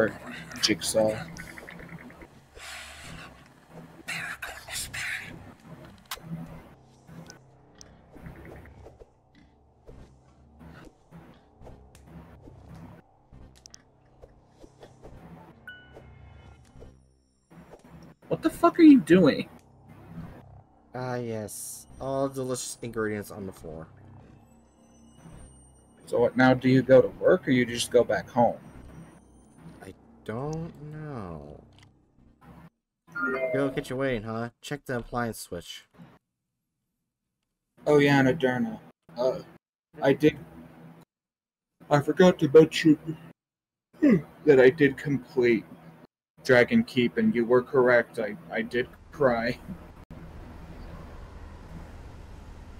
Or Jigsaw. Miracle must be. What the fuck are you doing? Ah, yes. All delicious ingredients on the floor. So what now do you go to work or you just go back home? Don't know. Go kitchen waiting, huh? Check the appliance switch. Oh yeah, and Adurna. Uh, I did. I forgot to mention that I did complete Dragon Keep, and you were correct. I I did cry.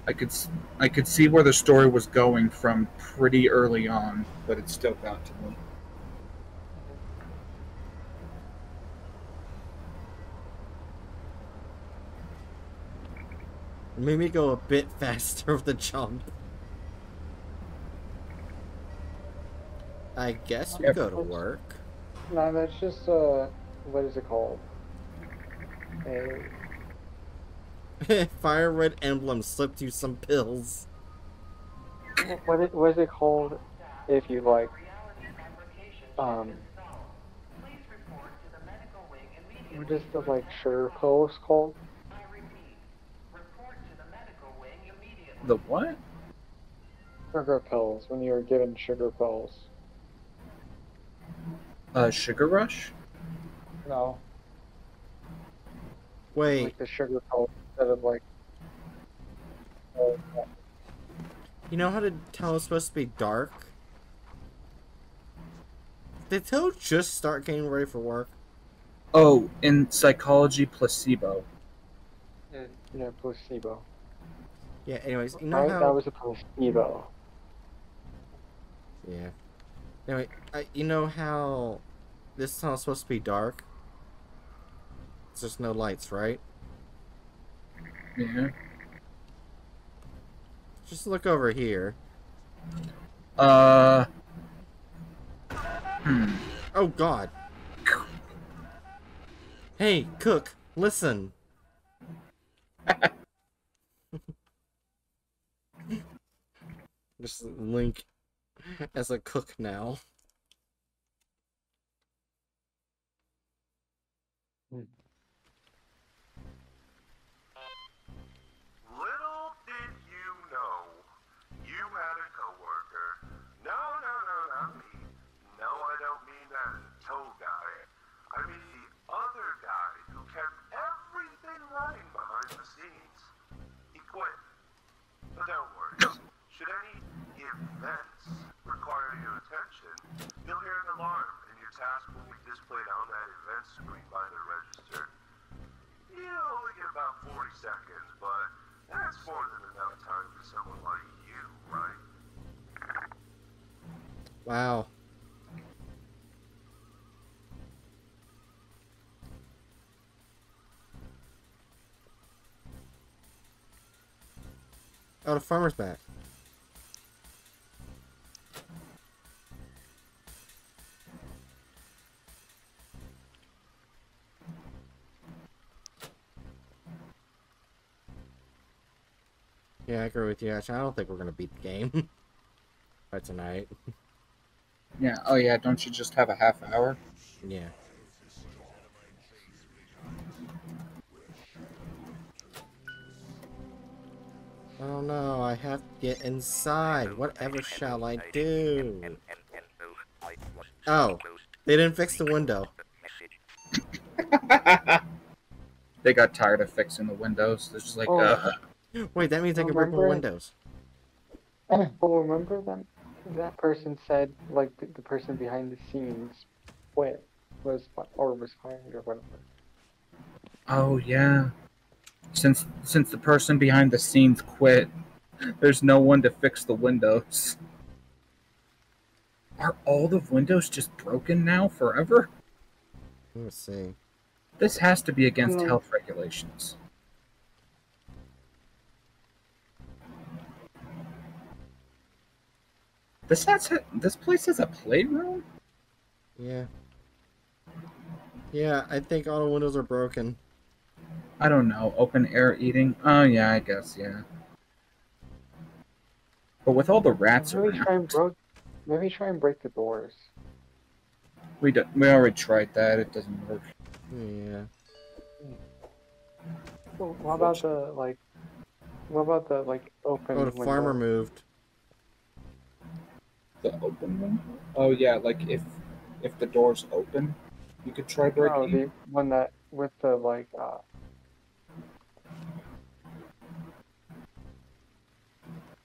I could I could see where the story was going from pretty early on, but it still got to me. Made me go a bit faster with the jump. I guess we go to work. No, that's just uh, what is it called? A Fire Red Emblem slipped you some pills. what is, what is it called if you like um what is the like sugar pills called? The what? Sugar pills when you're given sugar pills. Uh, Sugar Rush. No, Wait, like the sugar pills instead of like. you know how to tell it's supposed to be dark? Did Toad just start getting ready for work? Oh, in Psychology Placebo. Yeah, you know, placebo. Yeah, anyways, you know Right, how... that was a placebo. Yeah. Anyway, I, you know how this tunnel's supposed to be dark? It's just no lights, right? Yeah. Just look over here. Uh. Hmm. Oh god. Hey, cook, listen. Just Link as a cook now. Events require your attention, you'll hear an alarm, and your task will be displayed on that event screen by the register. You only get about 40 seconds, but that's more than enough time for someone like you, right? Wow. Oh, the farmer's back. Yeah, I agree with you. Actually, I don't think we're gonna beat the game by tonight. Yeah. Oh yeah. Don't you just have a half hour? Yeah. Oh no, I have to get inside. Whatever shall I do? Oh, they didn't fix the window. they got tired of fixing the windows. They're just like, Oh. uh, Wait, that means I can break more windows. Well, remember that that person said like the, the person behind the scenes quit was or was fired or whatever. Oh yeah. Since since the person behind the scenes quit, there's no one to fix the windows. Are all the windows just broken now forever? Let me see. This has to be against Hmm. health regulations. This has this place has a playroom. Yeah. Yeah, I think all the windows are broken. I don't know. Open air eating. Oh yeah, I guess yeah. But with all the rats Maybe try and around, broke. Maybe try and break the doors. we do, we already tried that. It doesn't work. Yeah. Well, what about the like? What about the like open? Oh, the farmer moved. The open one. Oh yeah, like if if the door's open, you could try No, breaking. the one that with the like. uh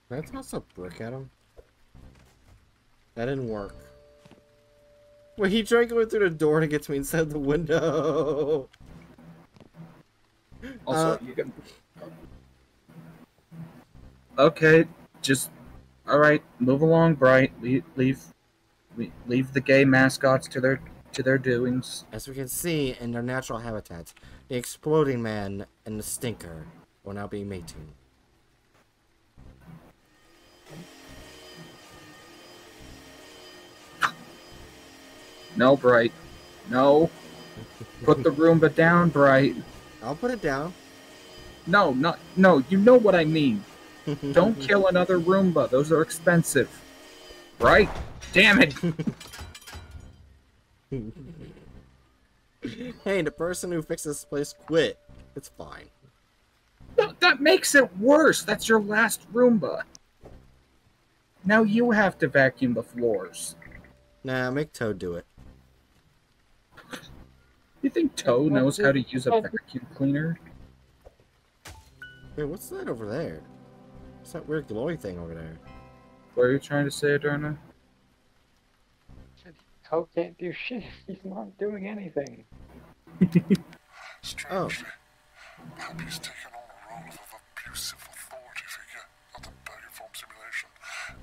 Can I toss a brick at him? That didn't work. Wait, he tried going through the door to get to me inside the window. Also, Uh, you can. Okay, just all right. Move along, Bright. Leave, leave, le- leave the gay mascots to their to their doings. As we can see in their natural habitats, the exploding man and the stinker will now be mating. No, Bright. No. Put the Roomba down, Bright. I'll put it down. No, not no. You know what I mean. Don't kill another Roomba. Those are expensive. Right? Damn it. hey, the person who fixed this place quit. It's fine. No, that makes it worse. That's your last Roomba. Now you have to vacuum the floors. Nah, make Toad do it. You think Toe knows how to use a vacuum cleaner? Wait, what's that over there? What's that weird glowy thing over there? What are you trying to say, Adurna? Toe can't do shit. He's not doing anything. Oh. Happy's taken on the role of an abusive authority figure at the Burger Farm simulation.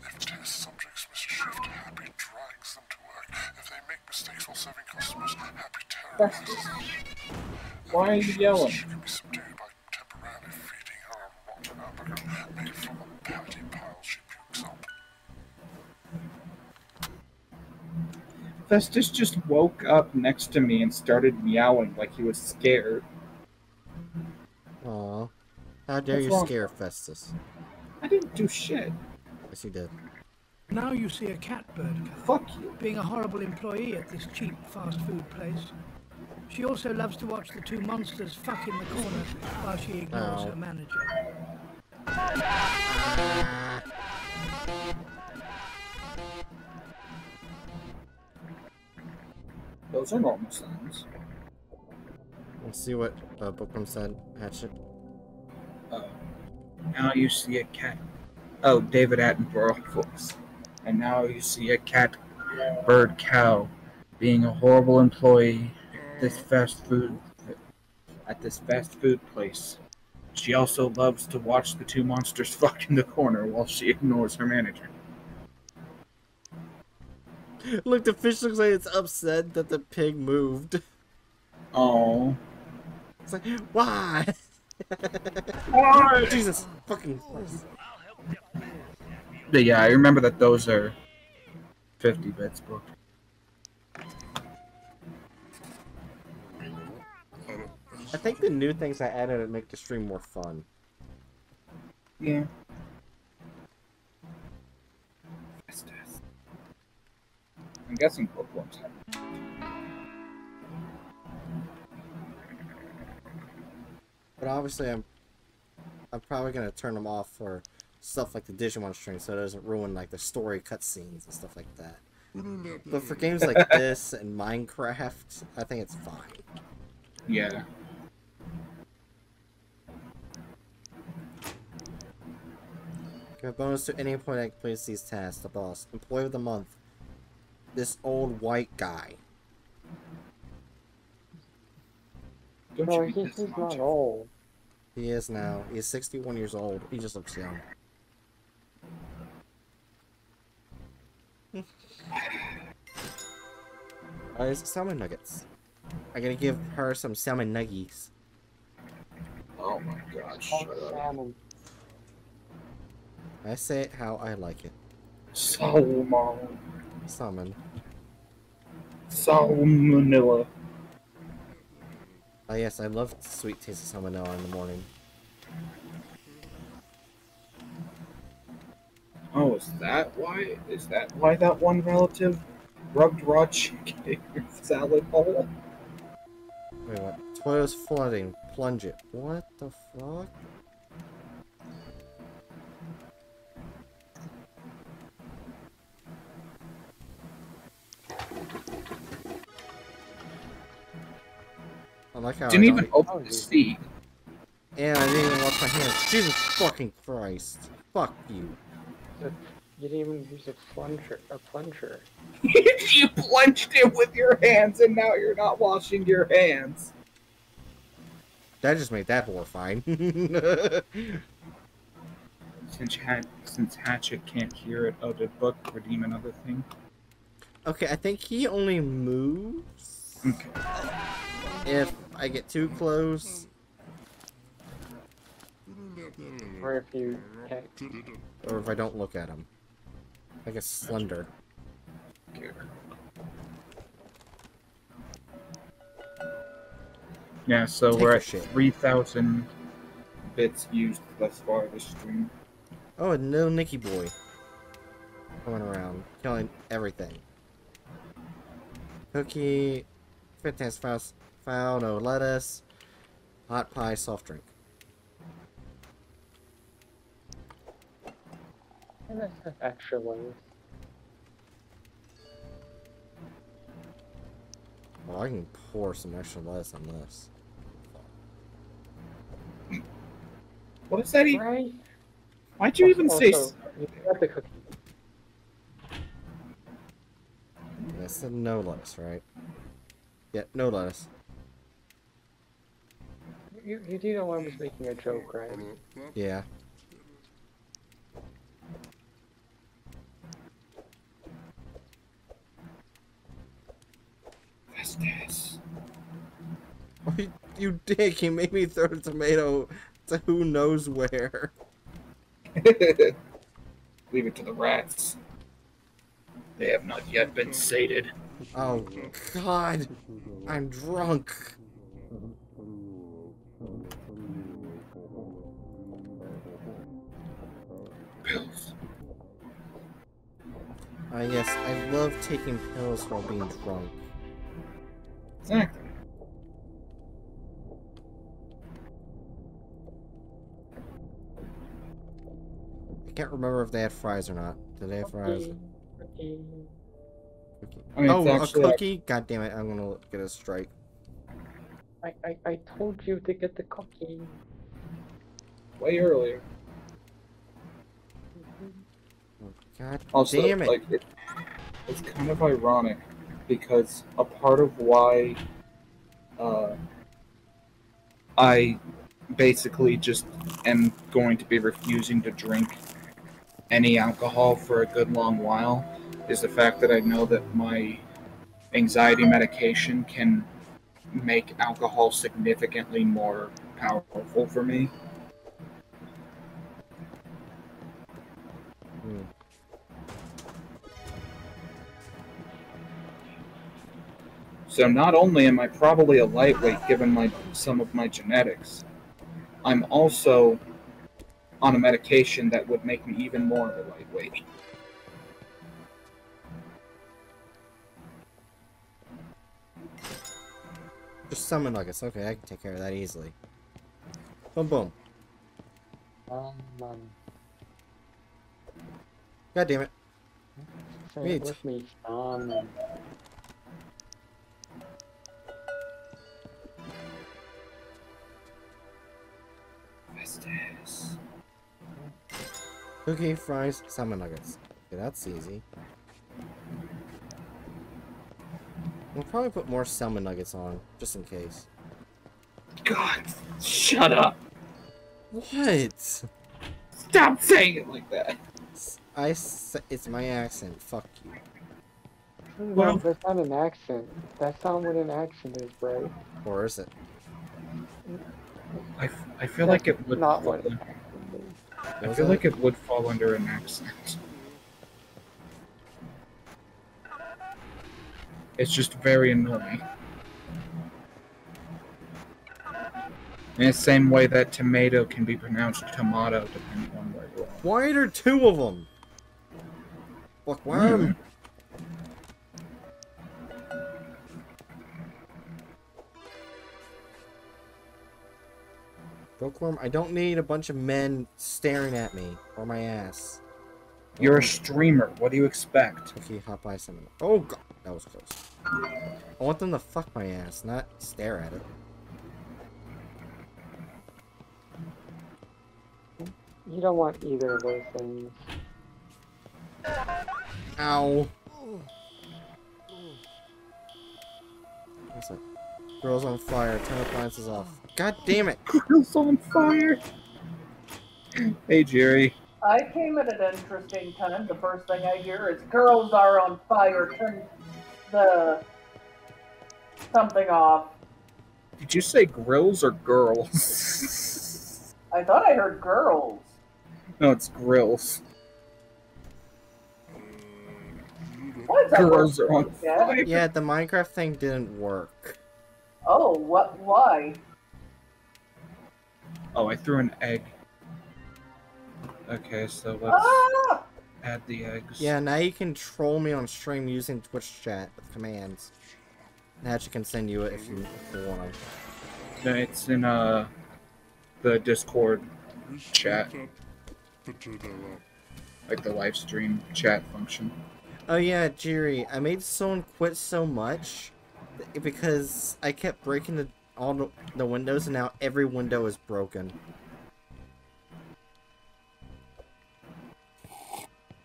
If test subjects mischieved, Happy drags them to work. If they make mistakes while serving customers, Happy terrorizes them. Why are you yelling? She can be subdued by temporarily feeding her a rotten hamburger made from a patty pile she pukes up. Festus just woke up next to me and started meowing like he was scared. Aw. How dare What's you wrong? scare Festus? I didn't do shit. Yes, you did. Now you see a catbird Fuck you. being a horrible employee at this cheap fast food place. She also loves to watch the two monsters fuck in the corner while she ignores Oh. her manager. Those are normal sounds. Let's see what uh, Bookworm said. Hatchet. Uh, now you see a cat. Oh, David Attenborough voice. And now you see a cat bird cow being a horrible employee at this fast food at this fast food place. She also loves to watch the two monsters fuck in the corner while she ignores her manager. Look, the fish looks like it's upset that the pig moved. Oh. It's like, why? Why? Jesus fucking Christ. But yeah, I remember that those are 50 bits booked. I think the new things I added make the stream more fun. Yeah. I'm guessing bookworms have. But obviously, I'm I'm probably gonna turn them off for stuff like the Digimon stream, so it doesn't ruin like the story cutscenes and stuff like that. But for games like this and Minecraft, I think it's fine. Yeah. Give a bonus to any employee that completes these tasks. The boss. Employee of the month. This old white guy. Don't No, you he's, this he's much? not old. He is now. He's 61 years old. He just looks young. Uh, it's salmon nuggets. I'm gonna give her some salmon nuggies. Oh my god, Oh, shut up. salmon. I say it how I like it. Salmon. Salmon. Salmonella. Oh yes, I love sweet taste of salmonella in the morning. Oh, is that why? Is that why that one relative rubbed raw chicken in your salad bowl? Wait, what? Toilets flooding. Plunge it. What the fuck? I like how Didn't I even don't- open the seat. And I didn't even wash my hands. Jesus fucking Christ. Fuck you. You didn't even use a plunger. A plunger. you plunged it with your hands, and now you're not washing your hands. That just made that horrifying. Since, Hat- since Hatchet can't hear it, oh, did Book redeem another thing? okay, I think he only moves Okay. if I get too close. Or if you can't. Or if I don't look at him. I a slender. Yeah, so Take we're at shit. 3,000 bits used thus far this stream. Oh, a no Nicky boy. Coming around, killing everything. Cookie, fitness fast foul, no lettuce, hot pie, soft drink. And that's have extra layers. Well, I can pour some extra lettuce on this. What is that even? Right? Why'd you even say? Also, you got the cookie. I said no lettuce, right? Yeah, no lettuce. You, you do know I was making a joke, right? Yeah. What's this? Oh, you, you dick! You made me throw a tomato to who knows where. Leave it to the rats. They have not yet been sated. Oh God, I'm drunk. Pills. Ah, yes, I love taking pills while being drunk. Exactly. I can't remember if they had fries or not. Did they have fries? Cookie, cookie. Cookie. I mean, oh, it's a actually- cookie! God damn it! I'm gonna get a strike. I, I, I told you to get the cookie. Way earlier. God Also, damn it! like, it, it's kind of ironic because a part of why uh, I basically just am going to be refusing to drink any alcohol for a good long while is the fact that I know that my anxiety medication can make alcohol significantly more powerful for me. So not only am I probably a lightweight given my some of my genetics, I'm also on a medication that would make me even more of a lightweight. Just salmon nuggets. Okay, I can take care of that easily. Boom, boom. Um, um, God damn it! say Meat. with me. Um, What's this? Cookie, fries, salmon nuggets. Okay, that's easy. We'll probably put more salmon nuggets on, just in case. God, shut up. What? Stop saying it like that. I s- it's my accent. Fuck you. No, that's not an accent. That's not what an accent is, right? Or is it? I, f- I feel like it would. Not fall what un- I feel like it would fall under an accent. It's just very annoying. In the same way that tomato can be pronounced tomato depending on where you are. Why are there two of them? Fuck, why Hmm. Bookworm, I don't need a bunch of men staring at me or my ass. You're a streamer. What do you expect? Okay, hop by someone. Oh god, that was close. I want them to fuck my ass, not stare at it. You don't want either of those things. Ow. What's that? Girls on fire. Turn appliances off. God damn it! Girls on fire. Hey Jiri. I came at an interesting time. The first thing I hear is girls are on fire. Turn the something off. Did you say grills or girls? I thought I heard girls. no, it's grills. What is that? Girls are on Yeah. fire. Yeah, the Minecraft thing didn't work. Oh, what? Why? Oh, Oh, I threw an egg. Okay, so let's Ah! Add the eggs. Yeah, now you can troll me on stream using Twitch chat with commands. Natch can send you it if you, if you want. No, it's in uh the Discord chat, like the live stream chat function. Oh yeah, Jiri, I made someone quit so much because I kept breaking the all the windows and now every window is broken.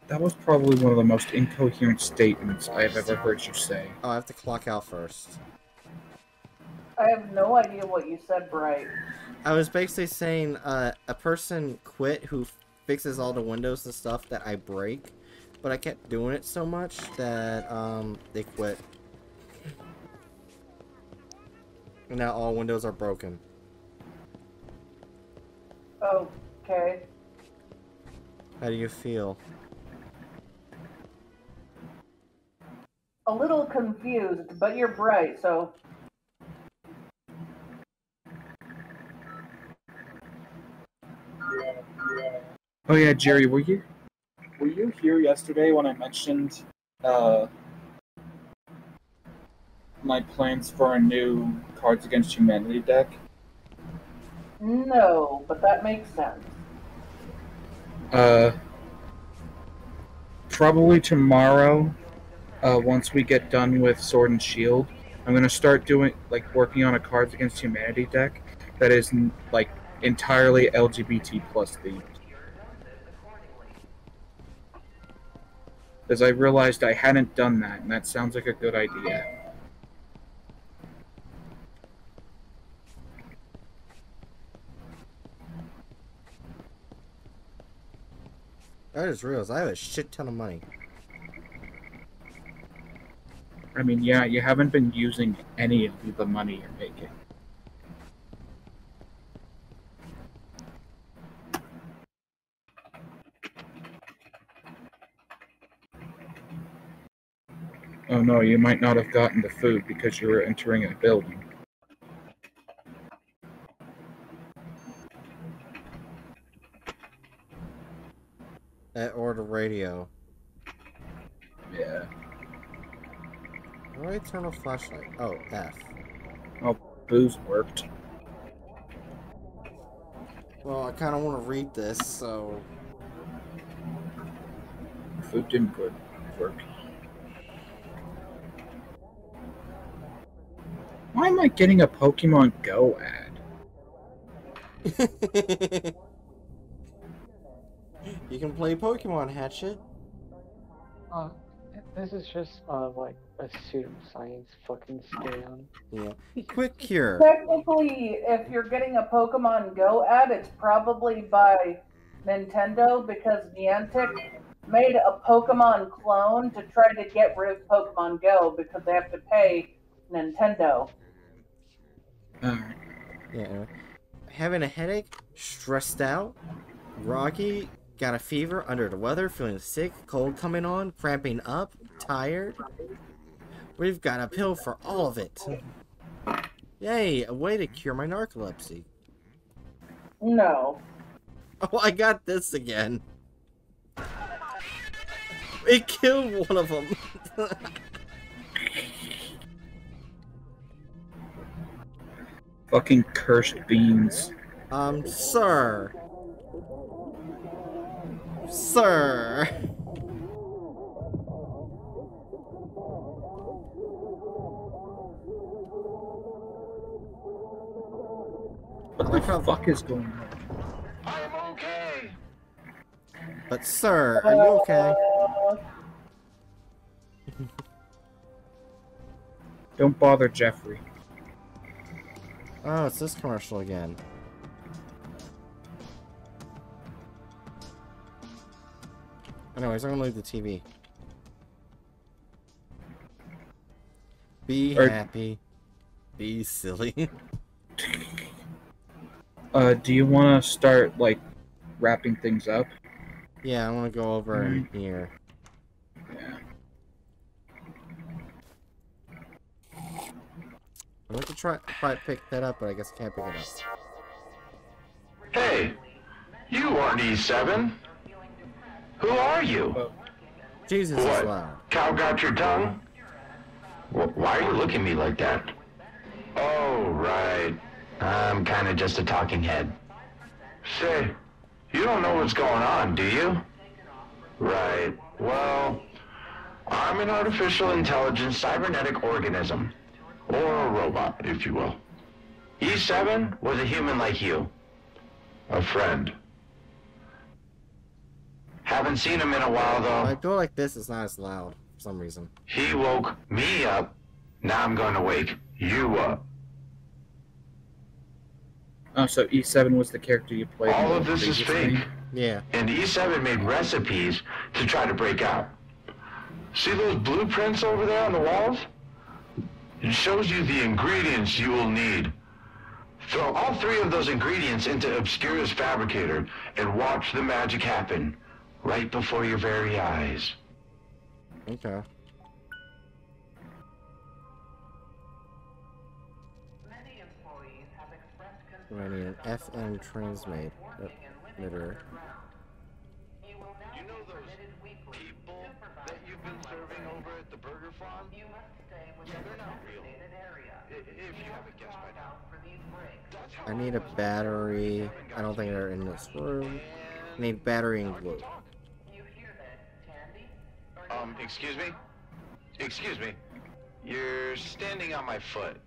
That was probably one of the most incoherent statements I have ever heard you say. Oh, I have to clock out first. I have no idea what you said, Bright. I was basically saying uh, a person quit who fixes all the windows and stuff that I break, but I kept doing it so much that um, they quit. And now all windows are broken. Okay. How do you feel? A little confused, but you're bright, so Oh yeah, Jiri, were you were you here yesterday when I mentioned uh my plans for a new Cards Against Humanity deck? no, but that makes sense. Uh probably tomorrow, uh once we get done with Sword and Shield, I'm gonna start doing like working on a Cards Against Humanity deck that is like entirely LGBT plus themed. As I realized I hadn't done that, and that sounds like a good idea. I just realized I have a shit ton of money. I mean, yeah, you haven't been using any of the money you're making. Oh no, you might not have gotten the food because you were entering a building. Uh, or the radio. Yeah. How do I turn a flashlight? Oh, F. Oh, booze worked. Well, I kind of want to read this, so... Food didn't good work. Why am I getting a Pokemon Go ad? You can play Pokemon Hatchet. Uh, this is just uh like a pseudoscience fucking scam. Yeah. Quick Cure. Technically, if you're getting a Pokemon Go ad, it's probably by Nintendo because Niantic made a Pokemon clone to try to get rid of Pokemon Go because they have to pay Nintendo. Yeah. Having a headache, stressed out, groggy, got a fever, under the weather, feeling sick, cold coming on, cramping up, tired. We've got a pill for all of it. Yay, a way to cure my narcolepsy. No. Oh, I got this again. It killed one of them. Fucking cursed beans. um, sir. Sir. What the fuck is going on? I'm okay. But sir, are you okay? Don't bother Jeffrey. Oh, it's this commercial again. Anyways, I'm gonna leave the TV. Be Or- happy. Be silly. Uh, do you want to start like wrapping things up? yeah, I want to go over in Mm-hmm. here. I'd like to try, try to pick that up, but I guess I can't pick it up. Hey, you aren't E7. Who are you? Jesus What? is loud. Cow got your tongue? Why are you looking at me like that? Oh, right. I'm kind of just a talking head. Say, you don't know what's going on, do you? Right. Well, I'm an artificial intelligence cybernetic organism. Or a robot, if you will. E7 was a human like you. A friend. Haven't seen him in a while, though. When I go like this, it's not as loud for some reason. He woke me up. Now I'm going to wake you up. Oh, so E7 was the character you played. in All of this is previous fake. game? Yeah. And E7 made recipes to try to break out. See those blueprints over there on the walls? It shows you the ingredients you will need. Throw all three of those ingredients into Obscura's fabricator and watch the magic happen right before your very eyes. Okay. They're not real. If you haven't guessed by now. I need a battery. I don't think they're in this room. I need battery and glue. Um, excuse me? Excuse me. You're standing on my foot.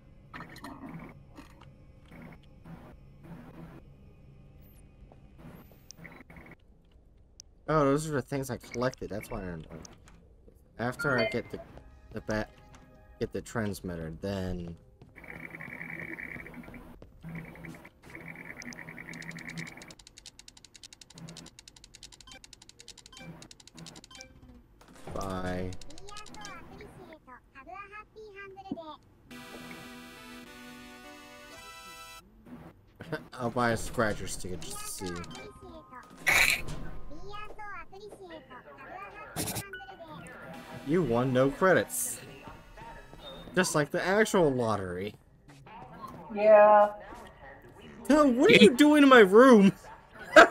Oh, those are the things I collected. That's why I don't. After I get the the bat get the transmitter, then Bye. I'll buy a scratcher sticker just to see. You won no credits. Just like the actual lottery. Yeah. What are you doing in my room?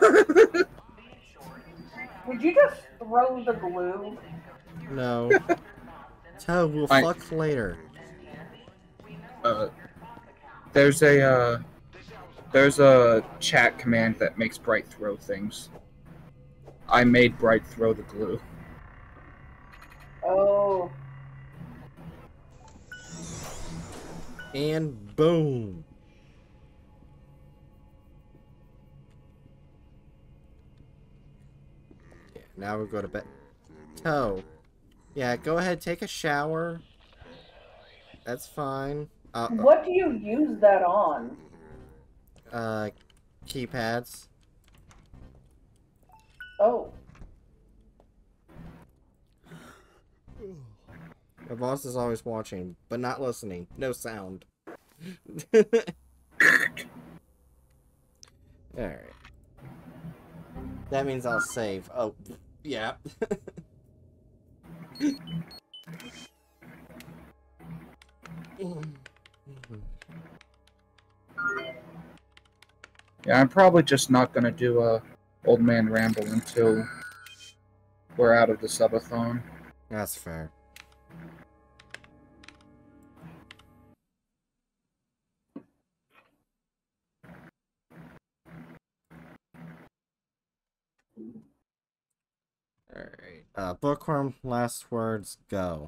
Would you just throw the glue? No. Tell we'll I- fuck later. Uh, there's a uh, there's a chat command that makes Bright throw things. I made Bright throw the glue. Oh. And boom. Yeah, now we go to bed. Toe. Yeah, go ahead, take a shower. That's fine. Uh, What do you use that on? uh, keypads. Oh, My boss is always watching, but not listening. No sound. Alright. That means I'll save. Oh, yeah. Yeah, I'm probably just not gonna do a old man ramble until we're out of the subathon. That's fair. Alright. Uh, Bookworm, last words, go.